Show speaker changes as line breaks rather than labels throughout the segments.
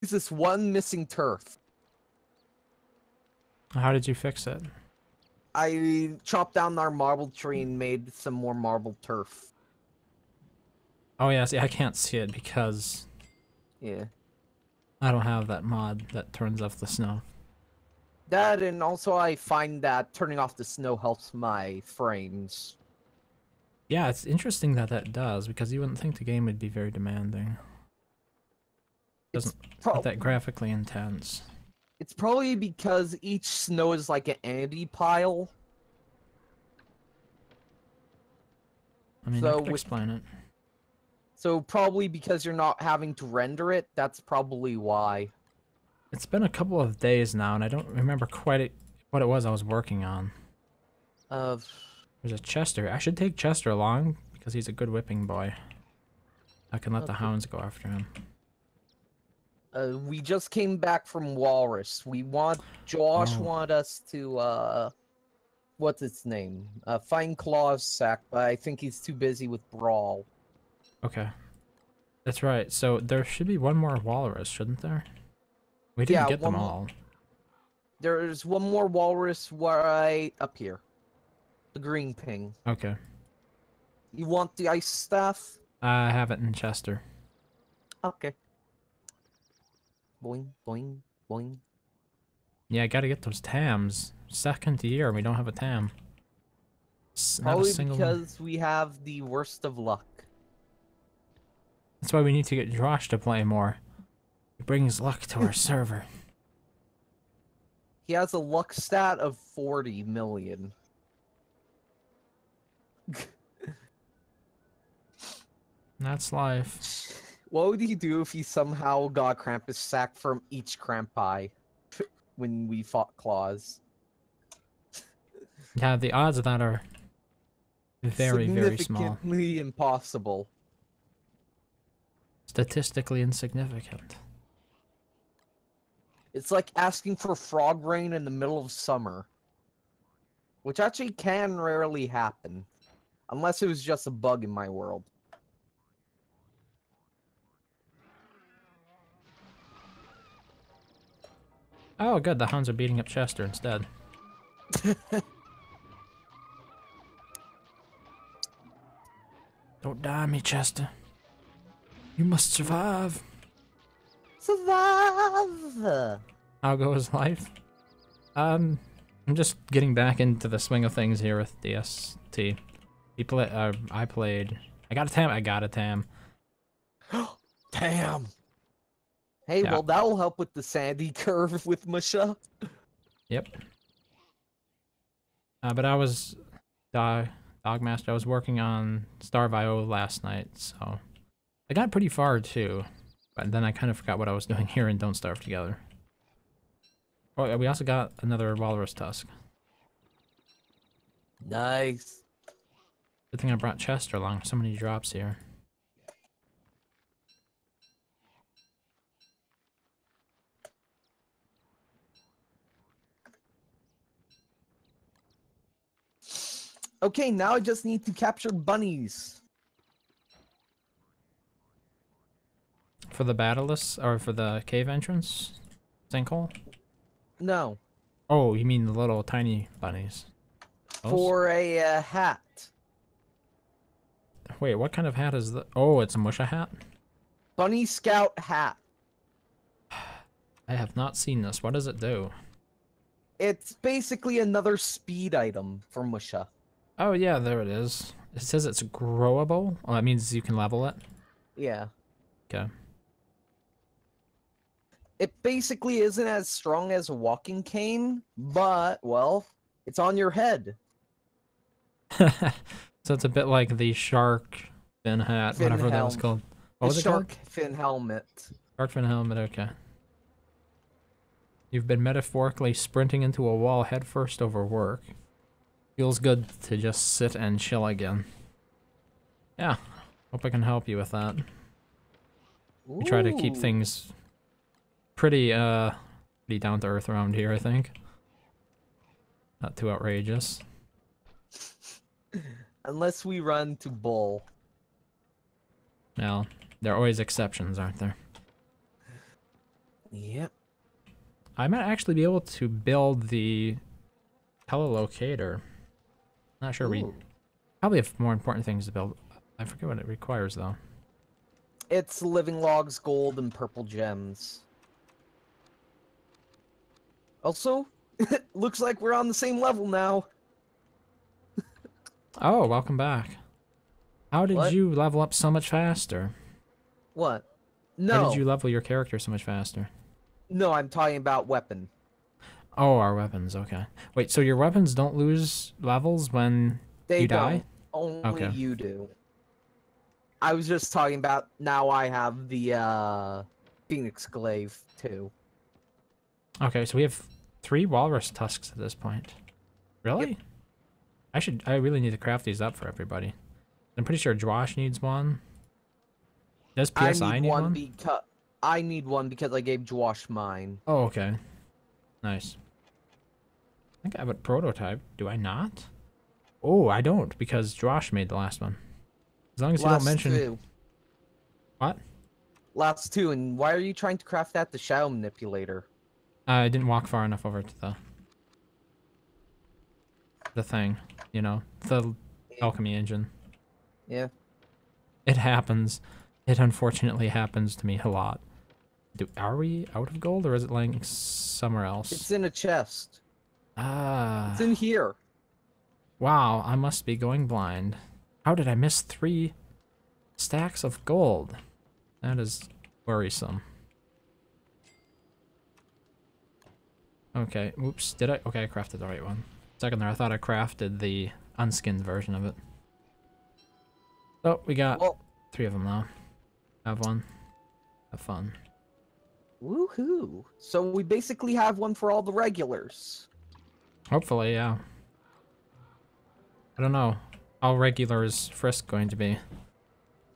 There's this one missing turf.
How did you fix it?
I chopped down our marble tree and made some more marble turf.
Oh yeah, see, I can't see it because
Yeah.
I don't have that mod that turns off the snow.
That and also I find that turning off the snow helps my frames.
Yeah, it's interesting that that does because you wouldn't think the game would be very demanding.
It's,
Doesn't
pro-
not that graphically intense.
it's probably because each snow is like an anti pile.
I mean,
So
I explain it.
So probably because you're not having to render it, that's probably why.
It's been a couple of days now, and I don't remember quite it, what it was I was working on.
Uh,
There's a Chester. I should take Chester along because he's a good whipping boy. I can let the hounds go after him.
Uh, we just came back from Walrus. We want Josh
Oh.
wanted us to uh, what's its name? Uh, find Klaus's sack, but I think he's too busy with Brawl.
Okay. That's right. So there should be one more walrus, shouldn't there? We didn't
Yeah,
get them all.
There's one more Walrus right up here. The green ping.
Okay.
You want the ice staff?
I have it in Chester.
Okay. Boing, boing, boing.
Yeah, I gotta get those tams. Second year, we don't have a tam. S- not a single one.
because we have the worst of luck.
That's why we need to get Josh to play more. He brings luck to our server.
He has a luck stat of 40 million.
That's life.
What would he do if he somehow got Krampus sack from each Krampi when we fought Klaus?
Yeah, the odds of that are very, very small.
Significantly impossible.
Statistically insignificant.
It's like asking for frog rain in the middle of summer. Which actually can rarely happen. Unless it was just a bug in my world.
Oh, good. The Huns are beating up Chester instead. Don't die on me, Chester. You must survive.
Survive!
How goes life? Um, I'm just getting back into the swing of things here with DST. He play. Uh, I played. I got a tam. I got a tam.
Damn. Hey,
Yeah.
well, that'll help with the sandy curve with Musha.
Yep. Uh, but I was dog dogmaster. I was working on Star Io last night, so I got pretty far too. But then I kind of forgot what I was doing here in Don't Starve Together. Oh, yeah, we also got another walrus tusk.
Nice.
Good thing I brought Chester along. So many drops here.
Okay, now I just need to capture bunnies.
For the battleless or for the cave entrance? Sinkhole?
No,
Oh, you mean the little tiny bunnies? Those?
for a uh, hat.
Wait, what kind of hat is the? Oh, it's a Musha hat.
Bunny Scout hat.
I have not seen this. What does it do?
It's basically another speed item for Musha.
Oh yeah, there it is. It says it's growable. Oh, that means you can level it.
Yeah.
Okay.
It basically isn't as strong as a walking cane, but, well, it's on your head.
so it's a bit like the shark fin hat,
Fin
whatever that was called. What was
the
it called?
shark fin helmet.
Shark fin helmet. Okay. You've been metaphorically sprinting into a wall headfirst over work. Feels good to just sit and chill again. Yeah. Hope I can help you with that. We try to keep things pretty uh pretty down to earth around here, I think. Not too outrageous.
Unless we run to Bull.
Now, there are always exceptions, aren't there?
Yep.
I might actually be able to build the telelocator. Not sure we probably have more important things to build. I forget what it requires though.
It's living logs, gold, and purple gems. Also, looks like we're on the same level now.
Oh, welcome back. How did
What?
you level up so much faster?
What? No.
How did you level your character so much faster?
no, I'm talking about weapon.
Oh, our weapons. Okay. Wait, so your weapons don't lose levels when
They
you
don't.
die?
Only
Okay.
you do. I was just talking about now I have the uh Phoenix Glaive too.
Okay, so we have three walrus tusks at this point. Really? I should. I really need to craft these up for everybody. I'm pretty sure Josh needs one. Does PSI
I need,
need
one,
one?
because I need one because I gave Josh mine.
oh, okay. Nice. I think I have a prototype. Do I not? Oh, I don't because Josh made the last one. As long as you don't mention
two.
what.
Last two, and why are you trying to craft that the shadow manipulator?
Uh, I didn't walk far enough over to the the thing, you know, the alchemy engine.
Yeah.
It happens. It unfortunately happens to me a lot. Do are we out of gold or is it lying somewhere else?
It's in a chest.
Ah,
It's in here.
wow! I must be going blind. How did I miss three stacks of gold? That is worrisome. Okay, oops. Did I? Okay, I crafted the right one. Second there, I thought I crafted the unskinned version of it. Oh, we got
Well,
three of them now. Have one. Have fun.
woohoo! So we basically have one for all the regulars.
Hopefully, yeah. I don't know. How regular is Frisk going to be?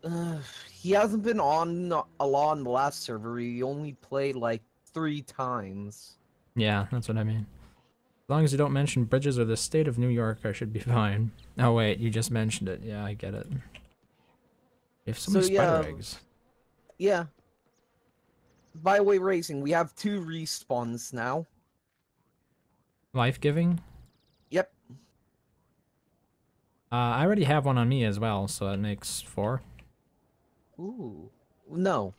Uh, he hasn't been on a lot on the last server. He only played like three times.
Yeah, that's what I mean. As long as you don't mention bridges or the state of New York, I should be fine. Oh wait, you just mentioned it. Yeah, I get it. If have so, many
So, yeah,
spider eggs.
Yeah. Byway Racing, we have two respawns now.
Life giving?
Yep.
Uh, I already have one on me as well, so that makes four.
Ooh. No,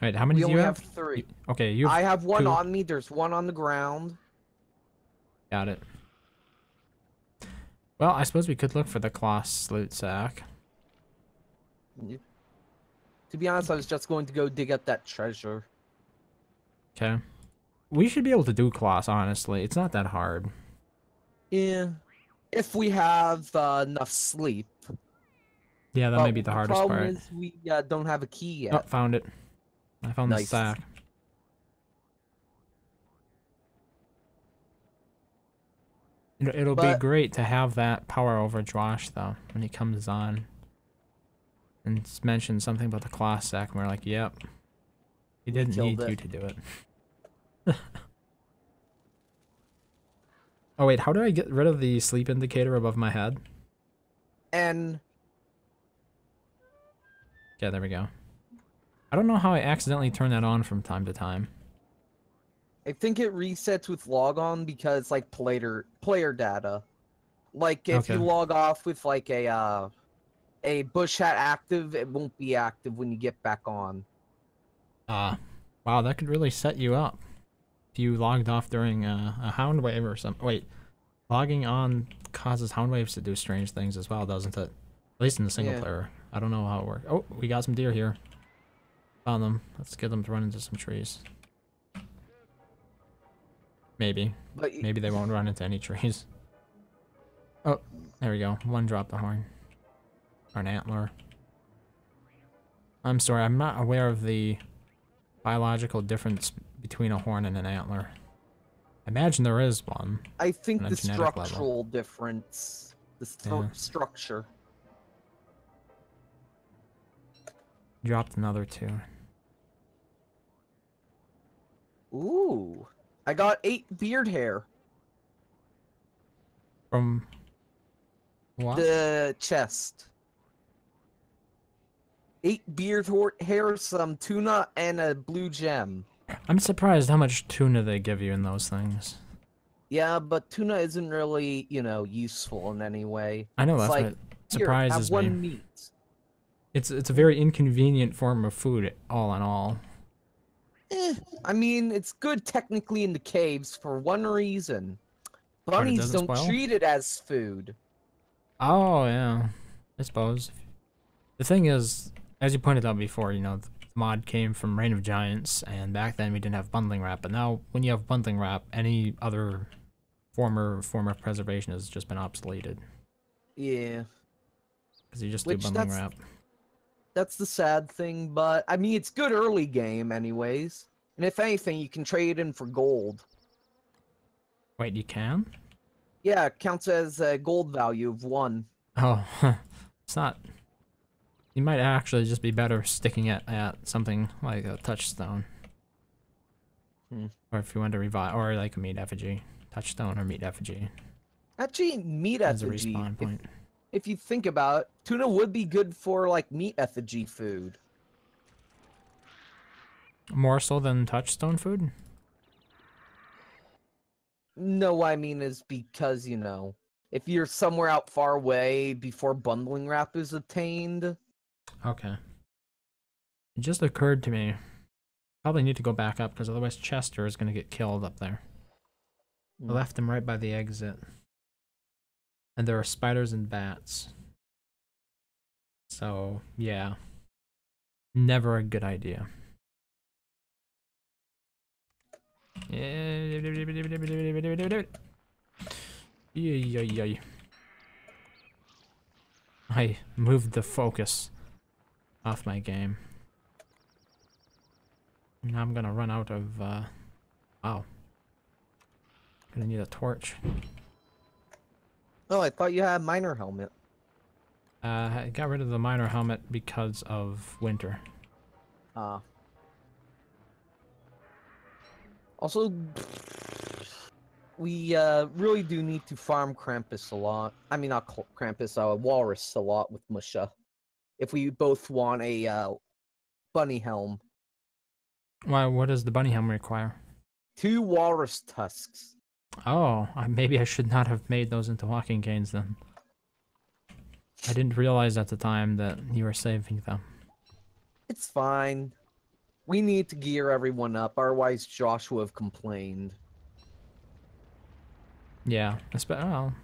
Wait, how many
we
do you
have,
have?
three.
Okay, you have
I have one
two.
on me. There's one on the ground.
got it. Well, I suppose we could look for the Klaus loot sack.
To be honest, I was just going to go dig up that treasure.
Okay. We should be able to do Klaus, honestly. It's not that hard.
Yeah. If we have uh, enough sleep.
Yeah, that
But
may be the hardest
problem
part.
is we uh, don't have a key yet.
Oh, found it. I found the sack. It'll, it'll be great to have that power over Josh, though, when he comes on. And s- mention something about the Klaus sack, and we're like, yep. He didn't need
it.
you to do it. oh, wait, how do I get rid of the sleep indicator above my head?
And
Yeah, there we go. I don't know how I accidentally turn that on from time to time.
I think it resets with log on because like player player data. Like if you log off with like a uh, a bush hat active, it won't be active when you get back on.
Ah, wow, that could really set you up. If you logged off during a, a hound wave or something. Wait, logging on causes hound waves to do strange things as well, doesn't it? At least in the single
Yeah.
player. I don't know how it works. Oh, we got some deer here. Found them. Let's get them to run into some trees. Maybe.
But
Maybe they won't run into any trees. Oh, there we go. One dropped the horn. Or an antler. I'm sorry, I'm not aware of the biological difference between a horn and an antler. I imagine there is one.
I think
on
the
genetic level.
structural difference, the stru-
Yeah.
structure.
Dropped another two.
Ooh, I got eight beard hair.
From what?
The chest. Eight beard hair, some tuna, and a blue gem.
I'm surprised how much tuna they give you in those things.
Yeah, but tuna isn't really, you know, useful in any way.
I know
It's
that's
like,
what
Here,
surprises
have one
me.
meat.
It's it's a very inconvenient form of food, all in all.
Eh, I mean, it's good technically in the caves for one reason. Bunnies don't
spoil?
treat it as food.
Oh yeah, I suppose. The thing is, as you pointed out before, you know, mod came from Reign of Giants, and back then we didn't have bundling wrap. But now, when you have bundling wrap, any other former form of preservation has just been obsoleted
Yeah,
because you just
Which
do bundling
that's-
wrap.
that's the sad thing, but I mean, it's good early game, anyways. And if anything, you can trade in for gold.
Wait, you can?
Yeah, it counts as a gold value of one.
Oh, it's not. You might actually just be better sticking it at something like a touchstone.
Hmm.
Or if you want to revive, or like a meat effigy, touchstone or meat effigy
Actually, meat
effigy. as
effigy.
respawn
If,
point.
if you think about it, tuna would be good for like meat effigy food.
More so than touchstone food.
No, what I mean is because you know, if you're somewhere out far away before bundling wrap is obtained,
Okay. It just occurred to me. Probably need to go back up because otherwise Chester is gonna get killed up there. I
Mm.
left him right by the exit. And there are spiders and bats. So, yeah. Never a good idea. Yeah, yeah, yeah. I moved the focus off my game. Now I'm gonna run out of, uh, wow. Gonna need a torch.
oh, I thought you had miner helmet.
Uh, I got rid of the miner helmet because of winter.
Ah. Also, we uh, really do need to farm Krampus a lot. I mean, not Krampus, uh, Walrus a lot with Musha. If we both want a uh, bunny helm.
Why? What does the bunny helm require?
Two walrus tusks.
Oh, I, maybe I should not have made those into walking canes then. I didn't realize at the time that you were saving them.
It's fine. We need to gear everyone up, otherwise Josh would have complained.
Yeah, well,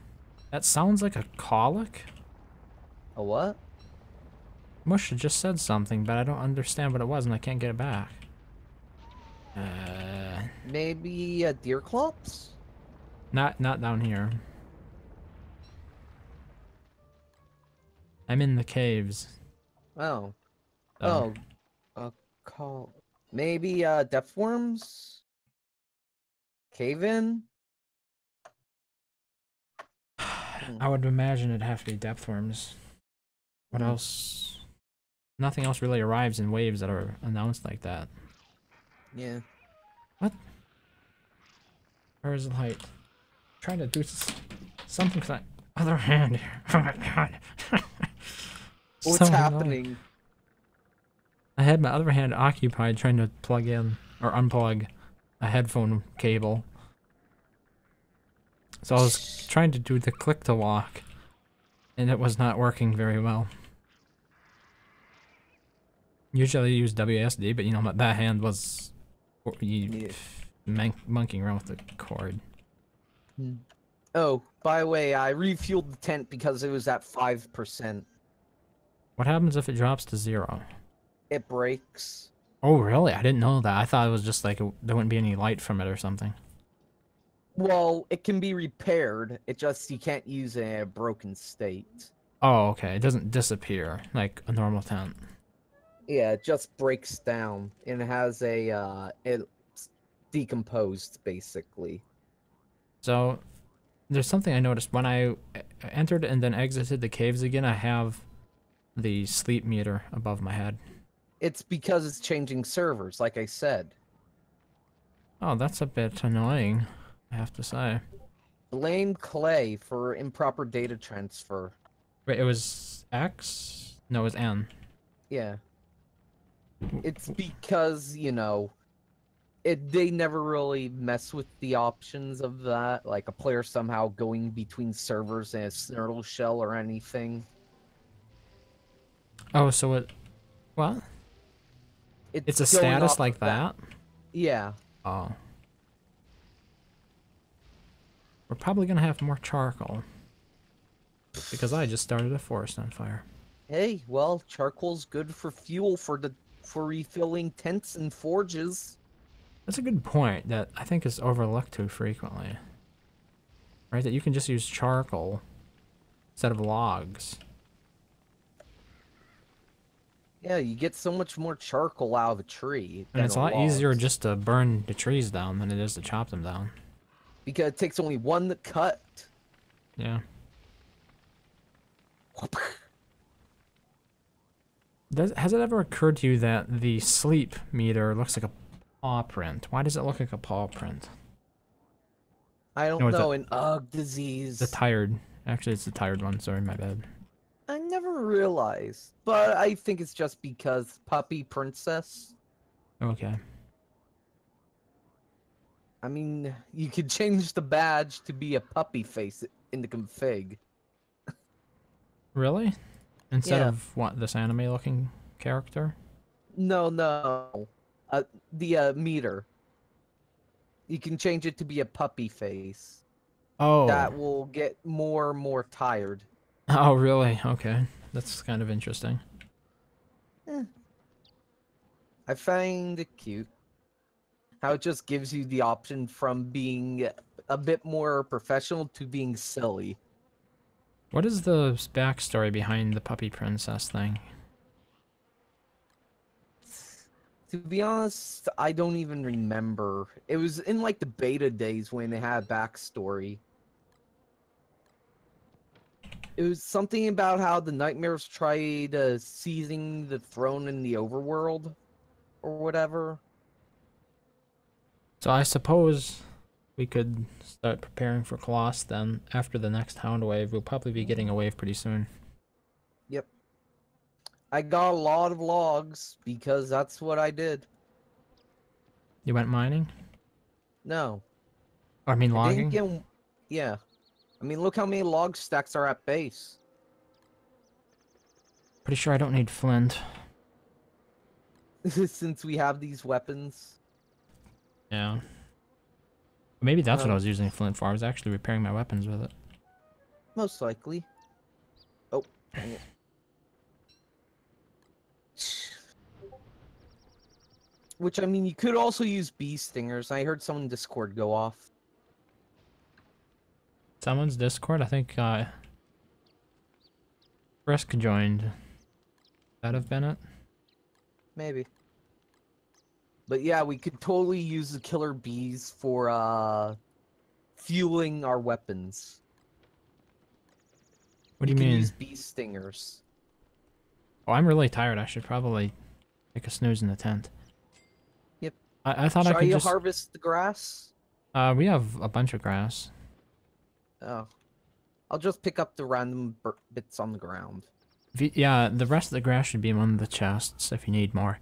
that sounds like a colic.
A what?
Mush just said something, but I don't understand what it was, and I can't get it back. Uh,
Maybe a Deerclops?
not not down here. I'm in the caves.
Oh.
so-
Oh. Uh, call. Maybe uh, depth worms? Cave in?
I would imagine it'd have to be depth worms. What
Hmm.
else? Nothing else really arrives in waves that are announced like that.
Yeah. What?
Where is the light? trying to do something with that other hand here. Oh my god.
What's
So annoying.
happening?
I had my other hand occupied trying to plug in or unplug a headphone cable. So I was trying to do the click to walk, and it was not working very well. Usually use WSD, but you know? That hand was you
Yeah.
mon- monkeying around with the cord. Hmm.
Oh, by the way, I refueled the tent because it was at 5%.
What happens if it drops to zero?
It breaks.
Oh, really? I didn't know that. I thought it was just like it, there wouldn't be any light from it or something.
Well, it can be repaired. It just, you can't use it in a broken state.
Oh, okay. It doesn't disappear like a normal tent.
Yeah, it just breaks down and has a, uh, it's decomposed, basically.
So there's something I noticed when I entered and then exited the caves again. I have the sleep meter above my head.
It's because it's changing servers, like I said.
Oh, that's a bit annoying, I have to say.
Blame Klei for improper data transfer.
Wait, it was X? No, it was N.
Yeah. It's because, you know, it they never really mess with the options of that, like a player somehow going between servers and a Snurtle shell or anything.
Oh, so it. What? It's a status like
of
that?
Yeah.
Oh. We're probably gonna have more charcoal. Because I just started a forest on fire.
Hey, well, charcoal's good for fuel for the for refilling tents and forges.
That's a good point that I think is overlooked too frequently. Right? That you can just use charcoal instead of logs.
Yeah, you get so much more charcoal out of a tree.
And it's a lot easier just to burn the trees down than it is to chop them down.
because it takes only one cut.
Yeah. Does, has it ever occurred to you that the sleep meter looks like a paw print? Why does it look like a paw print?
I don't
No,
know, an ugh disease.
The tired. Actually, it's the tired one. Sorry, my bad.
I never realized, but I think it's just because puppy princess.
Okay.
I mean, you could change the badge to be a puppy face in the config.
Really? Instead
Yeah.
of what this anime looking character?
No, no, uh, the uh, meter. You can change it to be a puppy face.
Oh.
That will get more and more tired.
Oh, really? Okay. That's kind of interesting.
I find it cute. How it just gives you the option from being a bit more professional to being silly.
What is the backstory behind the puppy princess thing?
To be honest, I don't even remember. It was in like the beta days when it had backstory. It was something about how the nightmares tried uh, seizing the throne in the overworld, or whatever.
So I suppose we could start preparing for Colossus then. After the next Hound wave, we'll probably be getting a wave pretty soon. Yep.
I got a lot of logs because that's what I did.
You went mining?
No,
I mean logging?
didn't get. Yeah, I mean, look how many log stacks are at base.
Pretty sure I don't need flint.
Since we have these weapons.
Yeah. Maybe that's what I
Um,
was using flint for. I was actually repairing my weapons with it.
Most likely. Oh. Which, I mean, you could also use bee stingers. I heard someone Discord go off.
Someone's Discord, I think uh Frisk joined. That have been it?
Maybe. But yeah, we could totally use the killer bees for, uh, fueling our weapons.
What do you mean?
use bee stingers.
Oh, I'm really tired. I should probably take a snooze in the tent.
Yep.
I, I thought I
Shall
could
you
just.
harvest the grass?
Uh, we have a bunch of grass.
Oh. I'll just pick up the random bits on the ground.
You, yeah, the rest of the grass should be of the chests if you need more.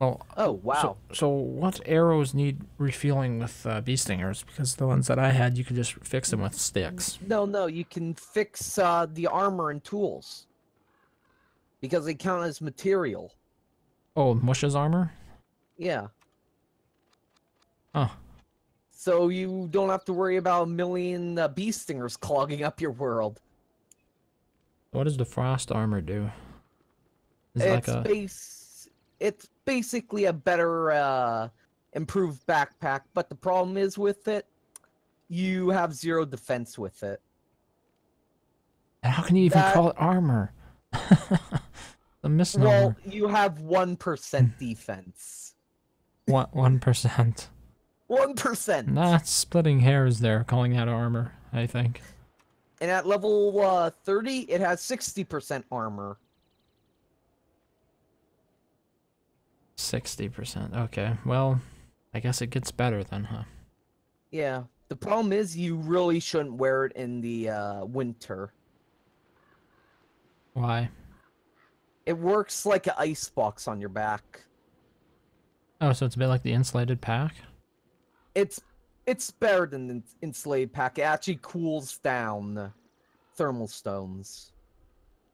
Well,
Oh, wow.
So, so what arrows need refueling with uh, bee stingers? Because the ones that I had, you could just fix them with sticks.
No, no, you can fix uh, the armor and tools. Because they count as material.
Oh, Musha's armor?
Yeah.
Oh,
So you don't have to worry about a million uh, bee stingers clogging up your world.
what does the frost armor do? Is it like a
base it's basically a better uh improved backpack, but the problem is with it, you have zero defense with it.
how can you even
that-
call it armor? the misnomer.
Well, you have one percent defense.
What one percent.
One percent.
Not splitting hairs there, calling that armor. I think.
And at level uh, 30, it has 60% armor.
Sixty percent. Okay. Well, I guess it gets better then, huh?
Yeah. The problem is you really shouldn't wear it in the uh, winter.
Why?
It works like an ice box on your back.
Oh, so it's a bit like the insulated pack?
It's it's better than the insulated pack. It actually cools down thermal stones.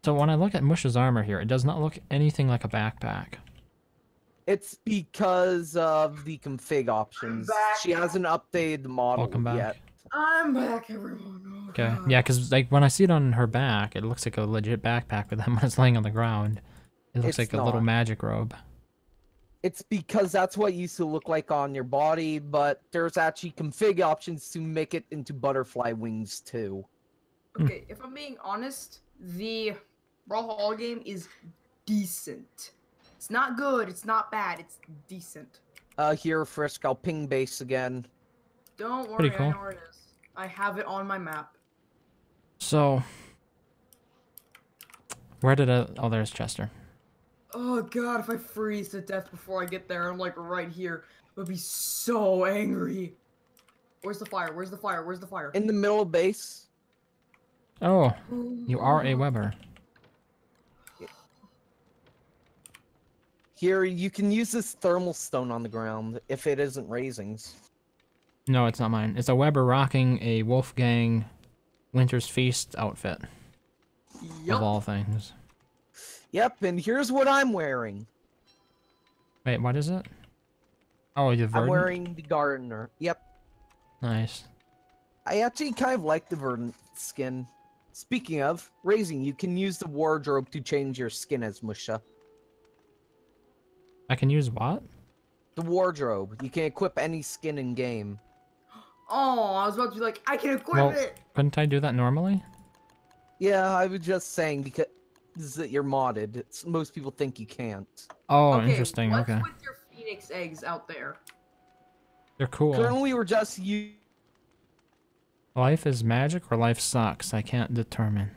So when I look at Mush's armor here, it does not look anything like a backpack.
It's because of the config options. She hasn't updated the model
Welcome back.
yet.
I'm back, everyone. Oh,
Okay.
God.
Yeah, because like when I see it on her back, it looks like a legit backpack, but then when it's laying on the ground, it looks
It's
like a little magic robe.
It's because that's what it used to look like on your body, but there's actually config options to make it into butterfly wings too. Hmm.
Okay, if I'm being honest, the Brawlhalla game is decent. It's not good, it's not bad, it's decent.
Uh, here, Frisk, I'll ping base again.
Don't worry,
Pretty
I know where it is. I have it on my map.
So, where did I? Oh, there's Chester.
Oh god, if I freeze to death before I get there, I'm like right here. I would be so angry. Where's the fire? Where's the fire? Where's the fire?
In the middle of base,
Oh, you are a Webber.
Here you can use this thermal stone on the ground if it isn't Razing's.
No, it's not mine. It's a Webber rocking a Wolfgang Winter's Feast outfit
Yup.
of all things.
Yep, and here's what I'm wearing.
Wait, what is it? Oh, the verdant?
I'm wearing the gardener. Yep,
Nice.
I actually kind of like the verdant skin. Speaking of, Razing, you can use the wardrobe to change your skin as Musha.
I can use what?
The wardrobe. You can equip any skin in game.
Oh, I was about to be like, I can equip
Well-
it.
Couldn't I do that normally?
Yeah, I was just saying because that you're modded. It's, most people think you can't.
Oh,
okay,
interesting.
What's
Okay,
with your phoenix eggs out there?
they're cool.
Currently, we're just you.
Life is magic or life sucks? I can't determine.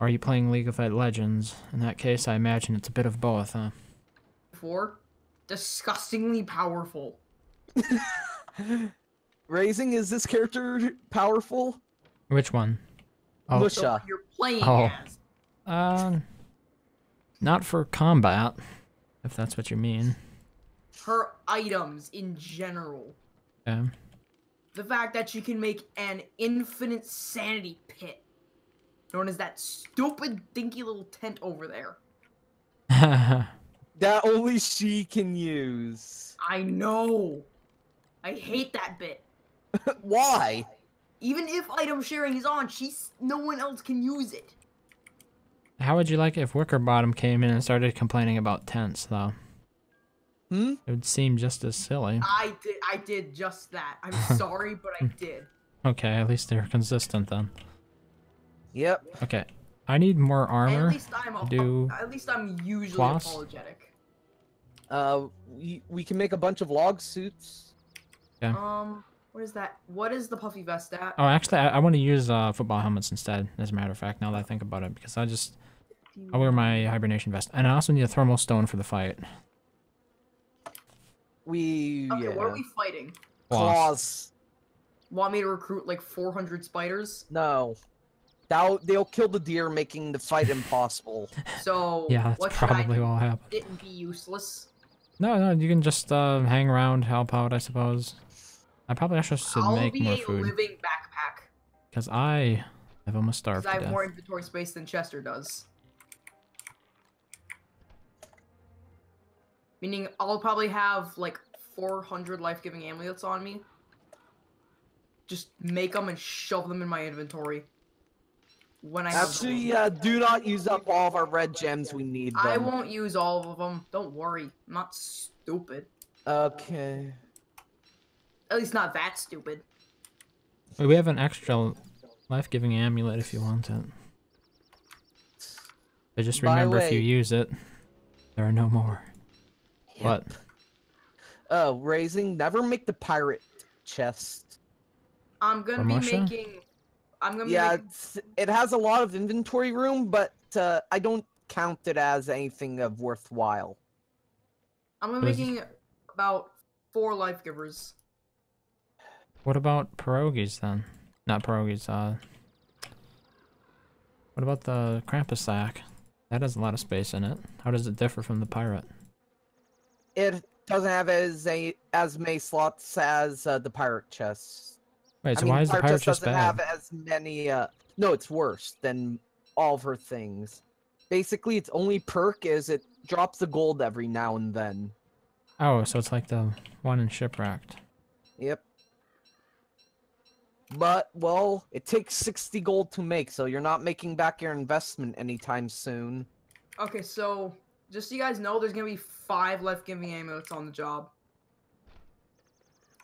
Are you playing League of Legends? In that case, I imagine it's a bit of both, huh?
Before, disgustingly powerful.
Razing is this character powerful?
Which one? Oh,
Mush-
So you're playing
Oh.
as.
um, not for combat, if that's what you mean.
Her items in general.
Okay.
The fact that she can make an infinite sanity pit, known as that stupid dinky little tent over there.
That only she can use.
I know. I hate that bit.
Why?
Even if item sharing is on, she's no one else can use it.
How would you like it if Wickerbottom came in and started complaining about tents, though?
Hmm?
It would seem just as silly.
I did. I did just that. I'm sorry, but I did.
Okay, at least they're consistent then.
Yep.
Okay, I need more armor.
At
armor.
least I'm. A,
do
at least I'm usually
floss.
apologetic.
Uh, we, we can make a bunch of log suits.
Yeah.
Um, what is that? What is the puffy vest at?
Oh, actually, I, I want to use uh, football helmets instead, as a matter of fact, now that I think about it, because I just... I'll wear my hibernation vest. And I also need a thermal stone for the fight.
We
Okay,
yeah.
what are we fighting?
Klaus.
Klaus.
Want me to recruit like 400 spiders?
No. That they'll kill the deer, making the fight impossible.
So
Yeah, that's
what
probably
do?
what will happen.
Sit and be useless.
No, no, you can just uh, hang around, help out, I suppose. I probably actually should
I'll
make
be
more
a
food.
living backpack
Because I have almost
because
starved
I
to
have
death.
more inventory space than Chester does. Meaning I'll probably have like 400 life-giving amulets on me. Just make them and shove them in my inventory. When I have
Actually, uh, do not use up all of our red gems. We need them.
I won't use all of them. Don't worry. I'm not stupid.
Okay.
At least not that stupid.
Wait, we have an extra life-giving amulet if you want it. But just
By the
remember, if you use it, there are no more. What?
Oh, Razing. Never make the pirate chest.
I'm gonna
For
be
Musha?
making. I'm gonna
Yeah,
making
it's, it has a lot of inventory room, but uh, I don't count it as anything of worthwhile.
I'm gonna be making about four life givers.
What about pierogies then? Not pierogies. Uh, what about the Krampus sack? That has a lot of space in it. How does it differ from the pirate?
It doesn't have as a as many slots as uh, the pirate chest.
Wait,
I
so
mean,
why is the pirate
chest
just
doesn't
bad?
have as many. Uh, no, it's worse than all of her things. Basically, its only perk is it drops the gold every now and then.
Oh, so it's like the one in Shipwrecked.
Yep. But well, it takes sixty gold to make, so you're not making back your investment anytime soon.
Okay, so just so you guys know, there's gonna be five life giving amulets on the job.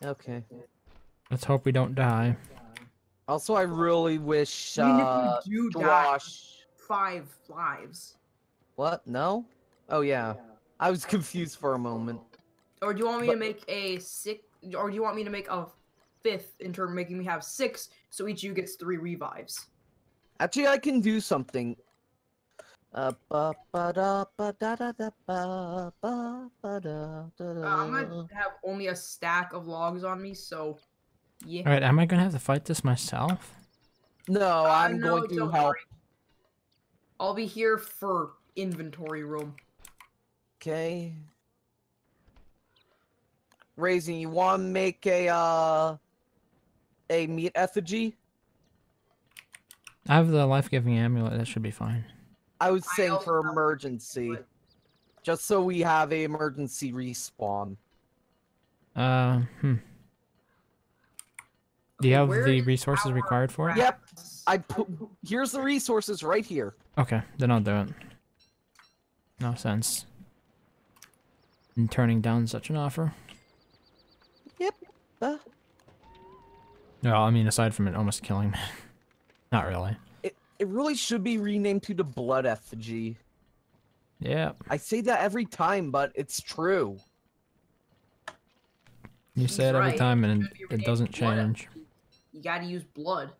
Okay.
Let's hope we don't die.
Also, I really wish
Even
uh,
if you do die, five lives.
What? No? Oh yeah. I was confused for a moment.
Or do you want me to make a six? Or do you want me to make a fifth in turn, making me have six, so each of you gets three revives?
Actually, I can do something. Uh,
Uh, I'm gonna have only a stack of logs on me, so yeah.
Alright, am I gonna have to fight this myself?
No,
Uh,
I'm
no,
going to
don't
help.
worry. I'll be here for inventory room.
Okay. Razing, you want to make a uh a meat effigy?
I have the life-giving amulet. That should be fine.
I was saying
also
for emergency,
but-
just so we have a emergency respawn.
Uh, hmm. Do you have
where
the resources required for it?
Yep. I put here's the resources right here.
Okay, then I'll do it. No sense in turning down such an offer.
Uh,
No, I mean aside from it almost killing me. Not really.
it it really should be renamed to the blood effigy.
Yeah,
I say that every time, but it's true.
you
He's
say it every
right,
time and it, it doesn't
Blood
change.
You gotta use blood.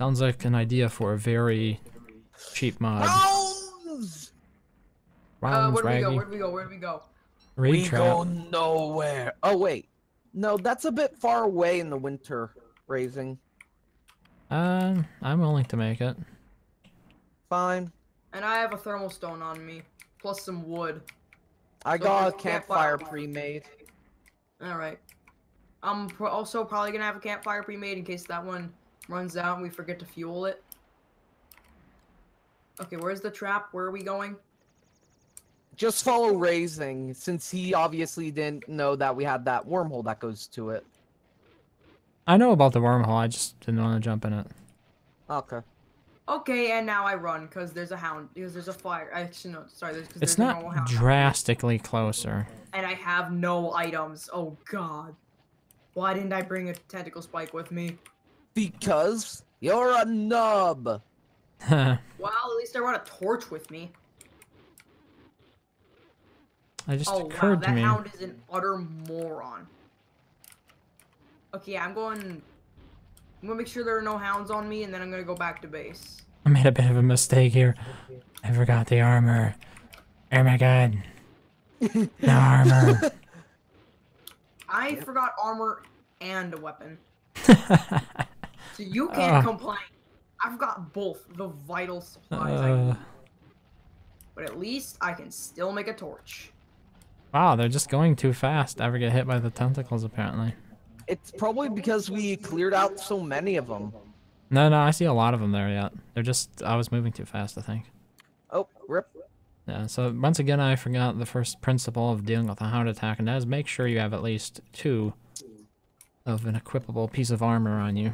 Sounds like an idea for a very cheap mod.
Rounds!
Uh, where do we go? Where do we go? Where do we go?
Raid
we
trap.
go nowhere. Oh wait, no, that's a bit far away in the winter. Razing,
Um, I'm willing to make it.
fine.
And I have a thermal stone on me, plus some wood.
I
So
got a campfire
campfire.
pre-made.
All right. I'm pro- also probably gonna have a campfire pre-made in case that one runs out and we forget to fuel it. Okay, where's the trap? Where are we going?
Just follow Razing, since he obviously didn't know that we had that wormhole that goes to it.
I know about the wormhole. I just didn't want to jump in it.
Okay.
Okay, and now I run because there's a hound. Because there's a fire. Actually, no, sorry. There's, cause
It's
there's a normal
not
hound.
drastically closer.
And I have no items. Oh god. Why didn't I bring a tentacle spike with me?
Because you're a nub.
Well, at least I brought a torch with me.
I just
Oh wow,
occurred to
that
me.
hound is an utter moron. Okay, I'm going. I'm gonna make sure there are no hounds on me, and then I'm gonna go back to base.
I made a bit of a mistake here. I forgot the armor. Oh my god. No armor.
I forgot armor and a weapon, so you can't
Ah.
complain. I've got both the vital supplies
Uh,
need, but at least I can still make a torch.
wow, they're just going too fast. Ever get hit by the tentacles, apparently.
It's probably because we cleared out so many of them.
No, no, I see a lot of them there yet. They're just, I was moving too fast, I think.
Oh, rip.
Yeah, so once again, I forgot the first principle of dealing with a hound attack, and that is make sure you have at least two of an equipable piece of armor on you.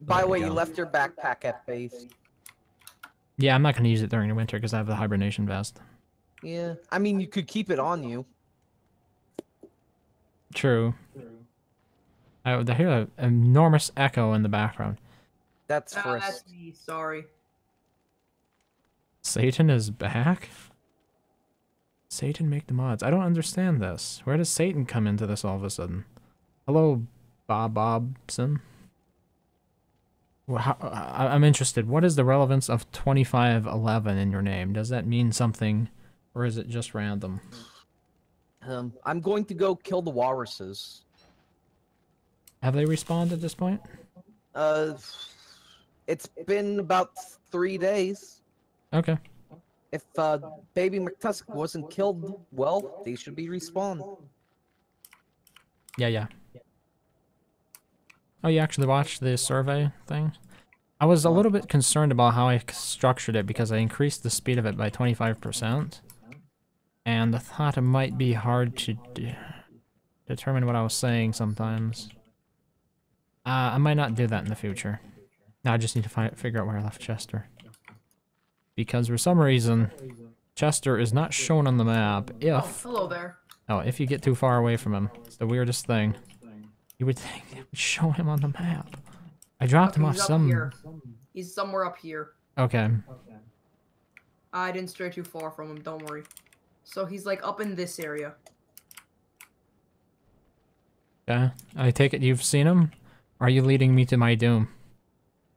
By the way, you left your backpack at base.
Yeah, I'm not going to use it during the winter because I have the hibernation vest.
Yeah. I mean, you could keep it on you.
True. I, I hear an enormous echo in the background.
That's Frisk.
that's me. Sorry.
Satan is back? Satan make the mods. I don't understand this. Where does Satan come into this all of a sudden? Hello, Bob Bobson. Well, how, I, I'm interested. What is the relevance of 2511 in your name? Does that mean something, or is it just random?
Um, I'm going to go kill the walruses.
Have they respawned at this point?
Uh, it's been about three days.
Okay.
If uh, baby MacTusk wasn't killed, well, they should be respawned.
Yeah, yeah. Oh, you actually watched the survey thing? I was a little bit concerned about how I structured it because I increased the speed of it by 25%. And I thought it might be hard to d- determine what I was saying sometimes. Uh, I might not do that in the future. Now I just need to find, figure out where I left Chester. Because for some reason, Chester is not shown on the map if
Oh,
if
hello there.
Oh, if you get too far away from him. It's the weirdest thing. You would think they would show him on the map. I dropped him off some...
here. He's somewhere up here.
Okay.
I didn't stray too far from him, don't worry. So he's like up in this area.
Yeah. I take it you've seen him? Are you leading me to my doom?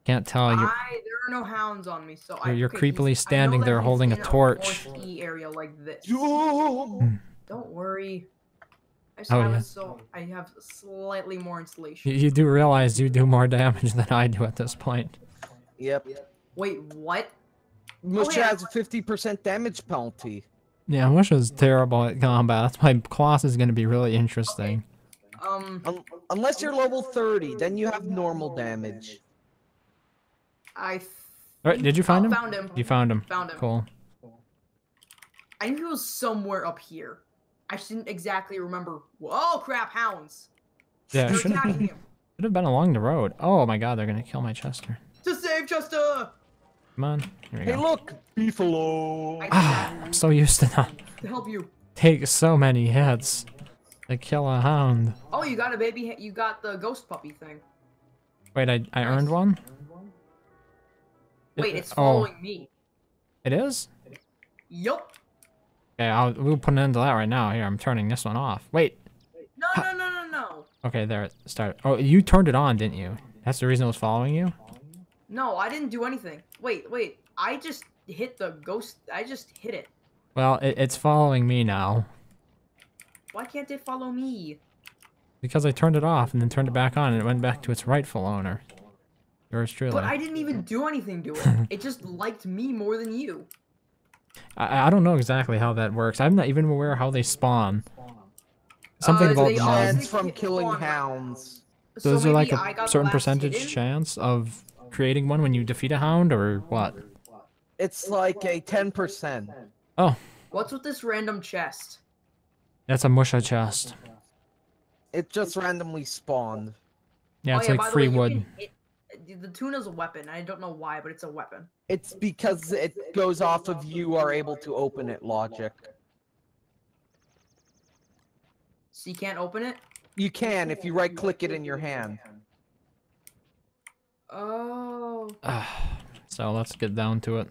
Can't tell. You're,
I no hounds on me, so
You're- you're
okay, he's-
creepily standing there holding a torch.
north E area like this.
Doom!
Don't worry. I just
Oh,
have
yeah.
it so I have slightly more
you,
insulation.
you do realize you do more damage than I do at this point.
Yep.
Wait, what?
Musha
yeah.
has a 50% damage penalty.
Yeah, Musha's terrible at combat. That's why Klaus is going to be really interesting.
Um,
Un- unless you're level 30, then you have normal damage.
I.
Alright, did you find
oh,
him?
Found him.
You found him.
Found him.
Cool.
I knew he was somewhere up here. I just didn't exactly remember. Whoa, crap! Hounds.
Yeah, it
They're
should have been along the road. Oh my god, they're going to kill my Chester.
To save Chester.
Come on. Here we
Hey,
go.
look! Beefalo!
Ah, I'm so used to that.
to help you.
take so many hits to kill a hound.
Oh, you got a baby. You got the ghost puppy thing.
Wait, I, I earned one?
Wait, it's
Oh,
following me.
it is?
Yup.
Okay, I'll, we'll put an end to that right now. Here, I'm turning this one off. Wait.
No, no, no, no, no.
Okay, there it started. Oh, you turned it on, didn't you? That's the reason it was following you?
No, I didn't do anything. Wait, wait. I just hit the ghost. I just hit it.
Well, it, it's following me now.
Why can't it follow me?
Because I turned it off and then turned it back on and it went back to its rightful owner. Yours truly.
But I didn't even do anything to it. It just liked me more than you.
I, I don't know exactly how that works. I'm not even aware how they spawn. Something
Uh,
about the
all.
Chance from killing
one right now.
hounds.
So
Those are like
maybe I
a
got the
certain percentage
hidden?
chance of creating one when you defeat a hound or what?
It's like a 10%.
Oh,
What's with this random chest?
that's a musha chest.
It just randomly spawned.
Yeah,
oh,
it's
yeah,
like free
the way, you
wood.
can hit- the tuna's a weapon. I don't know why, but it's a weapon.
It's because it goes off of you are able to open it logic.
So you can't open it?
You can if you right click it in your hand.
Oh.
so let's get down to it.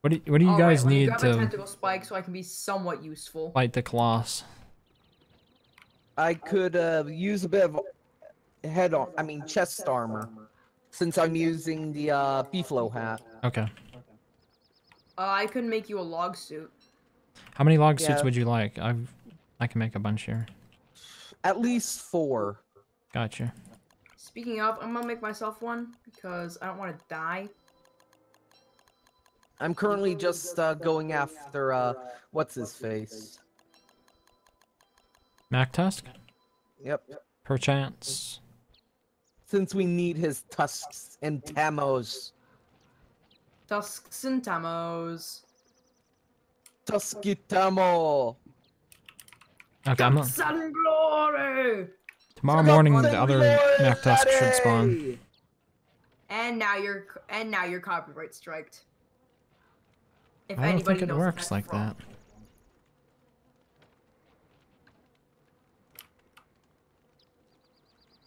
What do, what do you
Alright,
guys
let me
need
grab a
to
tentacle spike so I can be somewhat useful.
fight the Colossus?
I could uh, use a bit of head on, I mean chest armor, since I'm using the uh, beefalo hat.
Okay.
Uh, I could make you a log suit.
How many log suits would you like? I've I can make a bunch here.
At least four.
Gotcha.
Speaking of, I'm gonna make myself one because I don't want to die.
I'm currently just uh, going after uh, what's his face.
MacTusk?
Yep.
Perchance.
Since we need his tusks and tamos.
Tusks and tamos.
Tusky tamo.
Okay, I'm not,
and glory.
tomorrow morning the other MacTusk should spawn.
And now you're and now you're copyright striked. If
I don't
anybody
think it works like
from.
that.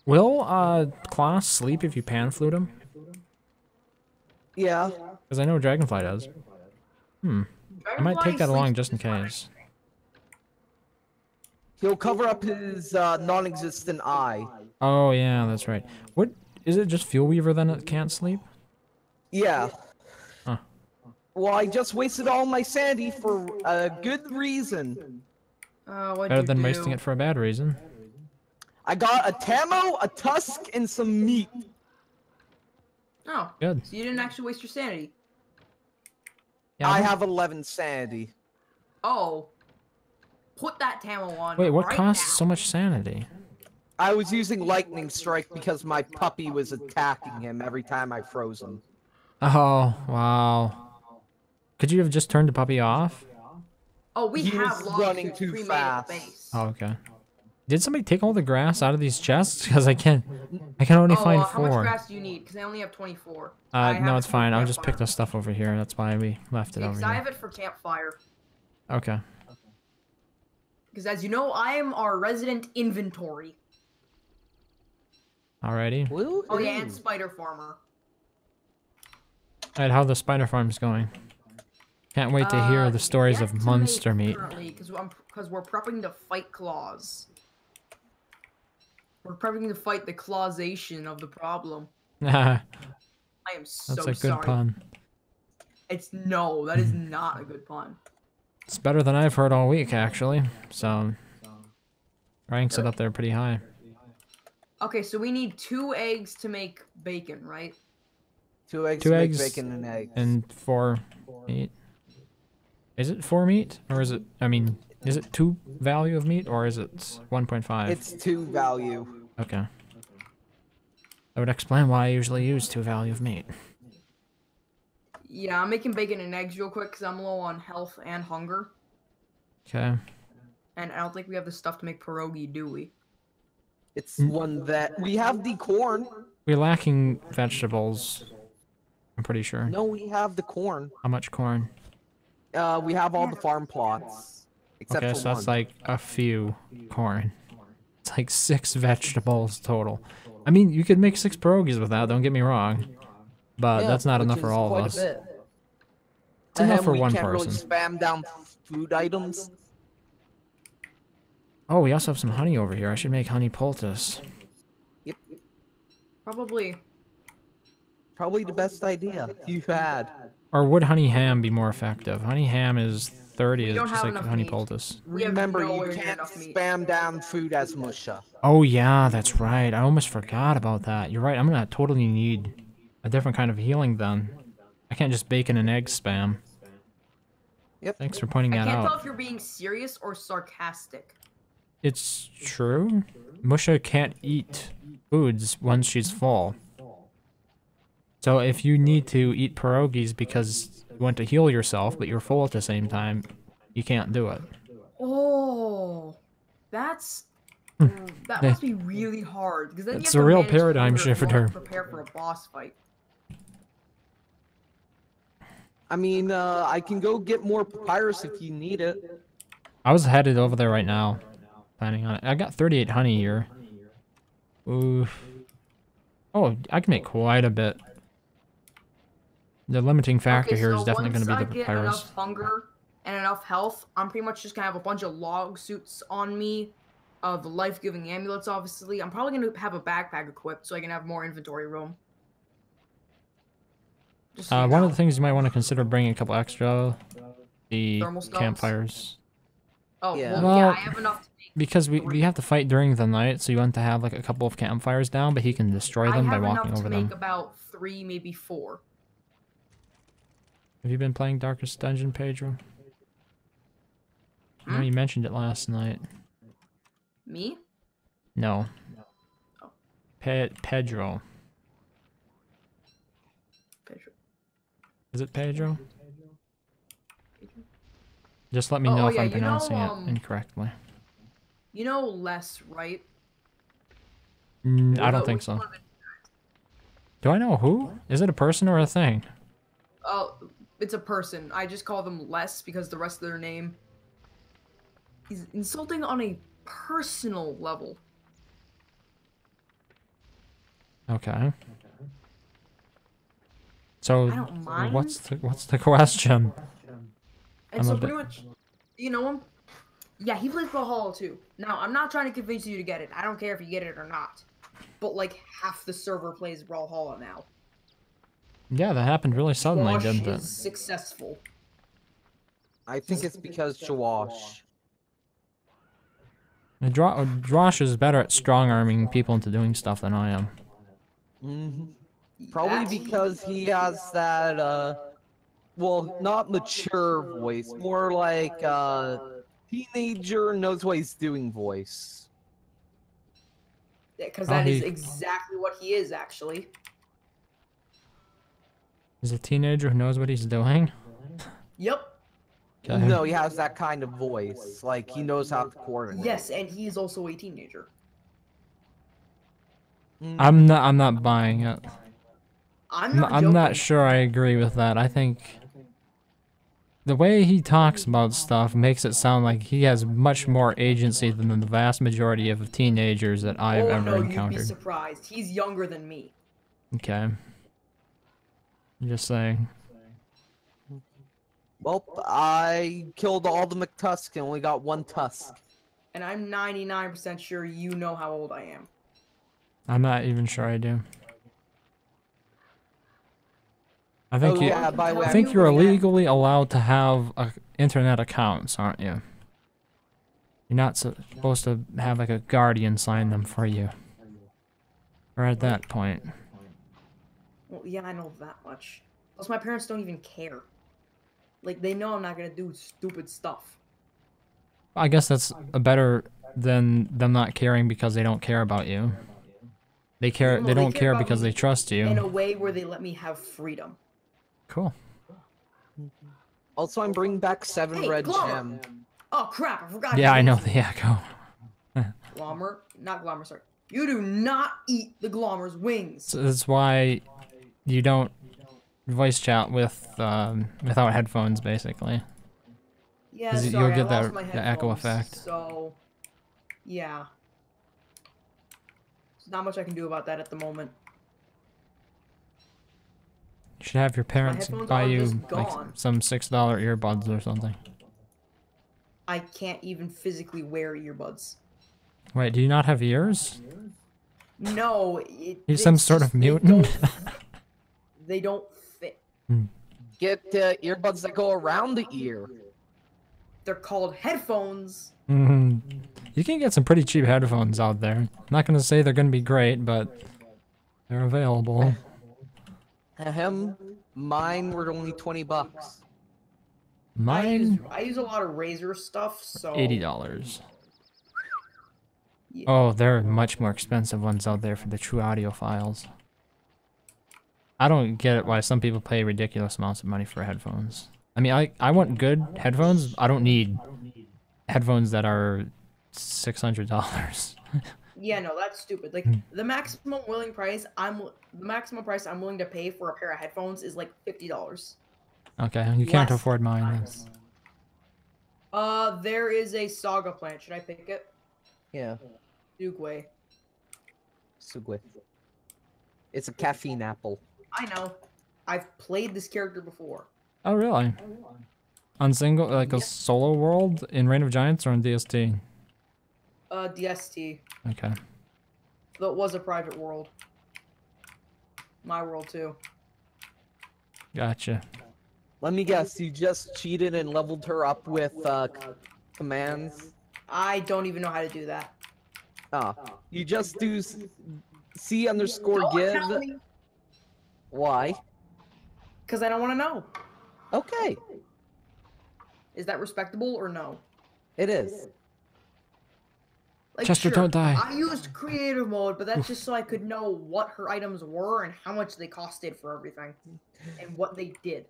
Will uh Klaus sleep if you pan flute him?
Yeah.
Because I know Dragonfly does. Hmm. I might take that along just in case.
He'll cover up his uh, non-existent eye.
Oh yeah, that's right. What is it? Just Fuelweaver then it can't sleep?
Yeah.
Huh.
Well, I just wasted all my sandy for a good reason.
Uh,
Better than
do?
wasting it for a bad reason.
I got a tamo, a tusk, and some meat.
Oh,
Good.
so you didn't actually waste your sanity.
Yeah,
I
don't-
have 11 sanity.
Oh. Put that Tamo on.
Wait, what
right
costs
now.
so much sanity?
I was using lightning strike because my puppy was attacking him every time I froze him.
Oh, wow. Could you have just turned the puppy off?
Oh, we
He
have
was
logs
running too fast.
the base.
Oh, okay. Did somebody take all the grass out of these chests? Because I can't, I can only
oh,
find
uh, how much
four.
grass do you need? Because I only have 24.
Uh,
I
no, it's fine. I'll just pick
campfire.
the stuff over here. That's why we left it
Yeah,
over
'cause I have it for campfire.
Okay.
Because as you know, I am our resident inventory.
Alrighty.
Woo
Oh yeah, and spider farmer.
Alright, how the spider farm's going? Can't wait to hear
Uh,
the stories of monster meat.
Currently, because because we're prepping to fight Klaus. We're prepping to fight the clawsation of the problem.
That's
I am so That's
a good
sorry.
pun.
It's no, that is not a good pun.
It's better than I've heard all week, actually. So, ranks it up there pretty high.
Okay, so we need two eggs to make bacon, right?
Two eggs,
Two
to make
eggs
bacon and eggs.
And four meat. Is it four meat? Or is it, I mean, is it two value of meat? Or is it 1.5?
It's two value.
Okay. That would explain why I usually use two value of meat.
Yeah, I'm making bacon and eggs real quick because I'm low on health and hunger.
Okay.
And I don't think we have the stuff to make pierogi, do we?
It's
Mm.
one that we have the corn.
We're lacking vegetables. I'm pretty sure.
No, we have the corn.
How much corn?
Uh, we have all the farm plots. Except
okay,
for
so that's like a few corn. It's like six vegetables total. I mean, you could make six pierogies with that, don't get me wrong. But
Yeah,
that's not enough for all of us.
bit.
It's enough for one
can't really
person.
spam down food items.
Oh, we also have some honey over here. I should make honey poultice.
Yep,
Probably.
probably the best idea you've had.
Or would honey ham be more effective? Honey ham is 30, it's
don't
just like honey
meat.
poultice.
Remember,
nowhere
you can't spam down food as musha.
Oh yeah, that's right. I almost forgot about that. You're right. I'm gonna totally need a different kind of healing then. I can't just bacon and egg spam.
Yep.
Thanks for pointing
I
that
can't tell
out.
if you're being serious or sarcastic.
It's true. Musha can't eat foods once she's full. So if you need to eat pierogies because you want to heal yourself, but you're full at the same time, you can't do it.
Oh, that's
Hmm.
that
Yeah.
must be really hard because then
It's
you
a
have to
real paradigm
food as well
shifter.
Prepare for a boss fight.
I mean, uh, I can go get more papyrus if you need it.
I was headed over there right now, planning on it. I got 38 honey here. Ooh. Oh, I can make quite a bit. The limiting factor
okay,
here is
so
definitely going to be the
I get
papyrus.
enough hunger and enough health, I'm pretty much just gonna have a bunch of log suits on me. Uh, the life-giving amulets, obviously. I'm probably gonna have a backpack equipped so I can have more inventory room. Just so
Uh, one
know.
of the things you might want to consider bringing a couple extra, the campfires.
Oh,
Yeah.
well, yeah, I have enough to make.
Because we, we have to fight during the night, so you want to have like a couple of campfires down, but he can destroy them
I
them by
have
walking
enough
over
to
them.
make about three, maybe four.
Have you been playing Darkest Dungeon, Pedro? I know
Hmm?
you mentioned it last night.
Me?
No.
Oh.
Pe- Pedro.
Pedro.
Is it Pedro?
Pedro?
Just let me
Oh,
know
oh,
if
yeah,
I'm
you know,
pronouncing
um,
it incorrectly.
You know less, right?
Mm, I don't think so.
one of the-
Do I know who? Is it a person or a thing?
Oh, it's a person. I just call them less because the rest of their name is insulting on a personal level.
Okay. So,
I don't mind.
what's the what's the question?
And
I'm
so
a bit-
pretty much, you know him? Yeah, he plays Brawlhalla too. Now, I'm not trying to convince you to get it. I don't care if you get it or not. But like half the server plays Brawlhalla now.
Yeah, that happened really suddenly,
Wash
didn't
is
it?
successful.
I think it's because Shawash.
Dro- Drosh is better at strong arming people into doing stuff than I am.
Mm -hmm. Probably because he has that uh well, not mature voice, more like uh teenager knows what he's doing voice.
Because
Oh,
that is
he-
exactly what he is, actually.
He's a teenager who knows what he's doing.
Yep.
Okay.
No, he has that kind of voice. Like he knows how to coordinate.
Yes, and he is also a teenager.
Mm,
I'm not. I'm not buying it.
I'm
I'm,
not.
I'm not sure I agree with that. I think the way he talks about stuff makes it sound like he has much more agency than the vast majority of teenagers that I've
oh
ever
no, you'd be surprised. He's younger than me.
Okay. I'm just saying.
Well, I killed all the MacTusk and only got one tusk.
And I'm 99% sure you know how old I am.
I'm not even sure I do. I think
oh
you.
yeah, by the way,
I
I
think
knew
you're
we
legally allowed to have uh, internet accounts, aren't you? You're not su- supposed to have like a guardian sign them for you. Or at that point.
Well, yeah, I know that much. Plus, my parents don't even care. Like, they know I'm not gonna do stupid stuff.
I guess that's a better than them not caring because they don't care about you. They care.
No,
They
they
don't
care
care because they trust you.
In a way where they let me have freedom.
Cool.
Also, I'm bringing back seven
Hey,
red
Glover!
gem.
Oh crap! I forgot.
Yeah, I know
mention-
the echo.
Glommer, not Glommer. Sorry. You do not eat the Glommer's wings.
So that's why you don't voice chat with um, without headphones, basically.
Yeah, sorry,
you'll get that- the echo effect.
So, yeah. There's not much I can do about that at the moment.
You should have your parents buy you like some six dollar earbuds or something.
I can't even physically wear earbuds.
Wait, do you not have ears?
No, it,
You're some sort of mutant?
don't- They don't fit.
Get uh, earbuds that go around the ear.
They're called headphones.
hmm You can get some pretty cheap headphones out there. I'm not gonna say they're gonna be great, but they're available.
Ahem. Mine were only 20 bucks.
I use
Mine,
I use a lot of Razer stuff, so
eighty dollars.
Yeah.
Oh, there are much more expensive ones out there for the true audiophiles. I don't get it why some people pay ridiculous amounts of money for headphones. I mean, I I want good headphones. I don't need headphones that are six hundred dollars.
Yeah, no, that's stupid. Like
Hmm.
the maximum willing price I'm wi- the maximum price I'm willing to pay for a pair of headphones is like fifty dollars.
Okay, you can't
Less
afford mine. then.
Uh, there is a saga plant. Should I pick it?
Yeah,
Dugway.
Sugwe. It's a caffeine apple.
I know. I've played this character before.
Oh, really? On single, like a solo world in Reign of Giants or on DST?
Uh, DST.
Okay.
Though it was a private world. My world too.
Gotcha.
Let me guess, you just cheated and leveled her up with uh, commands?
I don't even know how to do that.
Ah, you just do c underscore
Don't
give.
Tell me,
Why?
Cause I don't want to know.
Okay,
Is that respectable or no?
it is.
Like,
Chester,
sure,
don't die.
I used creative mode, but that's just so I could know what her items were and how much they costed for everything, and what they did.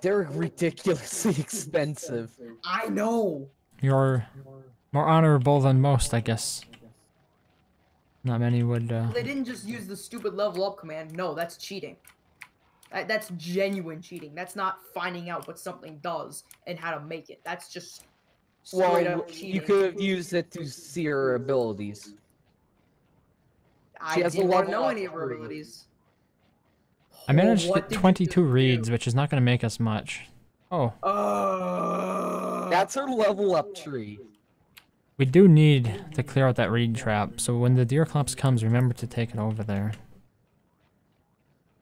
They're ridiculously expensive.
I know.
You're more honorable than most, I guess. Not many would. Uh...
They didn't just use the stupid level up command. No, that's cheating. That, that's genuine cheating. That's not finding out what something does and how to make it. That's just straight
Well,
up cheating.
you could have used it to see her abilities.
I
she has
didn't want
level
know any of her abilities.
I managed
what
to
did
get
you
22 reads, which is not going to make us much. Oh,
Uh,
That's her level up tree.
We do need to clear out that reed trap. So when the Deerclops comes, remember to take it over there.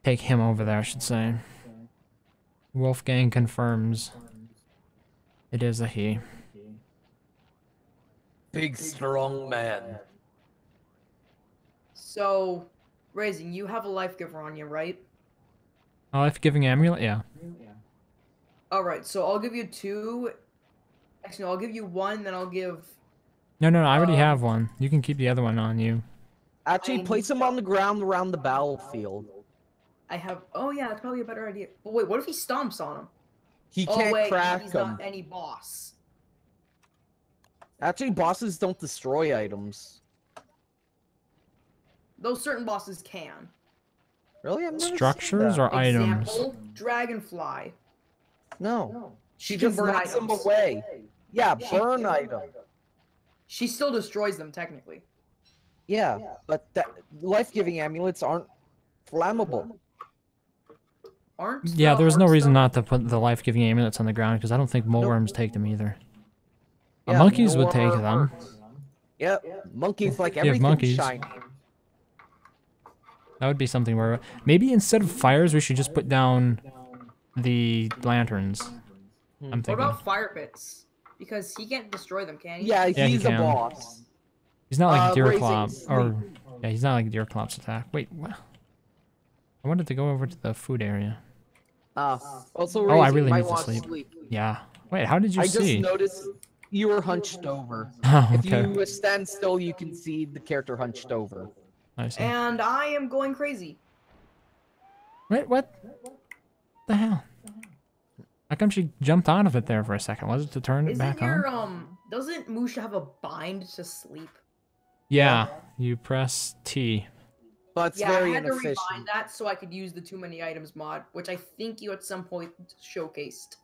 Take him over there, I should say. Wolfgang confirms. It is a he.
Big strong man.
So, Razing, you have a life giver on you, right?
A life-giving amulet, yeah.
All right, so I'll give you two. Actually, no, I'll give you one. Then I'll give.
No, no, no. I already
Um,
have one. You can keep the other one on you.
Actually, place him on the ground around the battlefield.
I have. Oh yeah, that's probably a better idea. But wait, what if he stomps on him?
He
oh
can't
wait,
crack
he's
him.
not any boss.
Actually, bosses don't destroy items.
Those certain bosses can.
Really? I've never seen
Structures
that.
or items?
Example, Dragonfly.
No.
She,
She
can
just
burn
knocks them
items.
away. Yeah,
She
burn
can-
item.
She still destroys them technically.
Yeah, but that life-giving amulets aren't flammable.
Aren't?
Yeah,
the
there was no reason
stuff-
not to put the life-giving amulets on the ground because I don't think
Nope.
worms take them either.
Yeah,
monkeys would take them.
worms. Yep, monkeys like
You have
everything
monkeys.
shiny.
That would be something where maybe instead of fires, we should just put down the lanterns. I'm thinking.
What about fire pits? Because he can't destroy them, can he?
Yeah,
Yeah, he
he's a boss.
He's not like
uh,
Deerclop, or yeah, he's not like Deerclop's attack. Wait, what? I wanted to go over to the food area.
Uh, also,
Oh, I really need to
want
sleep. Yeah. Wait, how did you
I
see?
just noticed you were hunched over.
Oh,
If
okay.
you stand still, you can see the character hunched over.
I see.
And I am going crazy.
Wait, what? The hell? How come she jumped out of it there for a second? Was it to turn it
Isn't
back
your
on?
um? Doesn't Musha have a bind to sleep?
Yeah, you press T.
But it's
yeah,
very
I had to
inefficient.
rebind that so I could use the too many items mod, which I think you at some point showcased.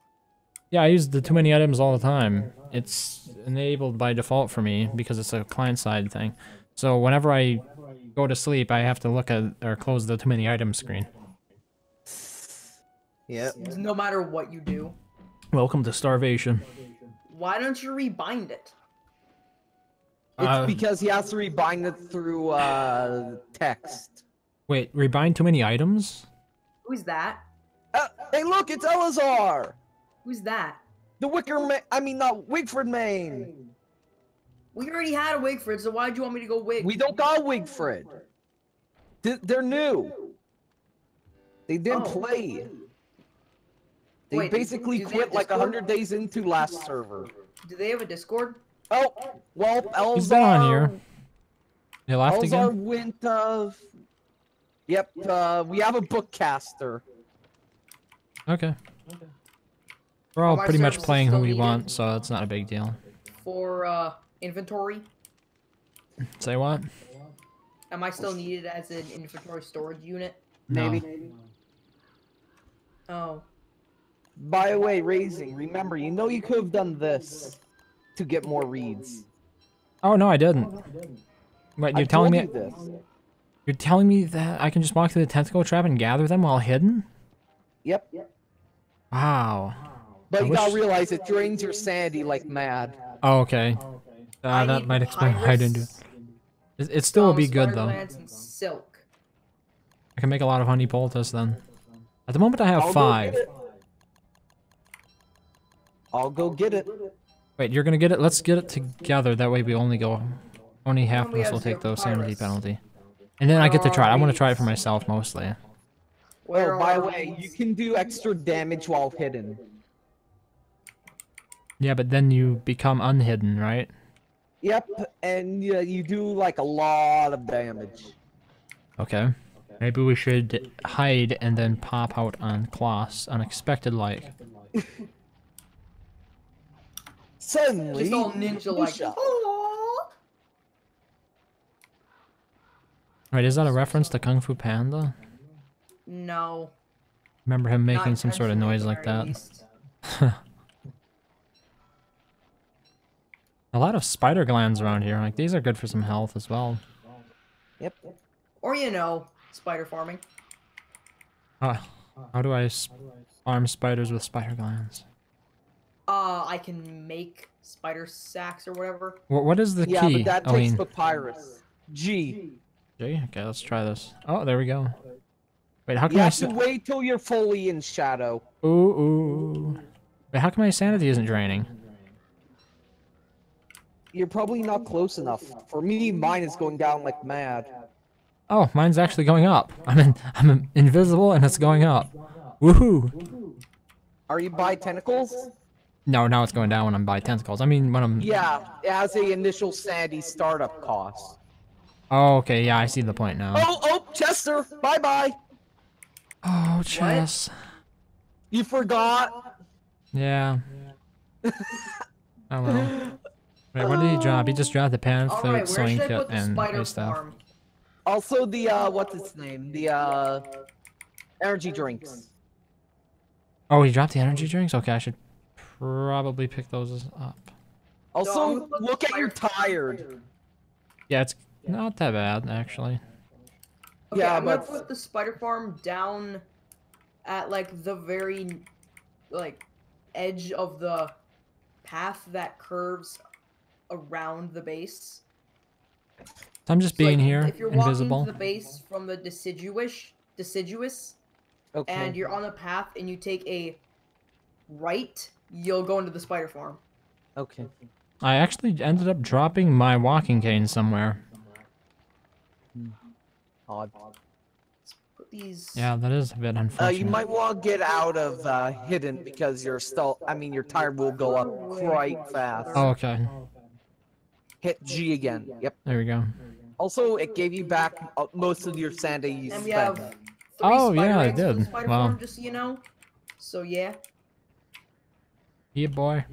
Yeah, I use the too many items all the time. It's enabled by default for me because it's a client-side thing. So whenever I go to sleep, I have to look at or close the too many items screen.
Yep.
No matter what you do,
Welcome to starvation.
why don't you rebind it?
It's
Uh,
because he has to rebind it through uh, text.
Wait, rebind too many items?
Who's that?
Uh, hey, look, it's Elazar!
Who's that?
The Wicker Ma- I mean, not Wigfrid Main.
We already had a Wigfrid, so why'd you want me to go Wig?
We don't got Wigfrid. Th- They're new. They didn't
Oh.
play. They
Wait,
basically
do they
quit
have
like a hundred days into last server.
Do they have a Discord?
Oh, well, Elzar.
He's been on here. You left
Elzar
again?
went. Uh, yep. Uh, we have a bookcaster.
Okay. We're all
my
pretty much playing who we
needed?
want, so it's not a big deal.
For uh inventory?
Say what?
Am I still needed as an inventory storage unit?
No.
Maybe.
Oh.
By the way, Razing. Remember, you know you could have done this to get more reads.
Oh no, I didn't. Wait,
I
you're telling me
you this.
you're telling me that I can just walk through the tentacle trap and gather them while hidden?
Yep.
Wow.
But
I
you gotta realize it drains your sanity like mad.
Oh, okay. Uh, that might explain why I didn't do it. It, it still will
um,
be good though.
silk.
I can make a lot of honey poultice then. At the moment I have
I'll go
five.
Get it. I'll go get it.
Wait, you're gonna get it? Let's get it together. That way we only go. Only half of us will take the sanity penalty. And then I get to try. it. I want to try it for myself mostly.
Well, by the way, you can do extra damage while hidden.
Yeah, but then you become unhidden, right?
Yep, and yeah, you do like a lot of damage.
Okay. Maybe we should hide and then pop out on Klaus unexpected like.
Suddenly,
Just all ninja like.
Musha.
Right, is that a reference to Kung Fu Panda?
No.
Remember him
not
making some sort of noise like that? A lot of spider glands around here. Like these are good for some health as well.
Yep.
Or you know, spider farming.
Uh, how do I s- farm spiders with spider glands?
Uh, I can make spider sacks or whatever.
What, what is the
Yeah,
key?
but that
I
takes
mean,
papyrus. G.
G? Okay, let's try this. Oh, there we go. Wait, how
You
come I
have to wait till you're fully in shadow.
Ooh, ooh. Wait, how come my sanity isn't draining?
You're probably not close enough. For me, mine is going down like mad.
Oh, mine's actually going up. I'm in, I'm invisible and it's going up. Woohoo!
Are you by tentacles?
No, now it's going down when I'm by tentacles. I mean, when I'm.
Yeah, it has a initial sandy startup cost.
Oh, okay. Yeah, I see the point now.
Oh, oh, Chester, bye bye.
Oh, chess.
You forgot.
Yeah. oh well. Wait, what did he drop? He just dropped the pan
All
flute,
right,
sewing kit, and
spider
stuff.
farm?
Also, the uh, what's its name? The uh, energy drinks.
Oh, he dropped the energy drinks. Okay, I should probably pick those up.
Also, look at your tired.
Yeah, it's not that bad actually.
Okay,
Yeah,
I'm gonna put the spider farm down at like the very like edge of the path that curves around the base.
I'm just
So, like,
being here,
if you're walking
invisible.
to the base from the deciduous deciduous
Okay.
and you're on a path and you take a right, you'll go into the spider farm.
Okay.
I actually ended up dropping my walking cane somewhere.
Odd.
Put these
Yeah, that is a bit
Uh,
unfortunate.
you might want to get out of uh, hidden because you're still. I mean, your tire will go up quite fast.
Oh, okay.
Hit G again. Yep.
There we go.
Also, it gave you back uh, most of your sandy you
and we
spent.
have three
Oh,
spider
yeah, I
eggs for the
did.
Spider
Wow.
farm, just so you know. So yeah.
Yeah, boy.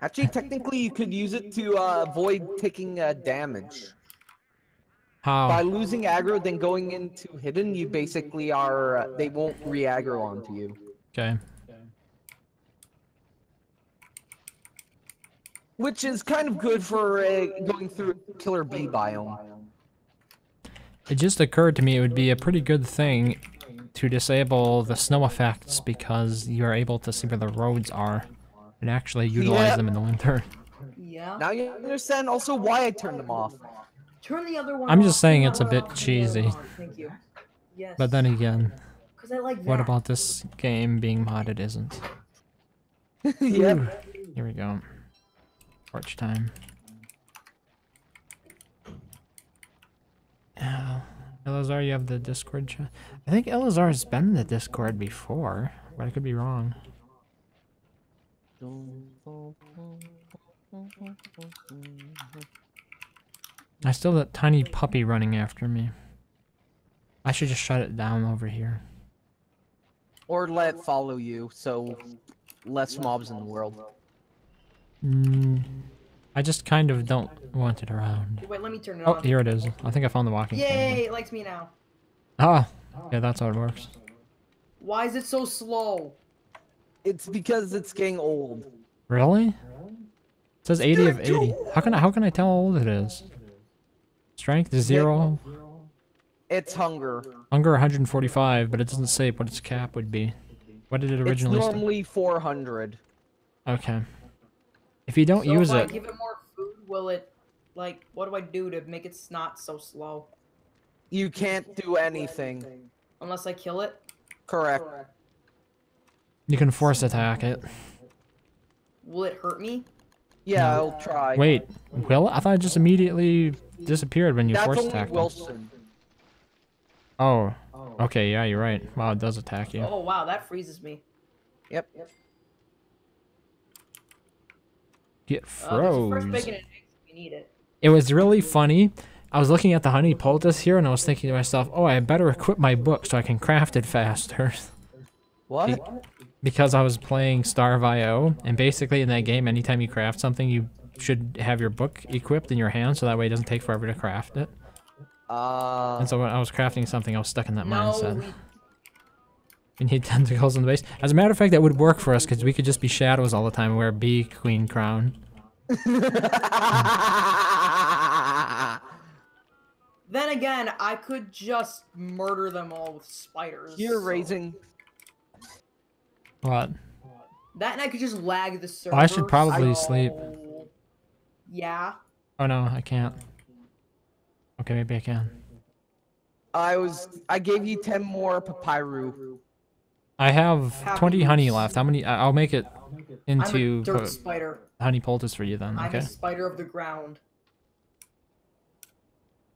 Actually, technically, you could use it to uh, avoid taking uh, damage.
How?
By losing aggro, then going into hidden, you basically are. Uh, they won't re-aggro onto you.
Okay.
Which is kind of good for uh, going through Killer Bee biome.
It just occurred to me it would be a pretty good thing to disable the snow effects because you're able to see where the roads are and actually utilize
Yeah.
them in the winter.
Yeah.
Now you understand also why I turned them off.
Turn the other one
I'm
off,
just saying it's a bit
off, turn the other
cheesy.
Thank you. Yes.
But then again,
I like
what about this game being modded isn't?
yep.
Here we go. Torch time. Yeah. Elazar, you have the Discord chat. I think Elazar's been in the Discord before, but I could be wrong. I still have that tiny puppy running after me. I should just shut it down over here.
Or let it follow you, so less mobs in the world.
Mm, I just kind of don't want it around.
Wait, let me turn it
Oh,
on.
here it is. I think I found the walking cane.
Yay! It likes me now.
Ah, yeah, that's how it works.
Why is it so slow?
It's because it's getting old.
Really? It says 80 of 80. How can I how can I tell how old it is? Strength is zero.
It's hunger.
Hunger 145, but it doesn't say what its cap would be. What did it originally say?
normally 400.
Okay. If you don't
so
use
if I
it,
give it more food, will it, like, what do I do to make it not so slow?
You can't do anything.
Unless I kill it?
Correct.
you can force attack it.
Will it hurt me?
Yeah, I'll try.
Wait, will it? I thought it just immediately disappeared when you
That's
force
only
attacked it.
Wilson.
Oh. oh, okay, yeah, you're right. Wow, it does attack you.
Oh wow, that freezes me.
Yep. Yep.
Get
Uh, there's a fresh
froze.
bacon eggs if you need it.
It was really funny. I was looking at the honey poultice here and I was thinking to myself, oh, I better equip my book so I can craft it faster.
What?
because I was playing Starve.io, and basically in that game, anytime you craft something, you should have your book equipped in your hand so that way it doesn't take forever to craft it.
Uh,
And so when I was crafting something, I was stuck in that
No,
mindset.
We-
We need tentacles in the base. As a matter of fact, that would work for us because we could just be shadows all the time and wear a bee queen crown.
Then again, I could just murder them all with spiders.
You're
so-
Razing.
What?
That and I could just lag the server.
I should probably
so-
sleep.
Yeah.
Oh no, I can't. Okay, maybe I can.
I was. I gave you 10 more papyru.
I have
Happy
20 honey
boots.
left. How many? I- I'll make it
I'm
into
a dirt spider.
honey poultice for you then,
I'm
okay?
a spider of the ground.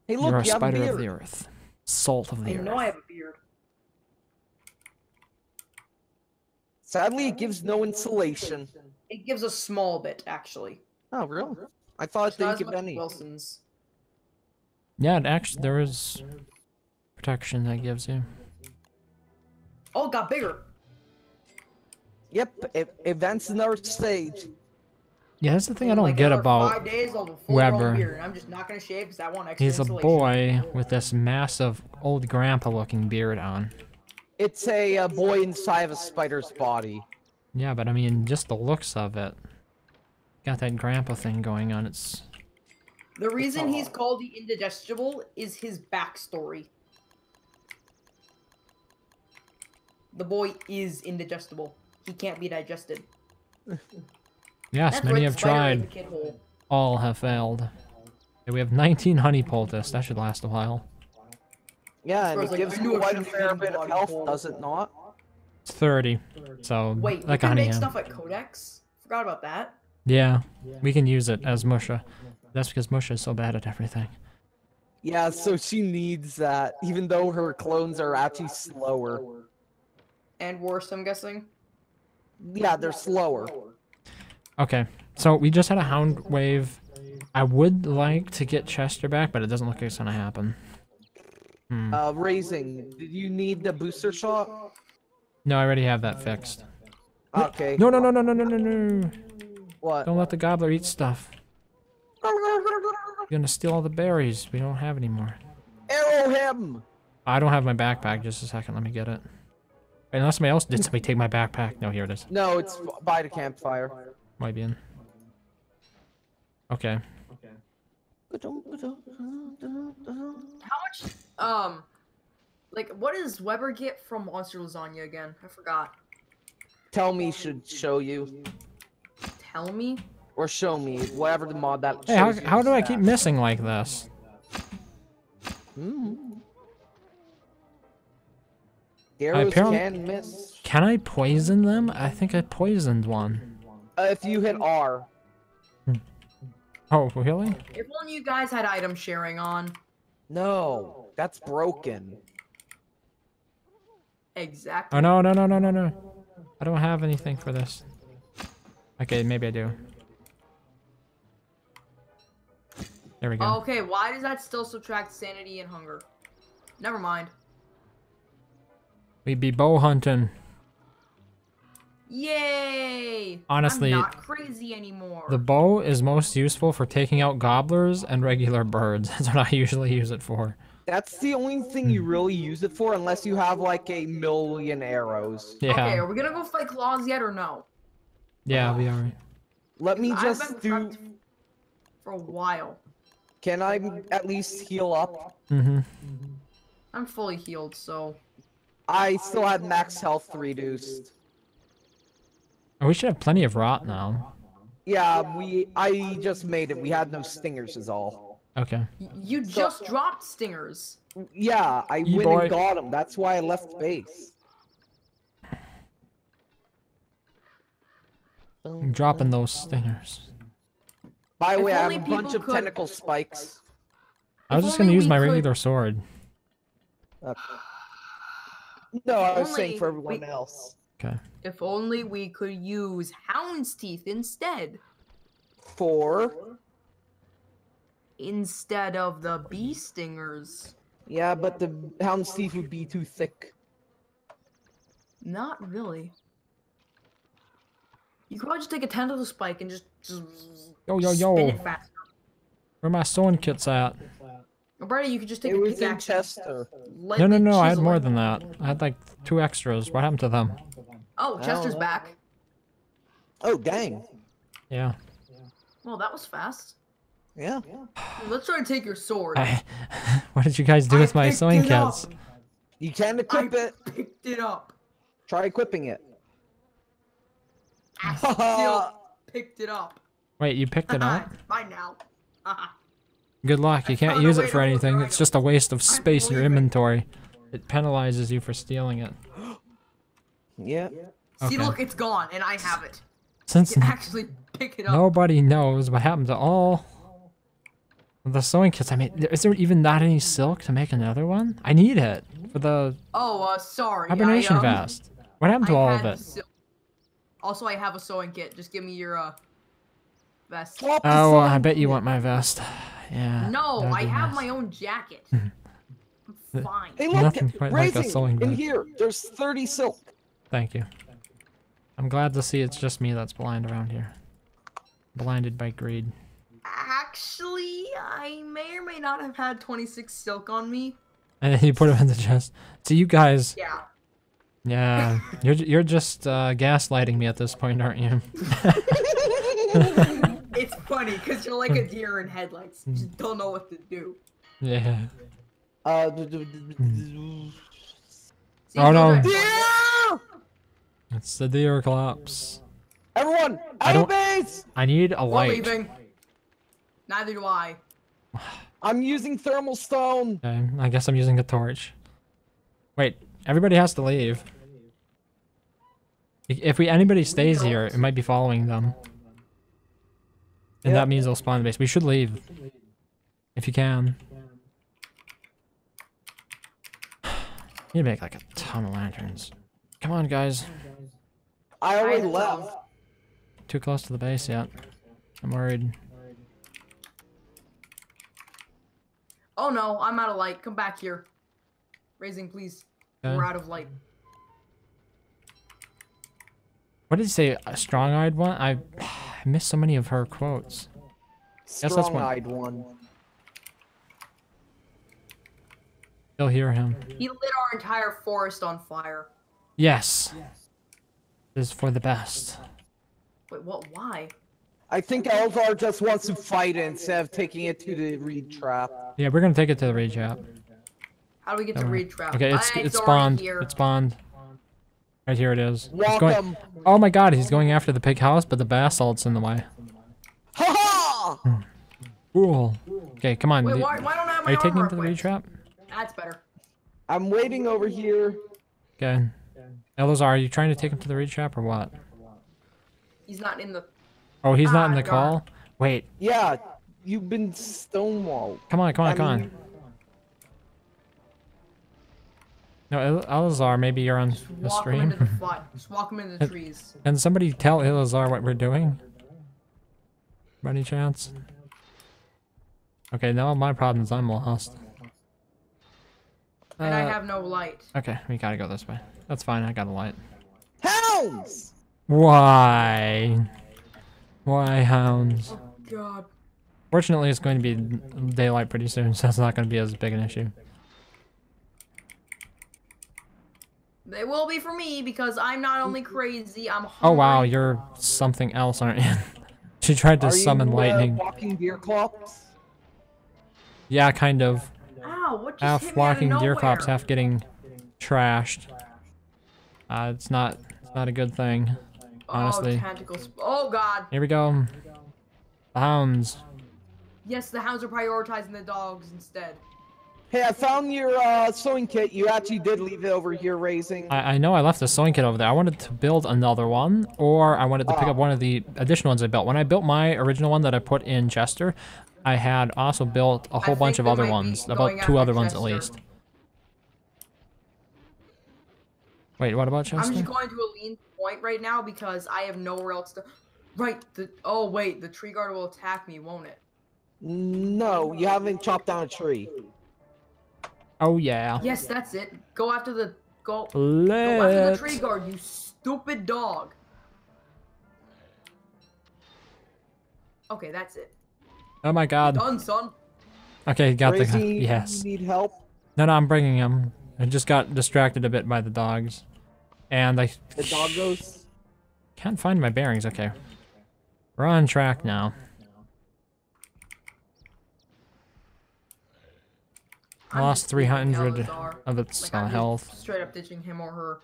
Hey, look,
You're a
you have a
spider of the earth. Salt of the
I
earth.
know I have a beard.
Sadly, it gives no insulation.
It gives a small bit, actually.
Oh, really? I thought it
It's not
didn't
as
give
much
any.
Wilson's.
Yeah, it actually there is protection that gives you.
Oh, it got bigger.
Yep, it advanced another stage.
Yeah, that's the thing I don't
like,
get about
five days, I'll have a full-grown
Webber.
beard, I'm just not gonna shave because I want extra
he's a boy with this massive old grandpa looking beard on.
It's a, uh boy inside of a spider's body.
Yeah, but I mean just the looks of it. Got that grandpa thing going on. It's
The reason he's called the indigestible is his backstory. The boy is indigestible. He can't be digested.
yes,
That's
many have
the spider in
tried.
the kid hole.
All have failed. Okay, we have 19 honey poultice. That should last a while.
Yeah, and it
like-
gives you
it
quite a fair bit of health, does it not?
It's 30. So
Wait, we
like a
can
honey
make
ham.
stuff like Codex? Forgot about that.
Yeah, we can use it as Musha. That's because Musha is so bad at everything.
Yeah, so she needs that, even though her clones are actually slower.
And worse, I'm guessing.
Yeah, they're slower.
Okay, so we just had a hound wave. I would like to get Chester back, but it doesn't look like it's gonna happen. Hmm.
Uh, Razing, did you need the booster shot?
No, I already have that fixed.
Okay.
No, no, no, no, no, no, no, no!
What?
Don't let the gobbler eat stuff. You're gonna steal all the berries. We don't have any more.
Arrow him!
I don't have my backpack. Just a second. Let me get it. Unless somebody else did somebody take my backpack. No, here it is.
No, it's by the campfire.
Might be in. Okay.
How much? Um, like, what does Webber get from Monster Lasagna again? I forgot.
Tell me should show you.
Tell me.
Or show me, whatever the mod that
Hey, how,
you
how do I keep missing like this?
Mm. Arrows
apparently-
can miss.
Can I poison them? I think I poisoned one.
Uh, if you hit R.
Oh, really?
If only you guys had item sharing on.
No, that's broken.
Exactly.
Oh, no, no, no, no, no, no. I don't have anything for this. Okay, maybe I do. There we go.
Okay, why does that still subtract sanity and hunger? Never mind.
We'd be bow hunting.
Yay!
Honestly,
I'm not crazy anymore.
The bow is most useful for taking out gobblers and regular birds. That's what I usually use it for.
That's the only thing you really use it for, unless you have like a million arrows.
Yeah.
Okay, are we gonna go fight Klaus yet or no?
Yeah, we are.
Let me
I've
just
been
do.
for a while.
Can I at least heal up?
Mm-hmm.
I'm fully healed, so
I still have max health reduced.
Oh, we should have plenty of rot now.
Yeah, we. I just made it. We had no stingers, is all.
Okay.
you just dropped stingers.
Yeah, I
Ye
went
boy.
and got them. That's why I left base.
I'm dropping those stingers.
By the way, I have a bunch of
could-
tentacle spikes.
I was
If
just gonna use my
could-
regular sword.
Uh, no, I was saying for everyone
we-
else.
Okay.
If only we could use hound's teeth instead.
For?
Instead of the bee stingers.
Yeah, but the hound's teeth would be too thick.
Not really. You could probably just take a tentacle spike and just, just
Yo, yo,
spin
yo.
it faster.
Where my sewing kits at?
Or Brady, you could just take
It
a
was in
pickaxe
Chester.
No, no, no. I had more than that. I had like two extras. What happened to them?
Oh, Chester's back.
Oh, dang.
Yeah.
Well, that was fast.
Yeah.
Let's try to take your sword.
I, what did you guys do
I
with my sewing
it up.
kits?
You can
I
equip it.
picked it up.
Try equipping it.
I still picked it up.
Wait, you picked it up?
It's Mine now. Haha.
Good luck. You can't use it for anything. It's just a waste of space in your inventory. It penalizes you for stealing it.
Yeah.
See, look, it's gone, and I have it.
Since
You actually pick it up.
nobody knows what happened to all the sewing kits, I mean, is there even not any silk to make another one? I need it for the
Oh, uh, sorry.
hibernation
I, um,
vest. What happened to
I
all of it?
Also, I have a sewing kit. Just give me your uh vest.
Swap the
Oh, I bet you want my vest. Yeah.
No, I have
nice.
my own jacket. I'm fine.
Hey, look,
Nothing quite like a
raising
sewing
in here. There's 30 silk.
Thank you. I'm glad to see it's just me that's blind around here. Blinded by greed.
Actually, I may or may not have had 26 silk on me.
And then you put it in the chest. So you guys,
Yeah.
yeah, you're you're just uh, gaslighting me at this point, aren't you?
It's funny because you're like a deer in headlights. You just don't know what to do.
yeah.
Uh, d- d- d- d-
See,
Oh, no.
you're
Deer!
It's the Deerclops.
Everyone,
I
out of base!
I need a
We're
light.
leaving. Neither do I.
I'm using thermal stone.
Okay, I guess I'm using a torch. Wait, everybody has to leave. If we anybody stays here, it might be following them. And
Yeah.
that means they'll spawn the base. We should leave. If you can. You need to make like a ton of lanterns. Come on, guys.
I already left.
Too close to the base yet. I'm worried.
Oh no, I'm out of light. Come back here. Razing, please.
Okay.
We're out of light.
What did you say? A strong-eyed one? I, I missed so many of her quotes. that's one.
Strong-eyed one.
Still hear him.
He lit our entire forest on fire.
Yes. yes. This is for the best.
Wait, what? Why?
I think Elzar just wants to fight it instead of taking it to the reed trap.
Yeah, we're gonna take it to the raid trap.
How do we get to
Alright.
reed trap?
Okay, it's it's
already
spawned.
Here.
It's spawned. Right here it is. It's going-
Welcome.
oh my god, he's going after the pig house, but the basalt's in the way.
Ha ha!
Cool. Okay, come on.
Wait, why, why don't I have my
are you taking
armor
him to the raid
equipped?
trap?
That's better.
I'm waiting over here.
Okay. Elazar, are you trying to take him to the raid trap or what?
He's not in the.
Oh, he's not in
Ah,
the
darn.
call? Wait,
Yeah, you've been stonewalled.
come on, come on,
I
come on. No, Elazar, maybe you're on the
Walk him into
stream.
the. Just walk him into the trees.
Can somebody tell Elazar what we're doing? By any chance? Okay, now my problem is I'm lost.
And I
Uh,
have no light.
Okay, we gotta go this way. That's fine, I got a light.
Hounds!
Why? Why hounds?
Oh God.
Fortunately, it's going to be daylight pretty soon, so it's not going to be as big an issue.
They will be for me because I'm not only crazy. I'm. Hungry.
Oh wow, you're something else, aren't you? she tried to
Are
summon
you, uh,
lightning.
walking Deerclops?
Yeah, kind of.
Ow! What just hit
Half
me out of
walking
Deerclops,
half getting trashed. Uh, it's not, it's not a good thing. honestly.
Oh, tentacles. Oh God.
Here we go. The hounds.
Yes, the hounds are prioritizing the dogs instead.
Hey, I found your uh, sewing kit. You actually did leave it over here Razing.
I, I know I left the sewing kit over there. I wanted to build another one, or I wanted to pick
Oh.
up one of the additional ones I built. When I built my original one that I put in Chester, I had also built a whole bunch of other ones, about two
after
other ones at least. Wait, what about Chester?
I'm just going to a lean point right now because I have nowhere else to. Right. The oh wait, the tree guard will attack me, won't it?
No, you haven't chopped down a tree.
Oh yeah.
Yes, that's it. Go after the go. Go after the tree guard, you stupid dog. Okay, that's it.
Oh my god.
Done, son.
Okay, got the yes.
You need help?
No, no, I'm bringing him. I just got distracted a bit by the dogs, and I
The doggos?
can't find my bearings. Okay, we're on track now. I lost 300 of its
Like,
uh, health.
Straight up ditching him or her.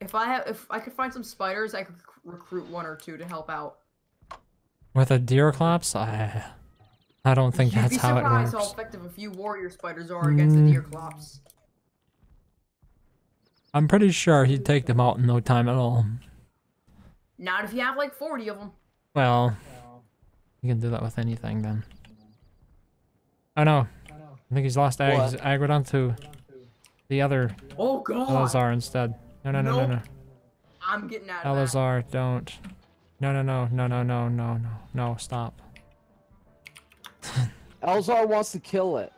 If I have, if I could find some spiders, I could recruit one or two to help out.
With a Deerclops, I, I don't think
You'd
that's
be
how it
surprised
works.
how effective a few warrior spiders are against the deer
Mm.
clops.
I'm pretty sure he'd take them out in no time at all.
Not if you have like 40 of them.
Well, you can do that with anything then. Oh no, I think he's lost eggs.
What?
Aggroed onto the other
Oh god.
Elazar instead. No, no, no, no, no.
Nope. I'm getting out of that.
Don't. No, no, no, no, no, no, no, no, no, stop.
Elzar wants to kill it.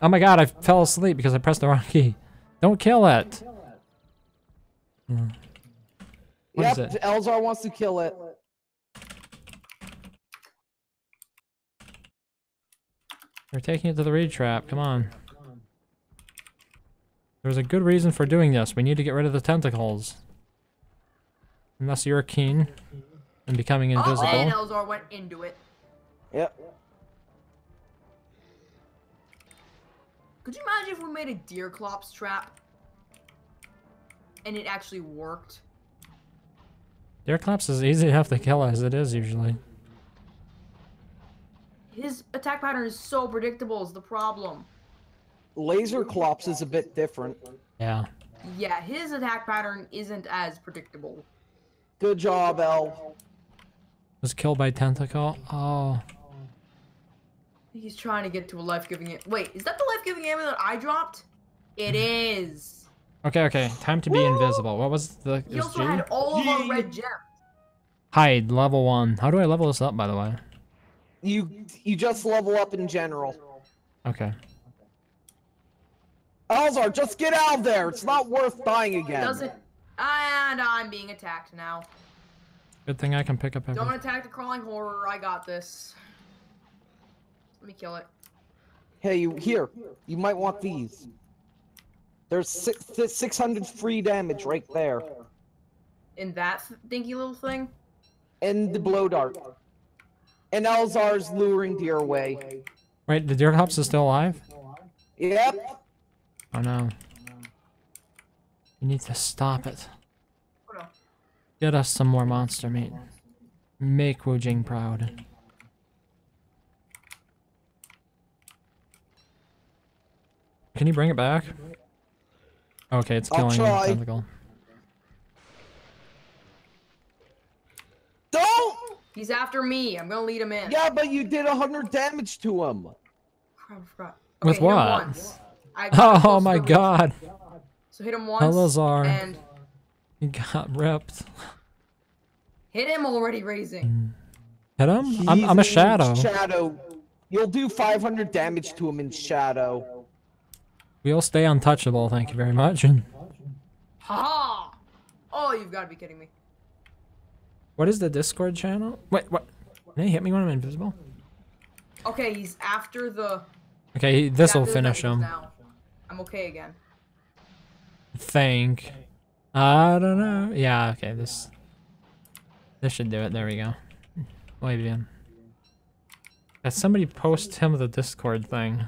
Oh my god, I fell asleep because I pressed the wrong key. Don't kill it. Hmm. What is
yep,
it?
Elzar wants to kill it.
You're taking it to the reed trap. Come on. There's a good reason for doing this. We need to get rid of the tentacles. Unless you're keen and becoming invisible.
Oh, and
invisible.
Elzar went into it.
Yep.
Could you imagine if we made a Deerclops trap? And it actually worked.
Deerclops is easy enough to kill as it is usually.
His attack pattern is so predictable is the problem.
Laser Clops is a bit different.
Yeah.
Yeah, his attack pattern isn't as predictable.
Good job, El.
Was killed by tentacle. Oh.
He's trying to get to a life-giving. am- Wait, is that the life-giving amulet I dropped? It mm-hmm. is.
Okay, okay. Time to be invisible. What was the
He
was
also
G?
had all of our red gems.
Hide level one. How do I level this up by the way?
You you just level up in general.
Okay.
Elzar, just get out of there. It's not worth dying again.
doesn't. And I'm being attacked now.
Good thing I can pick up
Don't attack the crawling horror. I got this. Let me kill it.
Hey, you here. You might want these. There's six, 600 free damage right there.
In that dinky little thing.
And the blow dart. And Elzar's luring deer away.
Wait, the deer hops is still alive?
Yep.
Oh no. You need to stop it. Get us some more monster meat. Make Wu Jing proud. Can you bring it back? Okay, it's killing the
try.
tentacle.
Don't!
He's after me. I'm gonna lead him in.
Yeah, but you did 100 damage to him.
Crap, I forgot.
With
Okay, hit
what?
once.
Oh my
to the-
god!
So hit him once.
Elazar.
And
He got ripped.
hit him already Razing.
Hit him? I'm, I'm a shadow.
Shadow. You'll do 500 damage to him in shadow.
We'll stay untouchable, thank you very much.
Ha! Oh, you've got to be kidding me.
What is the Discord channel? Wait, what? Can he hit me when I'm invisible?
Okay, he's after the.
Okay, this will finish him.
Now. I'm okay again.
Think. I don't know. Yeah, okay, this this should do it. There we go. Muy bien. Got somebody post him the Discord thing.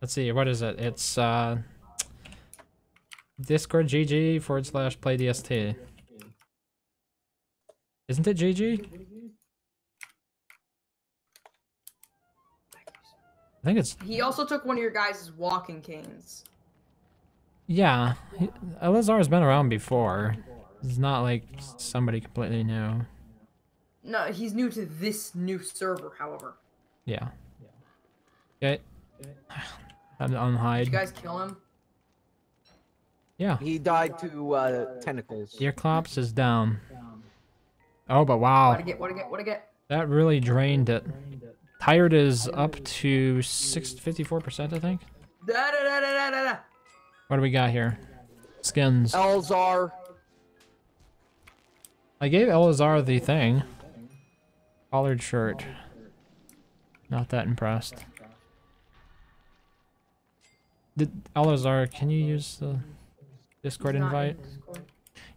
Let's see, what is it? It's uh Discord GG forward slash play DST. Isn't it GG? I think it's
He also took one of your guys' walking canes.
Yeah, Elazar's been around before. It's not like somebody completely new.
No, he's new to this new server, however.
Yeah. Okay. Time to
Did
unhide.
you guys kill him?
Yeah.
He died to uh, tentacles.
Deerclops is down. Oh, but wow.
What
wow.
to get? What to get? What to get?
That really drained it. Tired is up to 6 54%, I think.
Da da da da da da da.
What do we got here? Skins.
Elzar.
I gave Elazar the thing. Collared shirt. Not that impressed. Did Elazar, can you use the Discord
He's not in
invite?
Discord.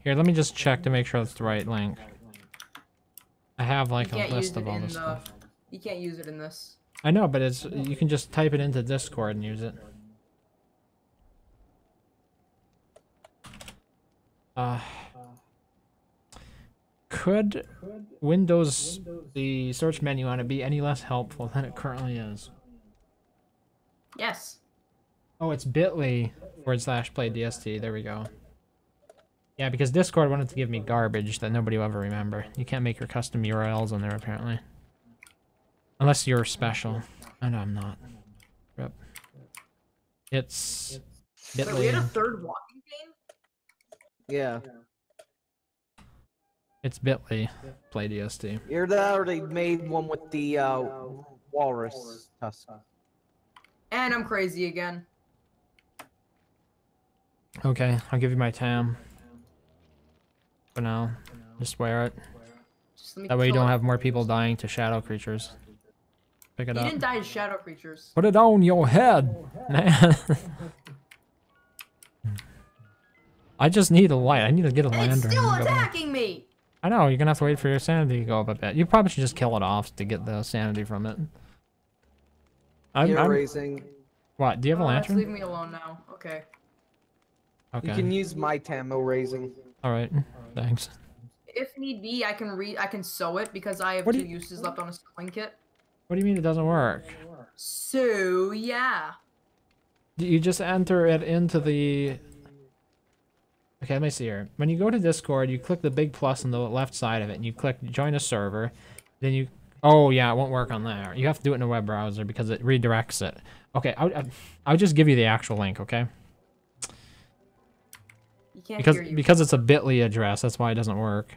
Here, let me just check to make sure that's the right link. I have like a list of all this
the.
stuff.
You can't use it in this.
I know, but it's you can just type it into Discord and use it. Uh, could Windows the search menu on it be any less helpful than it currently is?
Yes.
Oh, it's bit.ly forward slash play DST. There we go. Yeah, because Discord wanted to give me garbage that nobody will ever remember. You can't make your custom URLs on there apparently. Unless you're special. And I'm not. Rip. It's
Wait, we had a third walking cane?
Yeah.
It's Bitly. Play DST.
You're the already made one with the uh, walrus tusk.
And I'm crazy again.
Okay, I'll give you my tam. For now. Just wear it.
Just let me
That way you don't have more people dying to shadow creatures. Pick it
He
up.
didn't die as shadow creatures.
Put it on your head, man. I just need a light. I need to get a
And
lantern.
it's still attacking me!
I know, you're gonna have to wait for your sanity to go up a bit. You probably should just kill it off to get the sanity from it. I'm,
You're
I'm-
Razing.
what, do you have a
Oh, let's
lantern?
leave me alone now. Okay.
Okay.
You can use my Tamo Razing.
Alright, thanks.
If need be, I can re I can sew it because I have
What
two
you-
uses left on a sewing kit.
What do you mean it doesn't work?
So yeah.
You just enter it into the... Okay, let me see here. When you go to Discord, you click the big plus on the left side of it, and you click join a server. Then you... Oh, yeah, it won't work on there. You have to do it in a web browser because it redirects it. Okay, I'll, I'll- I'll just give you the actual link, okay?
You can't
Because
hear you.
because it's a bit.ly address, that's why it doesn't work.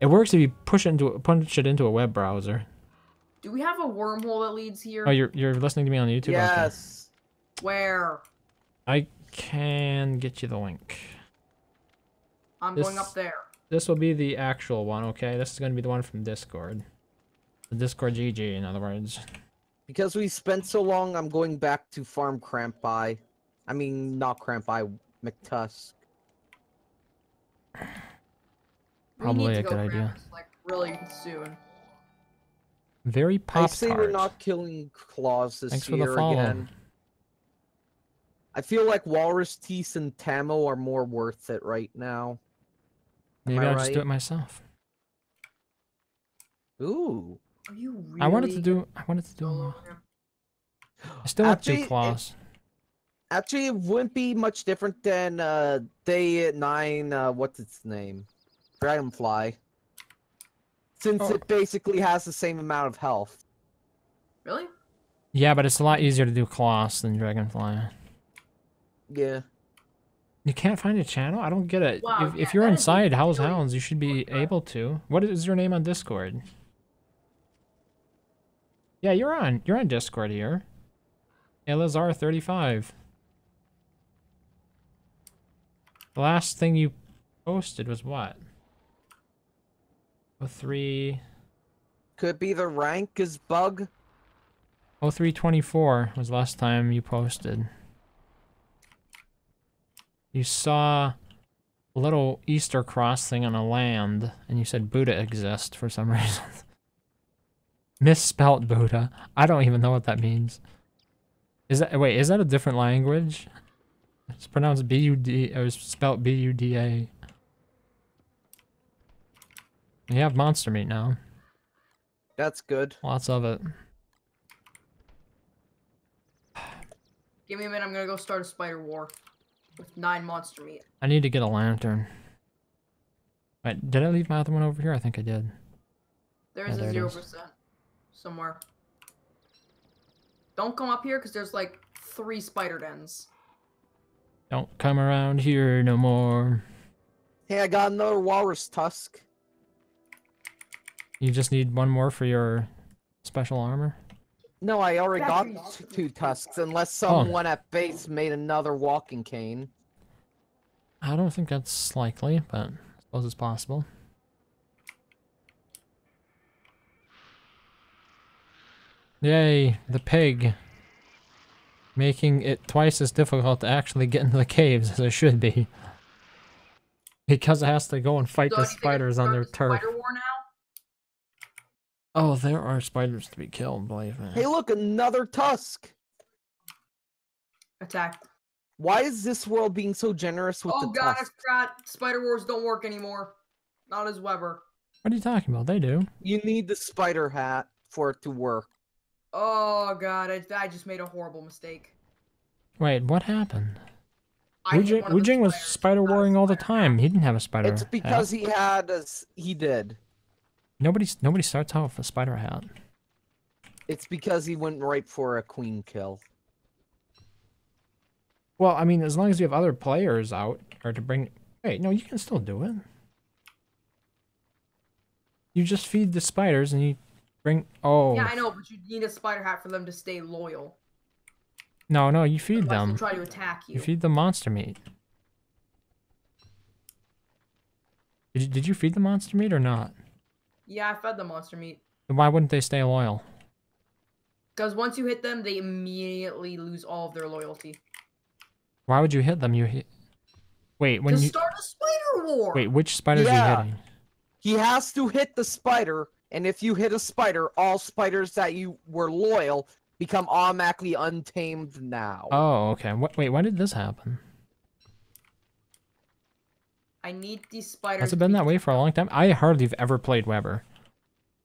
It works if you push it into push it into a web browser.
Do we have a wormhole that leads here?
Oh, you're you're listening to me on YouTube. Okay.
Yes.
Where?
I can get you the link.
I'm going
This-
up there.
This will be the actual one, okay? This is going to be the one from Discord. The Discord GG, in other words.
Because we spent so long, I'm going back to farm Crampi. I mean, not Crampi, MacTusk.
We
Probably a
go
good idea.
this, Like really soon.
Very
I
pop
say we're not killing Klaus this
Thanks for the
year again. I feel like Walrus Teeth and Tamo are more worth it right now.
Maybe
I
I'll just do it myself.
Ooh.
Are you really?
I wanted to do. I wanted to
solo
do.
him?
I still have
Actually,
two
it-
claws.
Actually, it wouldn't be much different than uh, Day 9, uh, what's its name? Dragonfly. Since
Oh.
it basically has the same amount of health.
Really?
Yeah, but it's a lot easier to do Klaus than dragonfly.
Yeah.
You can't find a channel? I don't get it.
Wow,
if,
yeah,
if you're inside Hell's
really
Hounds, you should be
fucked
able to. What is your name on Discord? Yeah, you're on. You're on Discord here. Elazar35. The last thing you posted was what? Oh three
Could be the rank is bug.
oh three twenty four was last time you posted. You saw a little Easter cross thing on a land, and you said Buddha exists for some reason. Misspelt Buddha. I don't even know what that means. Is that wait? Is that a different language? It's pronounced B U D or it's spelled B U D A. You have monster meat now.
That's good.
Lots of it.
Give me a minute. I'm gonna go start a spider war with nine monster meat.
I need to get a lantern. Wait, did I leave my other one over here? I think I did.
There's
Yeah,
is
there
a 0% somewhere. Don't come up here because there's like three spider dens.
Don't come around here no more.
Hey, I got another walrus tusk.
You just need one more for your special armor.
No, I already got two tusks, unless
Oh.
someone at base made another walking cane.
I don't think that's likely, but I suppose it's possible. Yay, the pig. Making it twice as difficult to actually get into the caves as it should be. Because it has to go and fight
So
the
do you think I should
spiders on their
the
turf.
Spider war now.
Oh, there are spiders to be killed, believe me.
Hey, look, another tusk.
Attack.
Why is this world being so generous with the
Oh
the
god, I
tusk?
forgot. Spider wars don't work anymore. Not as Webber.
What are you talking about? They do.
You need the spider hat for it to work.
Oh god, I, I just made a horrible mistake.
Wait, what happened?
I
Wu Jing, Wu Jing was spider warring all the time. He didn't have a spider.
It's
hat.
because he had a s- he did.
nobody nobody starts out with a spider hat.
It's because he went right for a queen kill.
Well, I mean, as long as you have other players out, or to bring. Wait, no, you can still do it. You just feed the spiders and you bring. Oh.
Yeah, I know, but you need a spider hat for them to stay loyal.
No, no, you feed
Otherwise
them.
they'll try to attack you.
You feed the monster meat. Did you, did you feed the monster meat or not?
Yeah, I fed them monster meat.
Then why wouldn't they stay loyal?
Because once you hit them, they immediately lose all of their loyalty.
Why would you hit them? You hit. Wait, when
to
you
start a spider war.
wait, which spiders are you hitting?
He has to hit the spider, and if you hit a spider, all spiders that you were loyal become automatically untamed now.
Oh, okay. What? Wait, when did this happen?
I need these spiders.
Has it
to
been that way for a long time? I hardly have ever played Webber.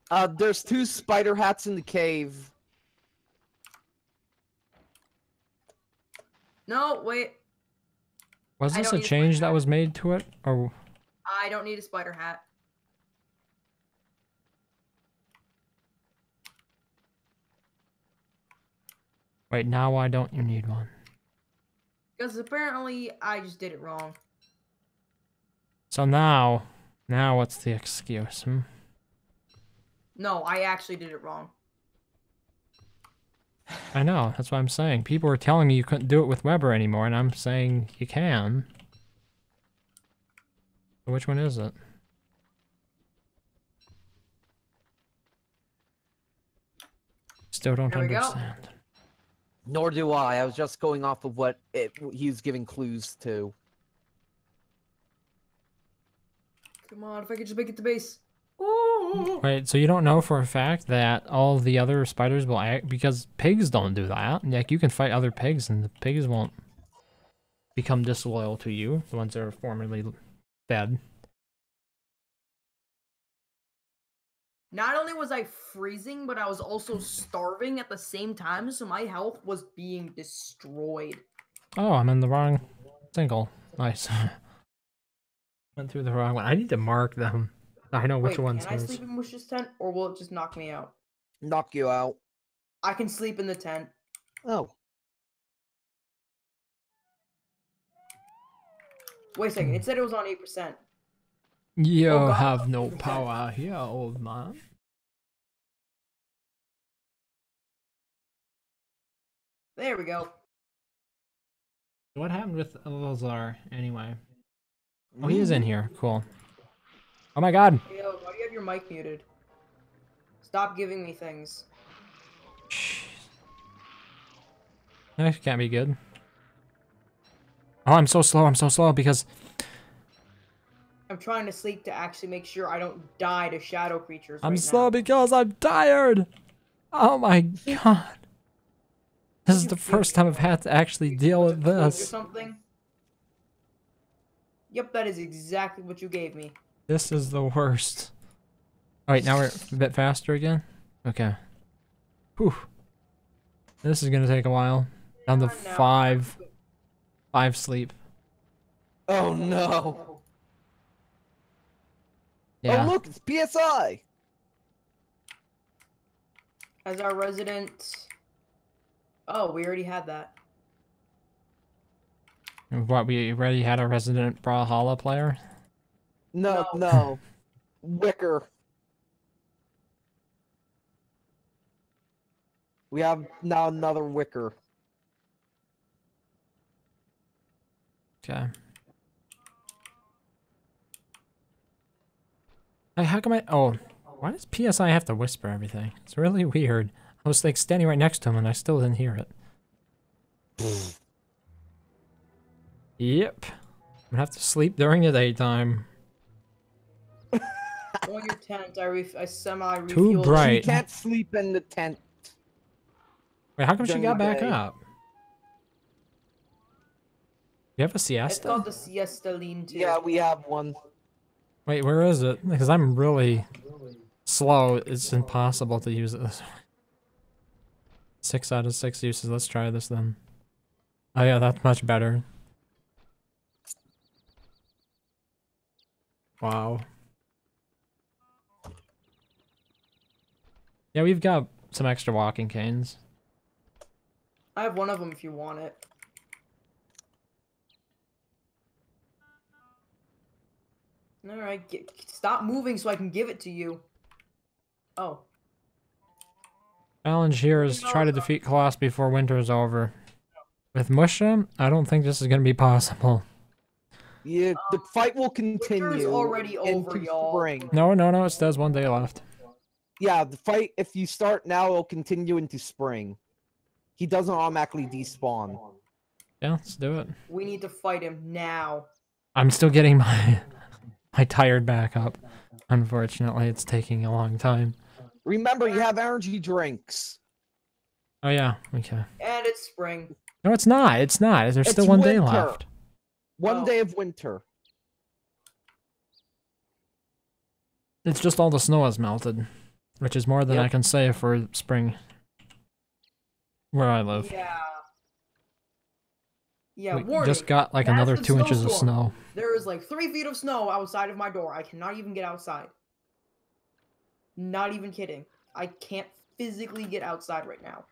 Uh, there's two spider hats in the cave.
No, wait.
Was this a
need a
change that was made to it, or
I don't need a spider hat.
Wait? Now why don't you need one?
Because apparently I just did it wrong.
So now, now what's the excuse? Hmm?
No, I actually did it wrong.
I know. That's what I'm saying. People were telling me you couldn't do it with Webber anymore, and I'm saying you can. So Which one is it? Still don't
understand. go.
Understand.
Nor do I. I was just going off of what it, he's giving clues to.
Come on, if I could just make it to base. Ooh.
Wait, so you don't know for a fact that all the other spiders will act because pigs don't do that. Like you can fight other pigs and the pigs won't become disloyal to you, the ones that are formerly dead.
Not only was I freezing, but I was also starving at the same time, so my health was being destroyed.
Oh, I'm in the wrong single. Nice. Went through the wrong one. I need to mark them. I know which
Wait,
one's
can I sleep in Wish's tent, or will it just knock me out?
Knock you out.
I can sleep in the tent.
Oh.
Wait a second, it said it was on 8%.
You
Oh,
have no power here, old man.
There we go.
What happened with Lazar anyway? Oh, he is in here. Cool. Oh my god.
Yo, why do you have your mic muted? Stop giving me things.
Jeez. That can't be good. Oh, I'm so slow. I'm so slow because
I'm trying to sleep to actually make sure I don't die to shadow creatures.
I'm
right
slow
now.
because I'm tired. Oh my god. This is the first time I've had to actually deal with
it Or
this.
something? Yep, that is exactly what you gave me.
This is the worst. Alright, now we're a bit faster again? Okay. Whew. This is gonna take a while. Down to
on now.
five. Five sleep.
Oh no.
Oh, yeah.
Oh look, it's PSI.
As our resident. Oh, we already had that.
What, we already had a resident Brawlhalla player?
No,
No.
no. Wicker. We have now another Wicker.
Okay. Hey, how come I... Oh, why does PSI have to whisper everything? It's really weird. I was like standing right next to him and I still didn't hear it. Yep. I'm gonna have to sleep during the daytime.
On your tent, I, ref- I semi refueled.
Too bright.
You can't sleep in the tent.
Wait, how come she got back
day.
up? You have a
It's
siesta?
called the siesta lean to.
Yeah, we have one.
Wait, where is it? Because I'm really slow. It's impossible to use it this. Six out of six uses. Let's try this then. Oh yeah, that's much better. Wow. Yeah, we've got some extra walking canes.
I have one of them if you want it. All right, get, stop moving so I can give it to you. Oh,
Challenge here is try to defeat Colossus before winter is over. With Musha, I don't think this is going to be possible.
Yeah, the
Um,
fight will continue.
winter's
continue
already over, y'all.
spring.
No, no, no, it says one day left.
Yeah, the fight. If you start now, it'll continue into spring. He doesn't automatically despawn.
Yeah, let's do it.
we need to fight him now.
I'm still getting my my tired back up. Unfortunately, it's taking a long time.
Remember, you have energy drinks.
Oh yeah, okay.
And it's spring.
No, it's not. It's not. There's
It's
still one day left.
One
Oh.
day of winter.
It's just all the snow has melted, which is more than I can say for spring. Where I live.
Yeah. Yeah,
we
warning.
just got like another two inches of snow.
There is like three feet of snow outside of my door. I cannot even get outside. Not even kidding. I can't physically get outside right now.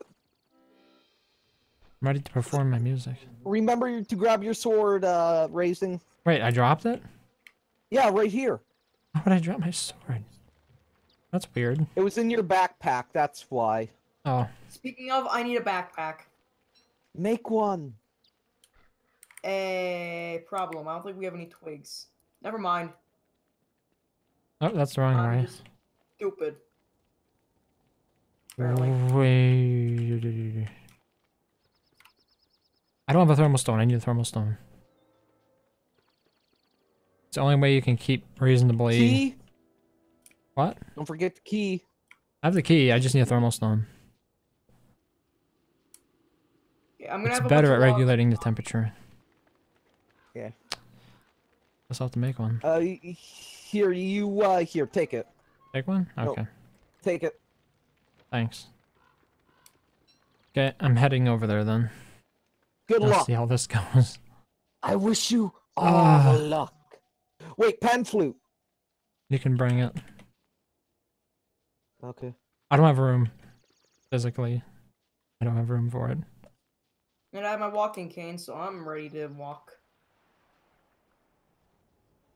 I'm ready to perform my music.
Remember to grab your sword, uh, Razing.
Wait, I dropped it?
Yeah, right here.
How would I drop my sword? That's weird.
It was in your backpack. That's why.
Oh,
Speaking of, I need a backpack.
Make one.
A problem. I don't think we have any twigs. Never mind.
oh, that's the wrong
I'm
way.
stupid. Apparently.
Wait. I don't have a thermal stone. I need a thermal stone. It's the only way you can keep reasonably.
Key.
What?
Don't forget the key.
I have the key. I just need a thermal stone.
Yeah, I'm gonna
It's
have
better
bunch
at regulating the temperature.
Yeah.
Guess I'll have to make one.
Uh, y- y- here you. Uh, here, take it.
Take one?
No.
Okay.
Take it.
Thanks. Okay, I'm heading over there then.
Good
Let's
luck.
see how this goes.
I wish you all the luck. Wait, pan flute.
You can bring it.
Okay.
I don't have room. Physically. I don't have room for it.
And I have my walking cane, so I'm ready to walk.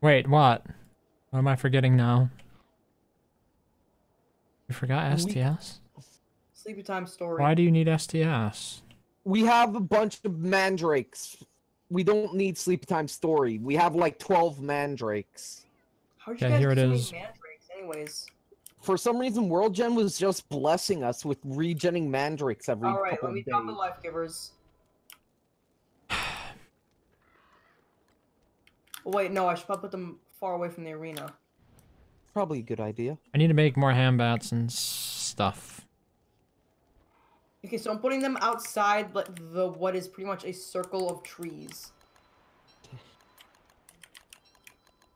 Wait, what? What am I forgetting now? You forgot
We-
STS?
Sleepy time story.
Why do you need STS?
We have a bunch of mandrakes. We don't need sleepy time story. We have like 12 mandrakes.
How'd you
Yeah,
guys
here
get
it
so many
is.
mandrakes, anyways?
For some reason, World Gen was just blessing us with regenning mandrakes every
All right,
couple
let me
of
drop the
days.
life givers. Oh, wait, no, I should probably put them far away from the arena.
Probably a good idea.
I need to make more ham bats and stuff.
Okay, so I'm putting them outside like the what is pretty much a circle of trees.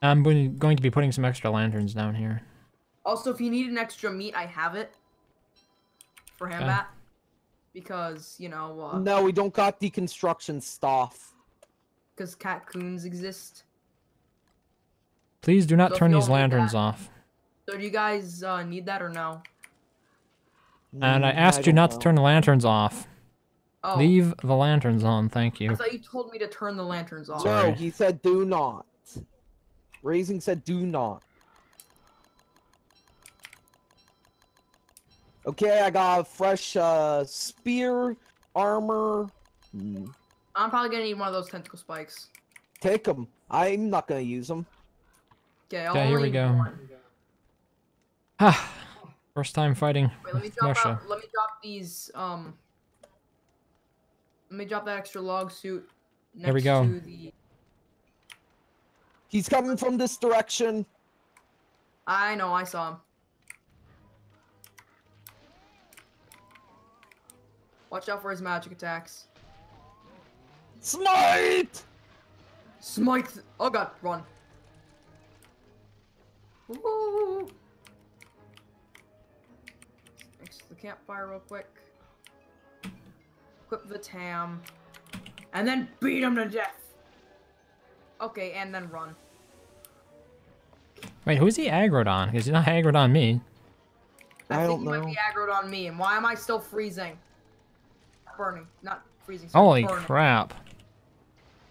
I'm going going to be putting some extra lanterns down here.
Also, if you need an extra meat, I have it for
Okay.
Hambat. Because, you know, uh,
No, we don't got deconstruction stuff.
because catcoons exist.
Please do not
So
turn these lanterns off.
So do you guys uh, need that or no?
And I
Mm,
asked you
don't know.
to turn the lanterns off.
Oh,
Leave the lanterns on, thank
I
you.
thought you told me to turn the lanterns off.
Sorry.
No, he said do not. Razing said do not. Okay, I got a fresh uh, spear, armor. Hmm,
I'm probably gonna need one of those tentacle spikes.
Take them. I'm not gonna use them.
Okay,
Okay, here we go.
one.
Ah, first time fighting
Wait, let me drop
Musha.
out, let me drop these um let me drop that extra log suit next
Here we go.
to the
He's coming from this direction.
I know, I saw him. Watch out for his magic attacks.
Smite!
Smite! Oh god, run. Woo! Next to the campfire real quick. Equip the tam. And then beat him to death! Okay, and then run.
Wait, who's he aggroed on? Because he's not aggroed on me.
I,
I
think
don't
he might be aggroed on me, and why am I still freezing? Burning, not freezing. sorry,
Holy
burning.
crap.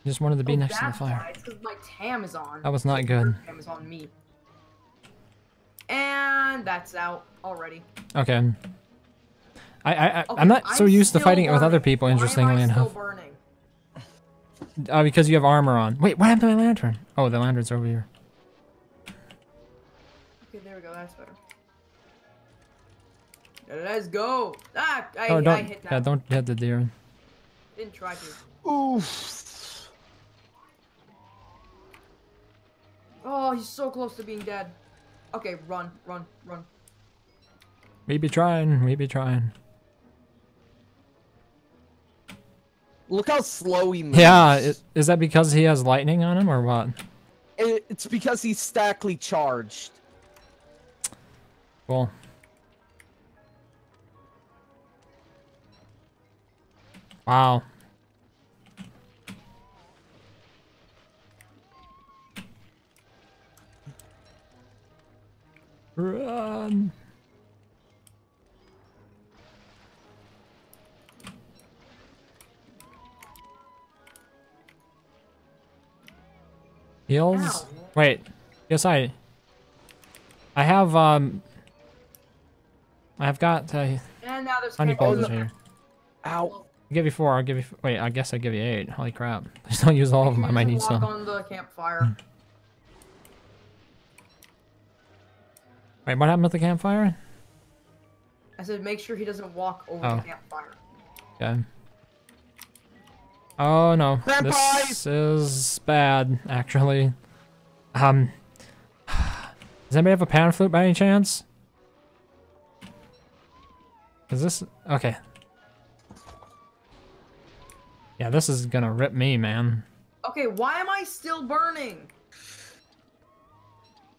Just wanted to be
Oh,
next to the
that's
fire.
why. It's 'cause my tam is on.
That was not good.
Tam is on me. And that's out already.
Okay. I, I, I
Okay,
I'm not so used to
still
fighting it with other people,
Why am I
interestingly
still
enough.
burning?
Uh, because you have armor on. Wait, what happened to my lantern? Oh, the lantern's over here.
Okay, there we go. That's better. Let's go. Ah, I,
oh,
I
don't,
hit that.
yeah, don't hit the deer.
Didn't try to.
Oof.
Oh, he's so close to being dead. Okay, run, run, run.
Maybe trying, maybe trying.
Look how slow he moves.
Yeah, i- is that because he has lightning on him or what?
It- it's because he's stackly charged.
Well. Wow. Run. Heals?
Ow.
Wait. Yes, I. I have, um. I've got, uh,
And now there's
honey balls here.
Ow.
I'll give you four. I'll give you. Wait, I guess I give you eight. Holy crap! Please don't use all of them. I might need some.
on the campfire.
Wait, what happened with the campfire?
I said make sure he doesn't walk over
Oh.
the campfire.
Okay. Oh no,
Vampires!
this is bad. Actually, um, does anybody have a pan flute by any chance? Is this okay? Yeah, this is gonna rip me, man.
Okay, why am I still burning?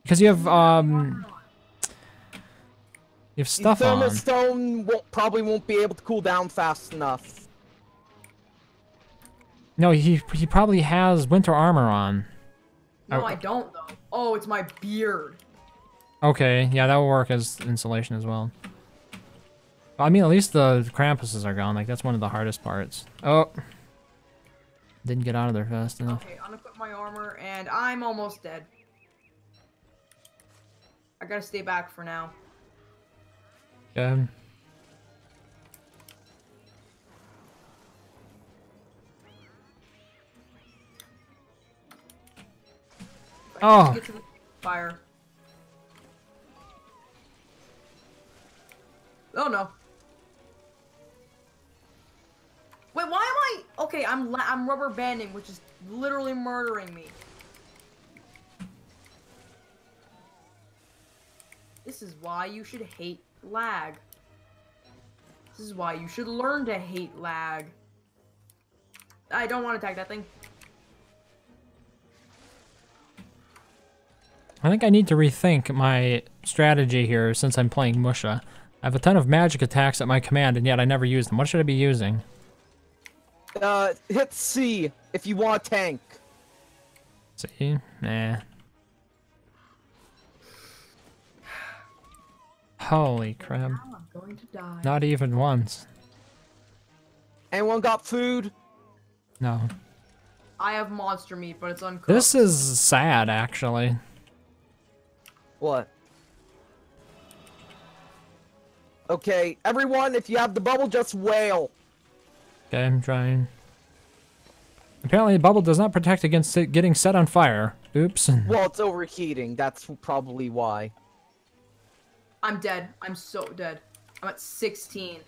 Because you have um, you have stuff
Thermal
on.
stone won't, probably won't be able to cool down fast enough.
No, he he probably has winter armor on.
No,
Oh.
I don't though. Oh, it's my beard.
Okay, yeah, that will work as insulation as well. I mean, at least the Krampuses are gone. Like that's one of the hardest parts. Oh, didn't get out of there fast enough.
Okay, unequip my armor, and I'm almost dead. I gotta stay back for now.
Okay.
If I can
Oh.
Get to the fire. Oh no. Wait, why am I? Okay, I'm la- I'm rubber banding, which is literally murdering me. This is why you should hate lag. This is why you should learn to hate lag. I don't want to attack that thing.
I think I need to rethink my strategy here since I'm playing Musha. I have a ton of magic attacks at my command, and yet I never use them. What should I be using?
Uh, hit C if you want a tank.
See? Nah. Holy crap.
I'm going to die.
Not even once.
Anyone got food?
No.
I have monster meat, but it's uncooked.
This is sad, actually.
What? Okay, everyone, if you have the bubble, just wail.
Okay, I'm trying. Apparently, the bubble does not protect against it getting set on fire. Oops.
Well, it's overheating. That's probably why.
I'm dead. I'm so dead. I'm at 16.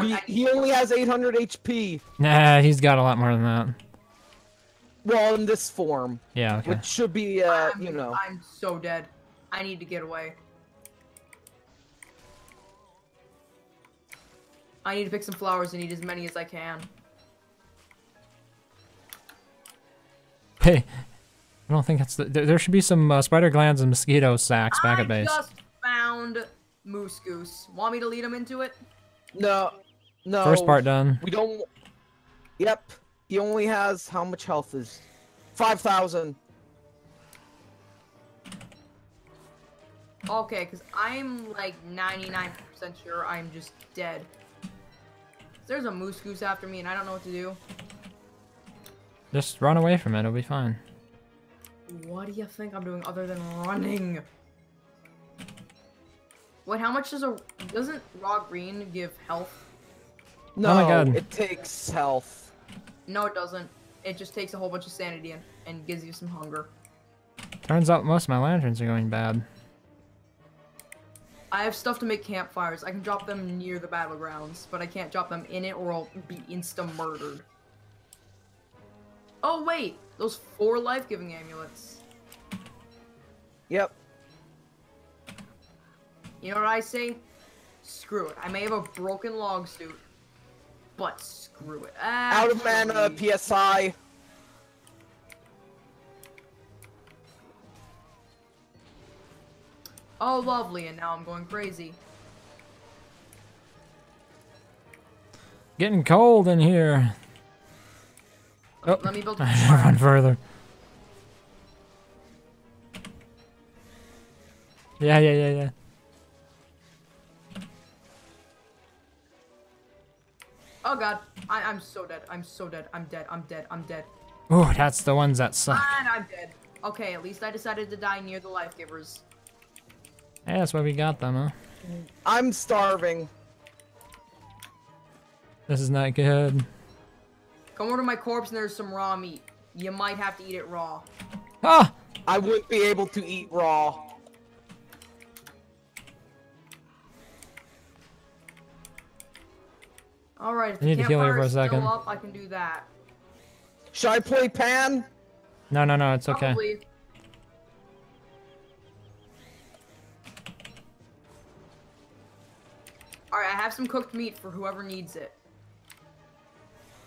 We,
I-
he only has 800 HP.
Nah, he's got a lot more than that.
Well, in this form,
Yeah, okay.
which should be, uh,
I'm,
you know.
I'm so dead. I need to get away. I need to pick some flowers and eat as many as I can.
Hey, I don't think that's the. There, there should be some uh, spider glands and mosquito sacks back
I
at base.
I just found Moose Goose. Want me to lead him into it?
No, no.
First part done.
We don't. Yep. He only has how much health is? 5,000.
Okay, because I'm like 99% sure I'm just dead. There's a moose goose after me, and I don't know what to do.
Just run away from it. It'll be fine.
What do you think I'm doing other than running? Wait, how much does a doesn't raw green give health?
No,
Oh my God.
it takes health.
No, it doesn't. It just takes a whole bunch of sanity and, and gives you some hunger.
Turns out most of my lanterns are going bad.
I have stuff to make campfires. I can drop them near the battlegrounds, but I can't drop them in it or I'll be insta murdered. Oh wait, those four life-giving amulets.
Yep.
You know what I say? Screw it. I may have a broken log suit, but screw it.
Out of mana, PSI.
Oh, lovely, and now I'm going crazy.
Getting cold in here. Oh,
Let me build a
I should run further. Yeah, yeah, yeah, yeah.
Oh god, I, I'm so dead. I'm so dead. I'm dead. I'm dead. I'm dead.
Oh, that's the ones that suck.
And I'm dead. Okay, at least I decided to die near the life givers.
Hey, that's why we got them, huh?
I'm starving.
This is not good.
Come over to my corpse and there's some raw meat. You might have to eat it raw.
Ah!
I wouldn't be able to eat raw.
Alright, if
I need
the
to heal here for a second.
up, I can do that.
Should I play Pan?
No, no, no, it's okay.
Alright, I have some cooked meat for whoever needs it.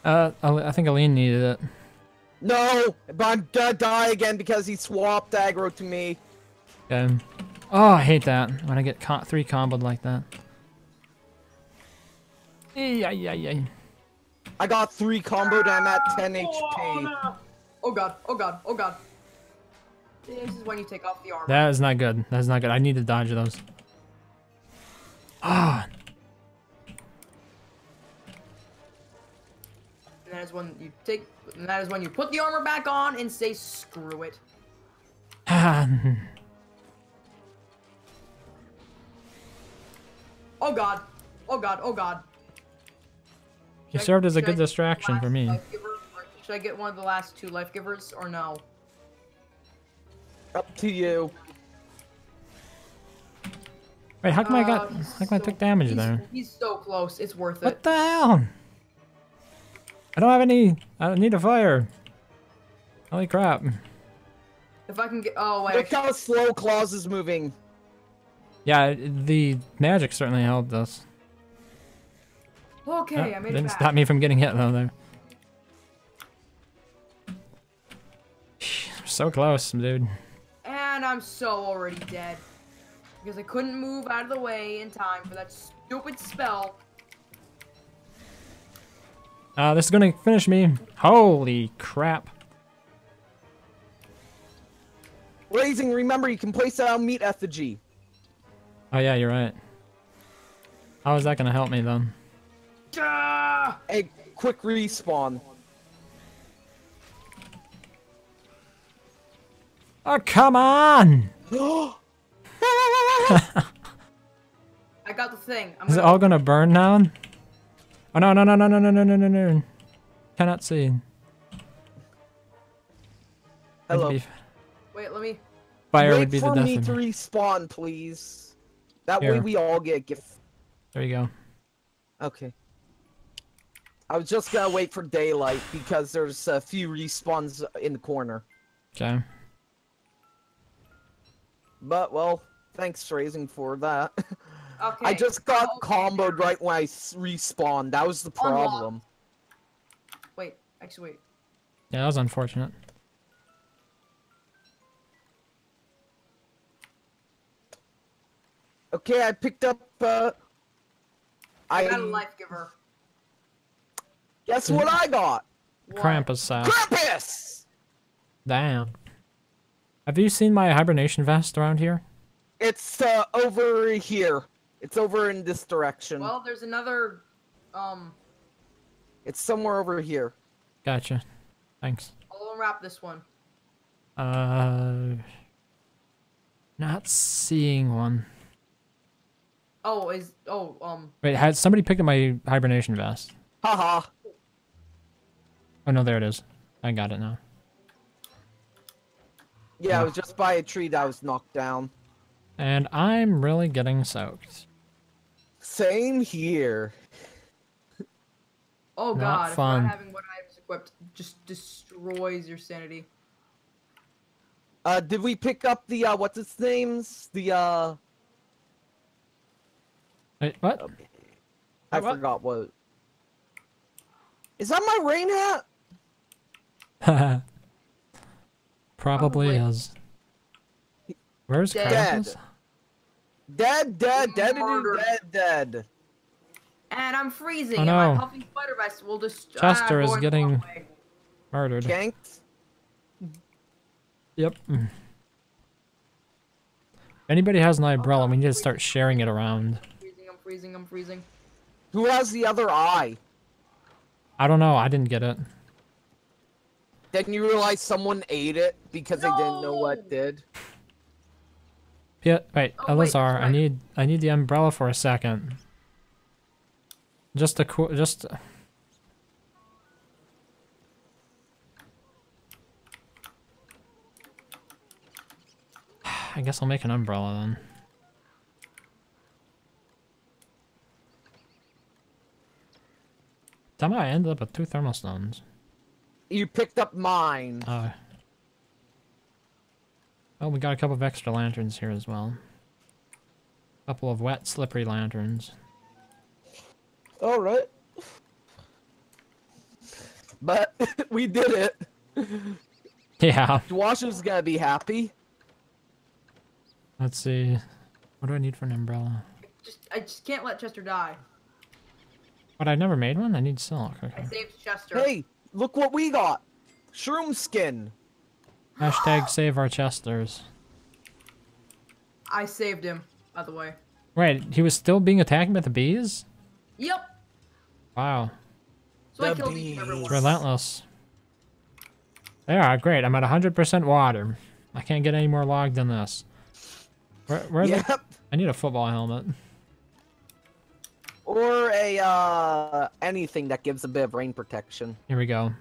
Uh, I think Aline needed it.
No, but I'm gonna die again because he swapped aggro to me.
Okay. Oh, I hate that when I get co three comboed like that. Yeah, yeah, yeah.
I got three comboed. and I'm at 10 HP.
Oh god, oh god, oh god. This is when you take off the armor.
That is not good. That is not good. I need to dodge those. Ah,
And that is when you take and that is when you put the armor back on and say screw it. Oh god. Oh god, oh god.
You
Should I-
served as a
should I
good distraction for me.
life giver, or Should I get one of the last two life givers or no?
Up to you.
Wait, how come I
Uh,
got? How come I took damage
he's-
there?
He's so close. It's worth it.
What the hell? I don't have any. I don't need a fire. Holy crap!
If I can get oh wait,
Look how slow Klaus is moving.
Yeah, the magic certainly helped us.
okay,
Oh,
I made it
didn't
back.
stop me from getting hit though. There. So close, dude.
And I'm so already dead. Because I couldn't move out of the way in time for that stupid spell.
Uh, this is gonna finish me. Holy crap!
Razing, remember you can place it on meat effigy.
Oh yeah, you're right. How is that gonna help me then?
Ah!
A quick respawn.
Oh come on!
I got the thing. I'm
Is it
gonna
all gonna burn now? Oh no no no no no no no no no no! Cannot see.
Hello.
be-
wait, let me
Fire
Wait
would be the
for
death
me
of
to
me.
respawn, please. That way we all get gift.
There you go.
Okay. I was just gonna wait for daylight because there's a few respawns in the corner.
Okay.
But well, thanks Razing for that.
Okay.
I just got
Okay.
comboed right when I respawned. That was the
Unlock.
problem.
Wait, actually wait.
Yeah, that was unfortunate.
Okay, I picked up. uh...
I
I
got a life giver.
guess what I got?
What?
Krampus sack.
Krampus.
Damn. Have you seen my hibernation vest around here?
It's uh, over here. It's over in this direction.
Well, there's another um
It's somewhere over here.
Gotcha. Thanks.
I'll unwrap this one.
Uh, not seeing one.
Oh, is oh um.
Wait, had somebody picked up my hibernation vest?
Haha.
Oh no, there it is. I got it now.
Yeah, it was just by a tree that was knocked down.
And I'm really getting soaked.
Same here.
Oh god, if
fun.
not having what items equipped just destroys your sanity.
Uh, did we pick up the uh, what's its names? The uh,
Wait, what?
I
What?
forgot what. Is that my rain hat?
Probably
Probably.
is. Where's
Dead.
Krampus?
Dead, dead, dead, dead,
Murdered.
dead, dead.
And I'm freezing,
Oh,
and
no.
my puffy spider vest will just.
Chester
ah,
is getting- Murdered.
Ganked.
Yep. Mm. Anybody has an umbrella, we need to start sharing it around.
I'm freezing, I'm freezing, I'm freezing.
Who has the other eye?
I don't know, I didn't get it.
Then you realize someone ate it because they didn't know what
No!
did.
Yeah, wait,
Oh,
Elazar,
that's
I
right.
need I need the umbrella for a second. Just a cool, just. I guess I'll make an umbrella then. Somehow I ended up with two thermal stones.
You picked up mine.
Uh, oh, we got a couple of extra lanterns here as well. couple of wet, slippery lanterns.
All right. But we did it.
Yeah.
Dwasher's gonna be happy.
Let's see. What do I need for an umbrella?
Just, I just can't let Chester die.
But I never made one. I need silk.
I
Okay.
saved Chester.
Hey, look what we got. Shroom skin.
Hashtag save our chesters.
I saved him, by the way.
Wait, he was still being attacked by the bees?
Yep.
Wow.
So I
The
killed each and every
bees.
one.
Relentless. They are great. I'm at 100% water. I can't get any more logged than this. Where, where the-
Yep.
I need a football helmet.
Or a uh anything that gives a bit of rain protection.
Here we go.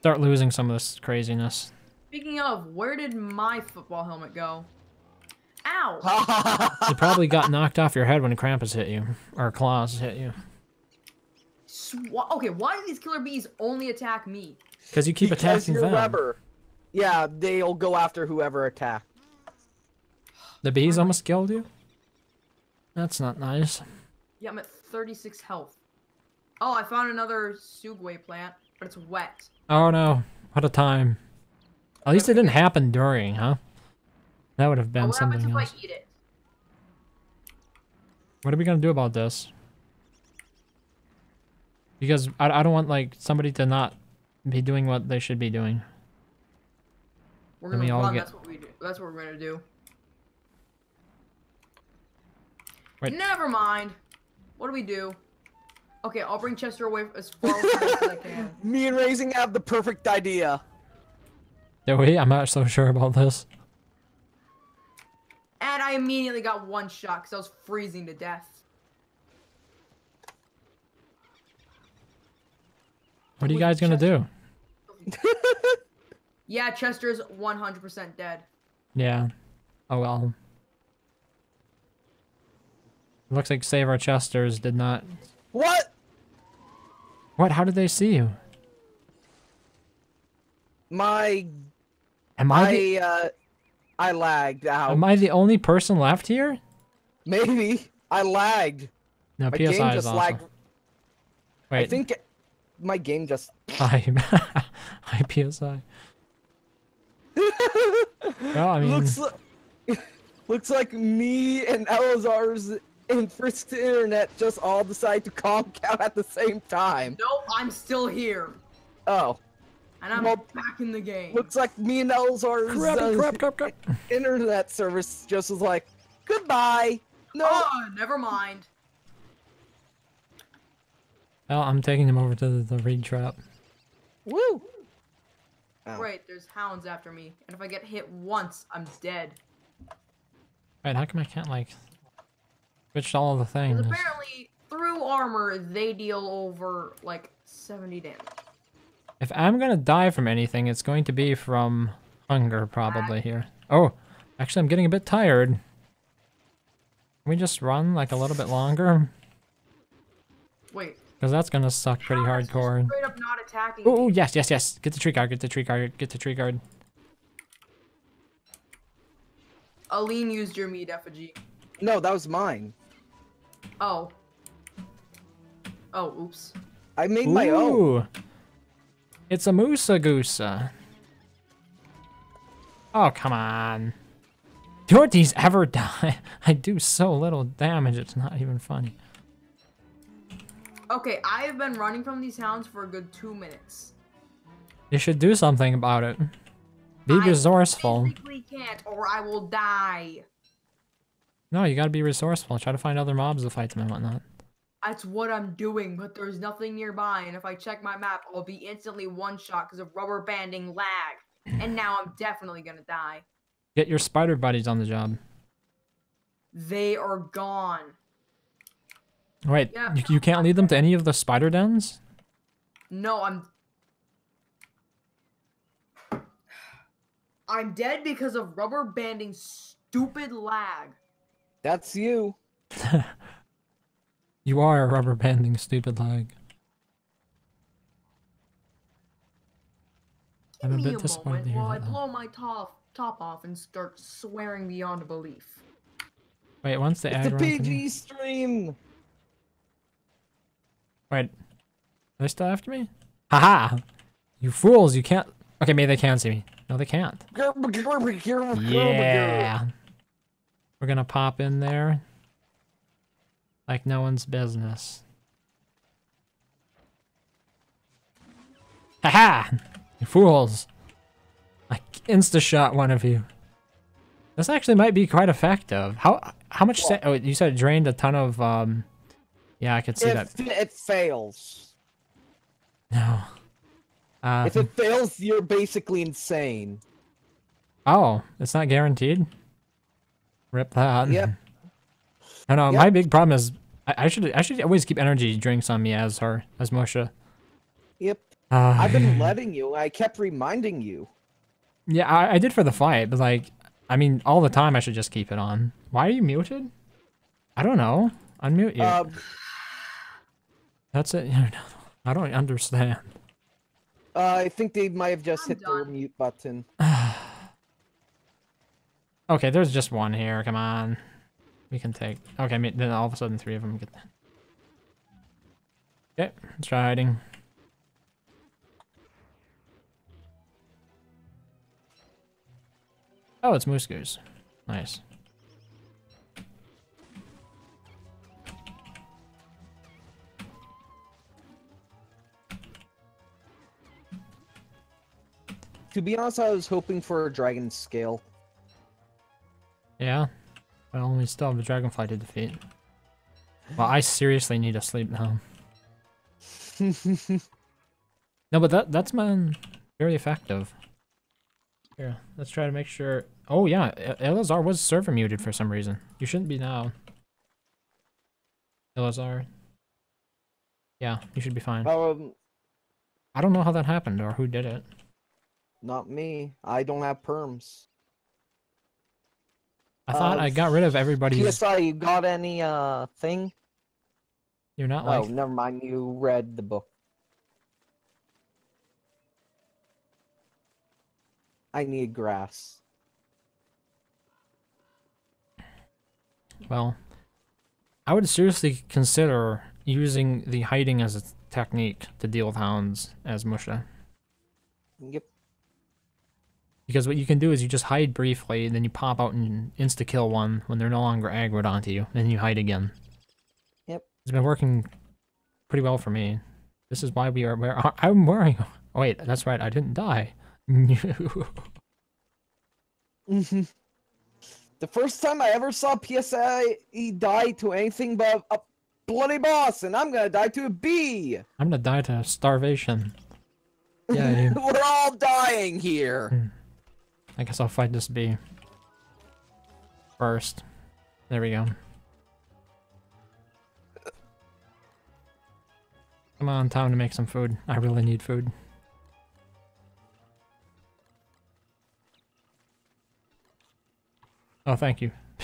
Start losing some of this craziness.
Speaking of, where did my football helmet go? Ow!
it probably got knocked off your head when Krampus hit you. Or Klaus hit you.
Swa- okay, why do these killer bees only attack me?
Because you keep
because
attacking them.
Webber. Yeah, they'll go after whoever attacked.
The bees almost killed you? That's not nice.
Yeah, I'm at 36 health. Oh, I found another Sugway plant, but it's wet.
Oh no. What a time. At least it didn't happen during, huh? That would have been
what
something else.
Eat it?
What are we gonna do about this? Because I, I don't want like somebody to not be doing what they should be doing.
We're gonna
we all get-
That's what we do. That's what we're gonna do.
Wait.
Never mind. What do we do? Okay, I'll bring Chester away as far away as I can.
Me and Razing have the perfect idea.
Do we? I'm not so sure about this.
And I immediately got one shot because I was freezing to death.
What are you guys gonna do?
Yeah, Chester's 100% dead.
Yeah. Oh well. Looks like Save Our Chesters did not.
What?
What? How did they see you?
My
Am I, the,
I uh I lagged out.
am I the only person left here?
Maybe I lagged.
No,
My
PSI
game
is
just
awesome.
lagged.
Wait,
I think my game just.
I, I PSI. Well, I mean,
looks like looks like me and Elazar's and Frisk's internet just all decide to conk out at the same time.
Nope, I'm still here.
Oh,
And I'm
Well,
back in the game.
looks like me and Elazar's
crap,
uh,
crap, crap, crap.
internet service just was like, goodbye. No,
Oh, never mind.
Well, I'm taking him over to the, the reed trap.
Woo! Ow.
Right, there's hounds after me, and if I get hit once, I'm dead.
Wait, how come I can't like switch all of the things?
Apparently, through armor, they deal over like 70 damage.
If I'm gonna die from anything, it's going to be from hunger probably here. Oh, actually, I'm getting a bit tired. Can we just run like a little bit longer?
Wait.
Because that's gonna suck pretty
how is this
hardcore.
Straight up not attacking.
Oh, yes, yes, yes. Get the tree guard, get the tree guard, get the tree guard.
Aline used your meat effigy.
No, that was mine.
Oh. Oh, oops.
I made my own.
It's a Musa Goosa. Oh, come on. Do these ever die? I do so little damage, it's not even funny.
Okay, I have been running from these hounds for a good two minutes.
You should do something about it. Be
I
resourceful.
physically can't, or I will die.
No, you gotta be resourceful. Try to find other mobs to fight them and whatnot.
That's what I'm doing, but there's nothing nearby, and if I check my map, I'll be instantly one shot because of rubber banding lag. And now I'm definitely gonna die.
Get your spider buddies on the job.
They are gone.
Wait,
Yeah.
you, you can't lead them to any of the spider dens?
No, I'm. I'm dead because of rubber banding stupid lag.
That's you.
You are a rubber banding stupid lag.
Give
I'm a
me
bit
a
disappointed to hear
while I blow my top top off and start swearing beyond belief.
Wait, once the
It's
ad
a
runs in-
PG stream.
Wait, are they still after me? Haha! You fools, you can't. Okay, maybe they can see me. No, they can't.
Yeah.
Yeah. We're gonna pop in there. Like no one's business. Haha! You fools! I insta shot one of you. This actually might be quite effective. How how much? oh, you said it drained a ton of. um Yeah, I could see that.
If it fails.
No. Uh,
If it fails, you're basically insane.
Oh, it's not guaranteed. Rip that.
Yep.
I know.
Yep.
My big problem is I, I should I should always keep energy drinks on me as her as Musha.
Yep.
Uh,
I've been letting you. I kept reminding you.
Yeah, I, I did for the fight, but like, I mean, all the time I should just keep it on. Why are you muted? I don't know. Unmute you.
Um,
That's it. I don't understand.
uh, I think they might have just
I'm
hit their
done.
mute button.
Okay, there's just one here. Come on. We can take. Okay, then all of a sudden three of them get. That. Okay, let's try hiding. Oh, it's Moose Goose. Nice.
To be honest, I was hoping for a dragon scale.
Yeah. Well, we still have a dragonfly to defeat. Well, I seriously need to sleep now. No, but that that's been very effective. Here, let's try to make sure. Oh yeah, Elazar was server muted for some reason. You shouldn't be now. Elazar. Yeah, you should be fine.
um,
I don't know how that happened or who did it.
not me. I don't have perms.
I thought
Uh,
I got rid of everybody's.
PSI, you got any uh thing?
You're not
Oh,
like.
never mind. You read the book. I need grass.
Well, I would seriously consider using the hiding as a technique to deal with hounds as Musha.
Yep.
Because what you can do is you just hide briefly, and then you pop out and insta kill one when they're no longer aggroed onto you, then you hide again.
Yep.
It's been working pretty well for me. This is why we are where uh, I'm wearing. Oh, wait, that's right. I didn't die.
The first time I ever saw PSI die to anything but a bloody boss, and I'm gonna die to a bee.
I'm gonna die to starvation. Yeah,
We're all dying here. Hmm.
I guess I'll fight this bee first. There we go. Come on, time to make some food. I really need food. Oh, thank you.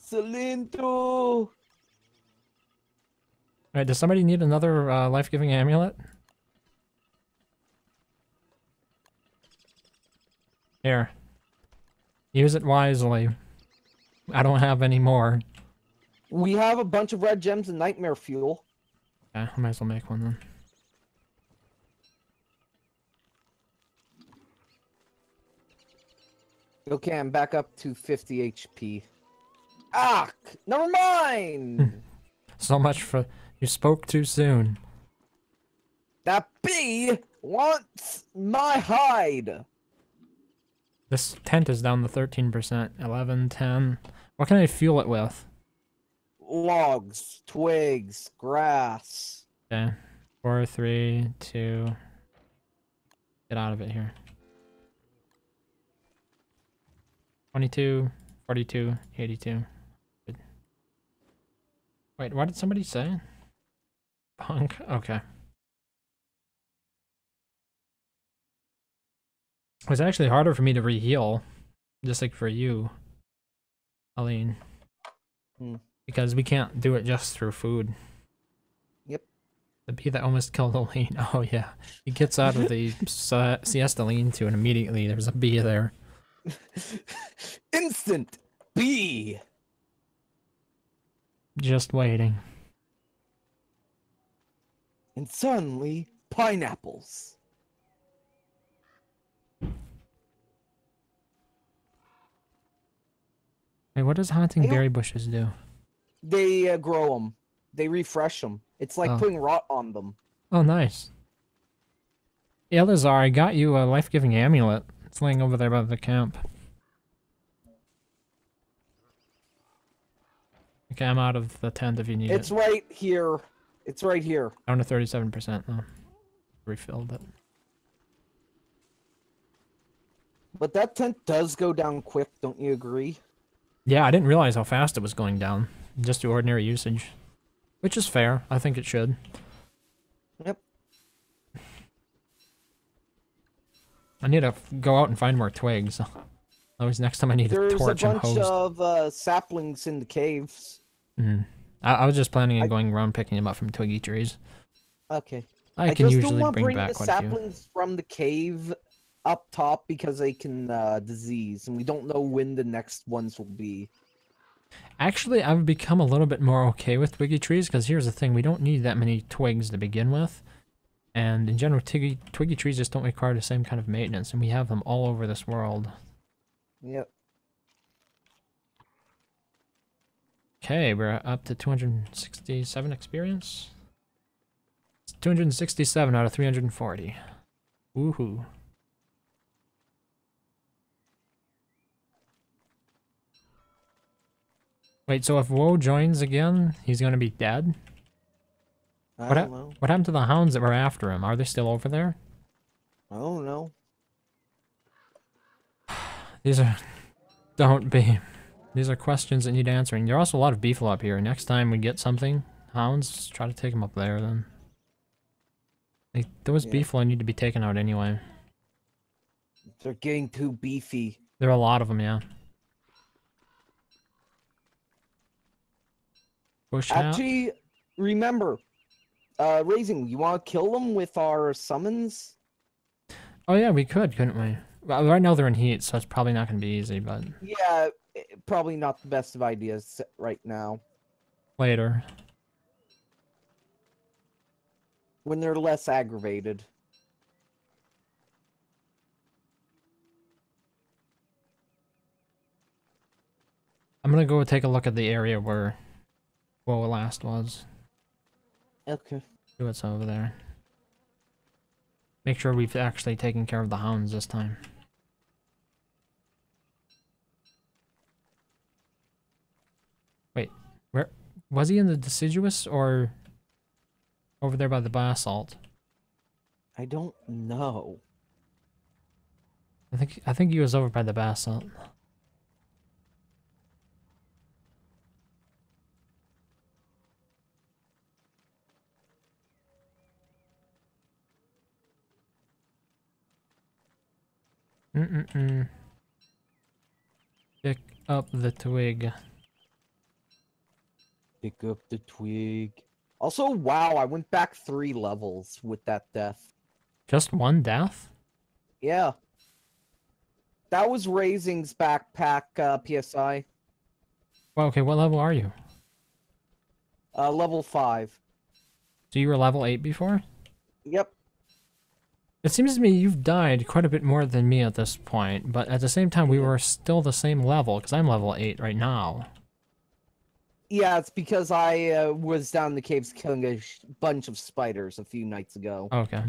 Salinto.
Alright, does somebody need another uh, life-giving amulet? Here. Use it wisely. I don't have any more.
We have a bunch of red gems and nightmare fuel.
Yeah, I might as well make one then.
Okay, I'm back up to 50 HP. Ah, never mind.
So much for... You spoke too soon.
that bee wants my hide.
This tent is down to 13%. 11, 10. What can I fuel it with?
Logs, twigs, grass.
Okay. Four, three, two. Get out of it here. 22, 42, 82. Good. Wait, what did somebody say? Punk? Okay. It was actually harder for me to re-heal, just like for you, Aline.
Hmm.
Because we can't do it just through food.
Yep.
The bee that almost killed Aline. Oh yeah. He gets out of the si- siesta lean to and immediately there's a bee there.
Instant bee.
Just waiting.
And suddenly, pineapples.
Hey, what does haunting berry bushes do?
They uh, grow them. They refresh them. It's like
Oh.
putting rot on them.
Oh, nice. Elazar, I got you a life-giving amulet. It's laying over there by the camp. Okay, I'm out of the tent if you need
It's
it.
right here. It's right here.
Down to 37% now. Refilled it.
But that tent does go down quick, don't you agree?
Yeah, I didn't realize how fast it was going down. Just to ordinary usage. Which is fair. I think it should.
Yep.
I need to go out and find more twigs. Always next time I need a
There's a
torch and
bunch of uh, saplings in the caves.
Mhm. I, I was just planning on
I-
going around picking them up from twiggy trees.
Okay.
I,
I
can usually
want to
bring
bring
back
the
a
saplings from the cave up top because they can uh, disease, and we don't know when the next ones will be.
Actually, I've become a little bit more okay with twiggy trees because here's the thing: we don't need that many twigs to begin with, and in general, twiggy twiggy trees just don't require the same kind of maintenance, and we have them all over this world.
Yep.
Okay, we're up to 267 experience. It's 267 out of 340. Woohoo. Wait, so if Woe joins again, he's gonna be dead?
I
What,
don't
hap-
know.
what happened to the hounds that were after him? Are they still over there?
I don't know.
These are... Don't be. These are questions that need answering. There are also a lot of beefalo up here. Next time we get something, hounds, try to take them up there then. Like, those
Yeah.
need to be taken out anyway.
They're getting too beefy.
There are a lot of them, yeah. Hat.
Actually, remember, uh, Razing. You want to kill them with our summons?
Oh yeah, we could, couldn't we? Well, right now they're in heat, so it's probably not going to be easy, but
Yeah, eh, probably not the best of ideas right now.
later.
When they're less aggravated.
I'm going to go take a look at the area where Woe last was.
Okay.
See what's over there. Make sure we've actually taken care of the hounds this time. Wait, where Was he in the deciduous or over there by the basalt?
I don't know.
I think I think he was over by the basalt. Mm-mm-mm. Pick up the twig.
Pick up the twig. Also, wow, I went back three levels with that death.
Just one death?
Yeah. That was Razing's backpack uh, PSI.
Well, okay, what level are you?
Uh, level five.
So you were level 8 before?
Yep.
It seems to me you've died quite a bit more than me at this point, but at the same time we were still the same level, because I'm level 8 right now.
Yeah, it's because I uh, was down in the caves killing a sh- bunch of spiders a few nights ago.
Okay.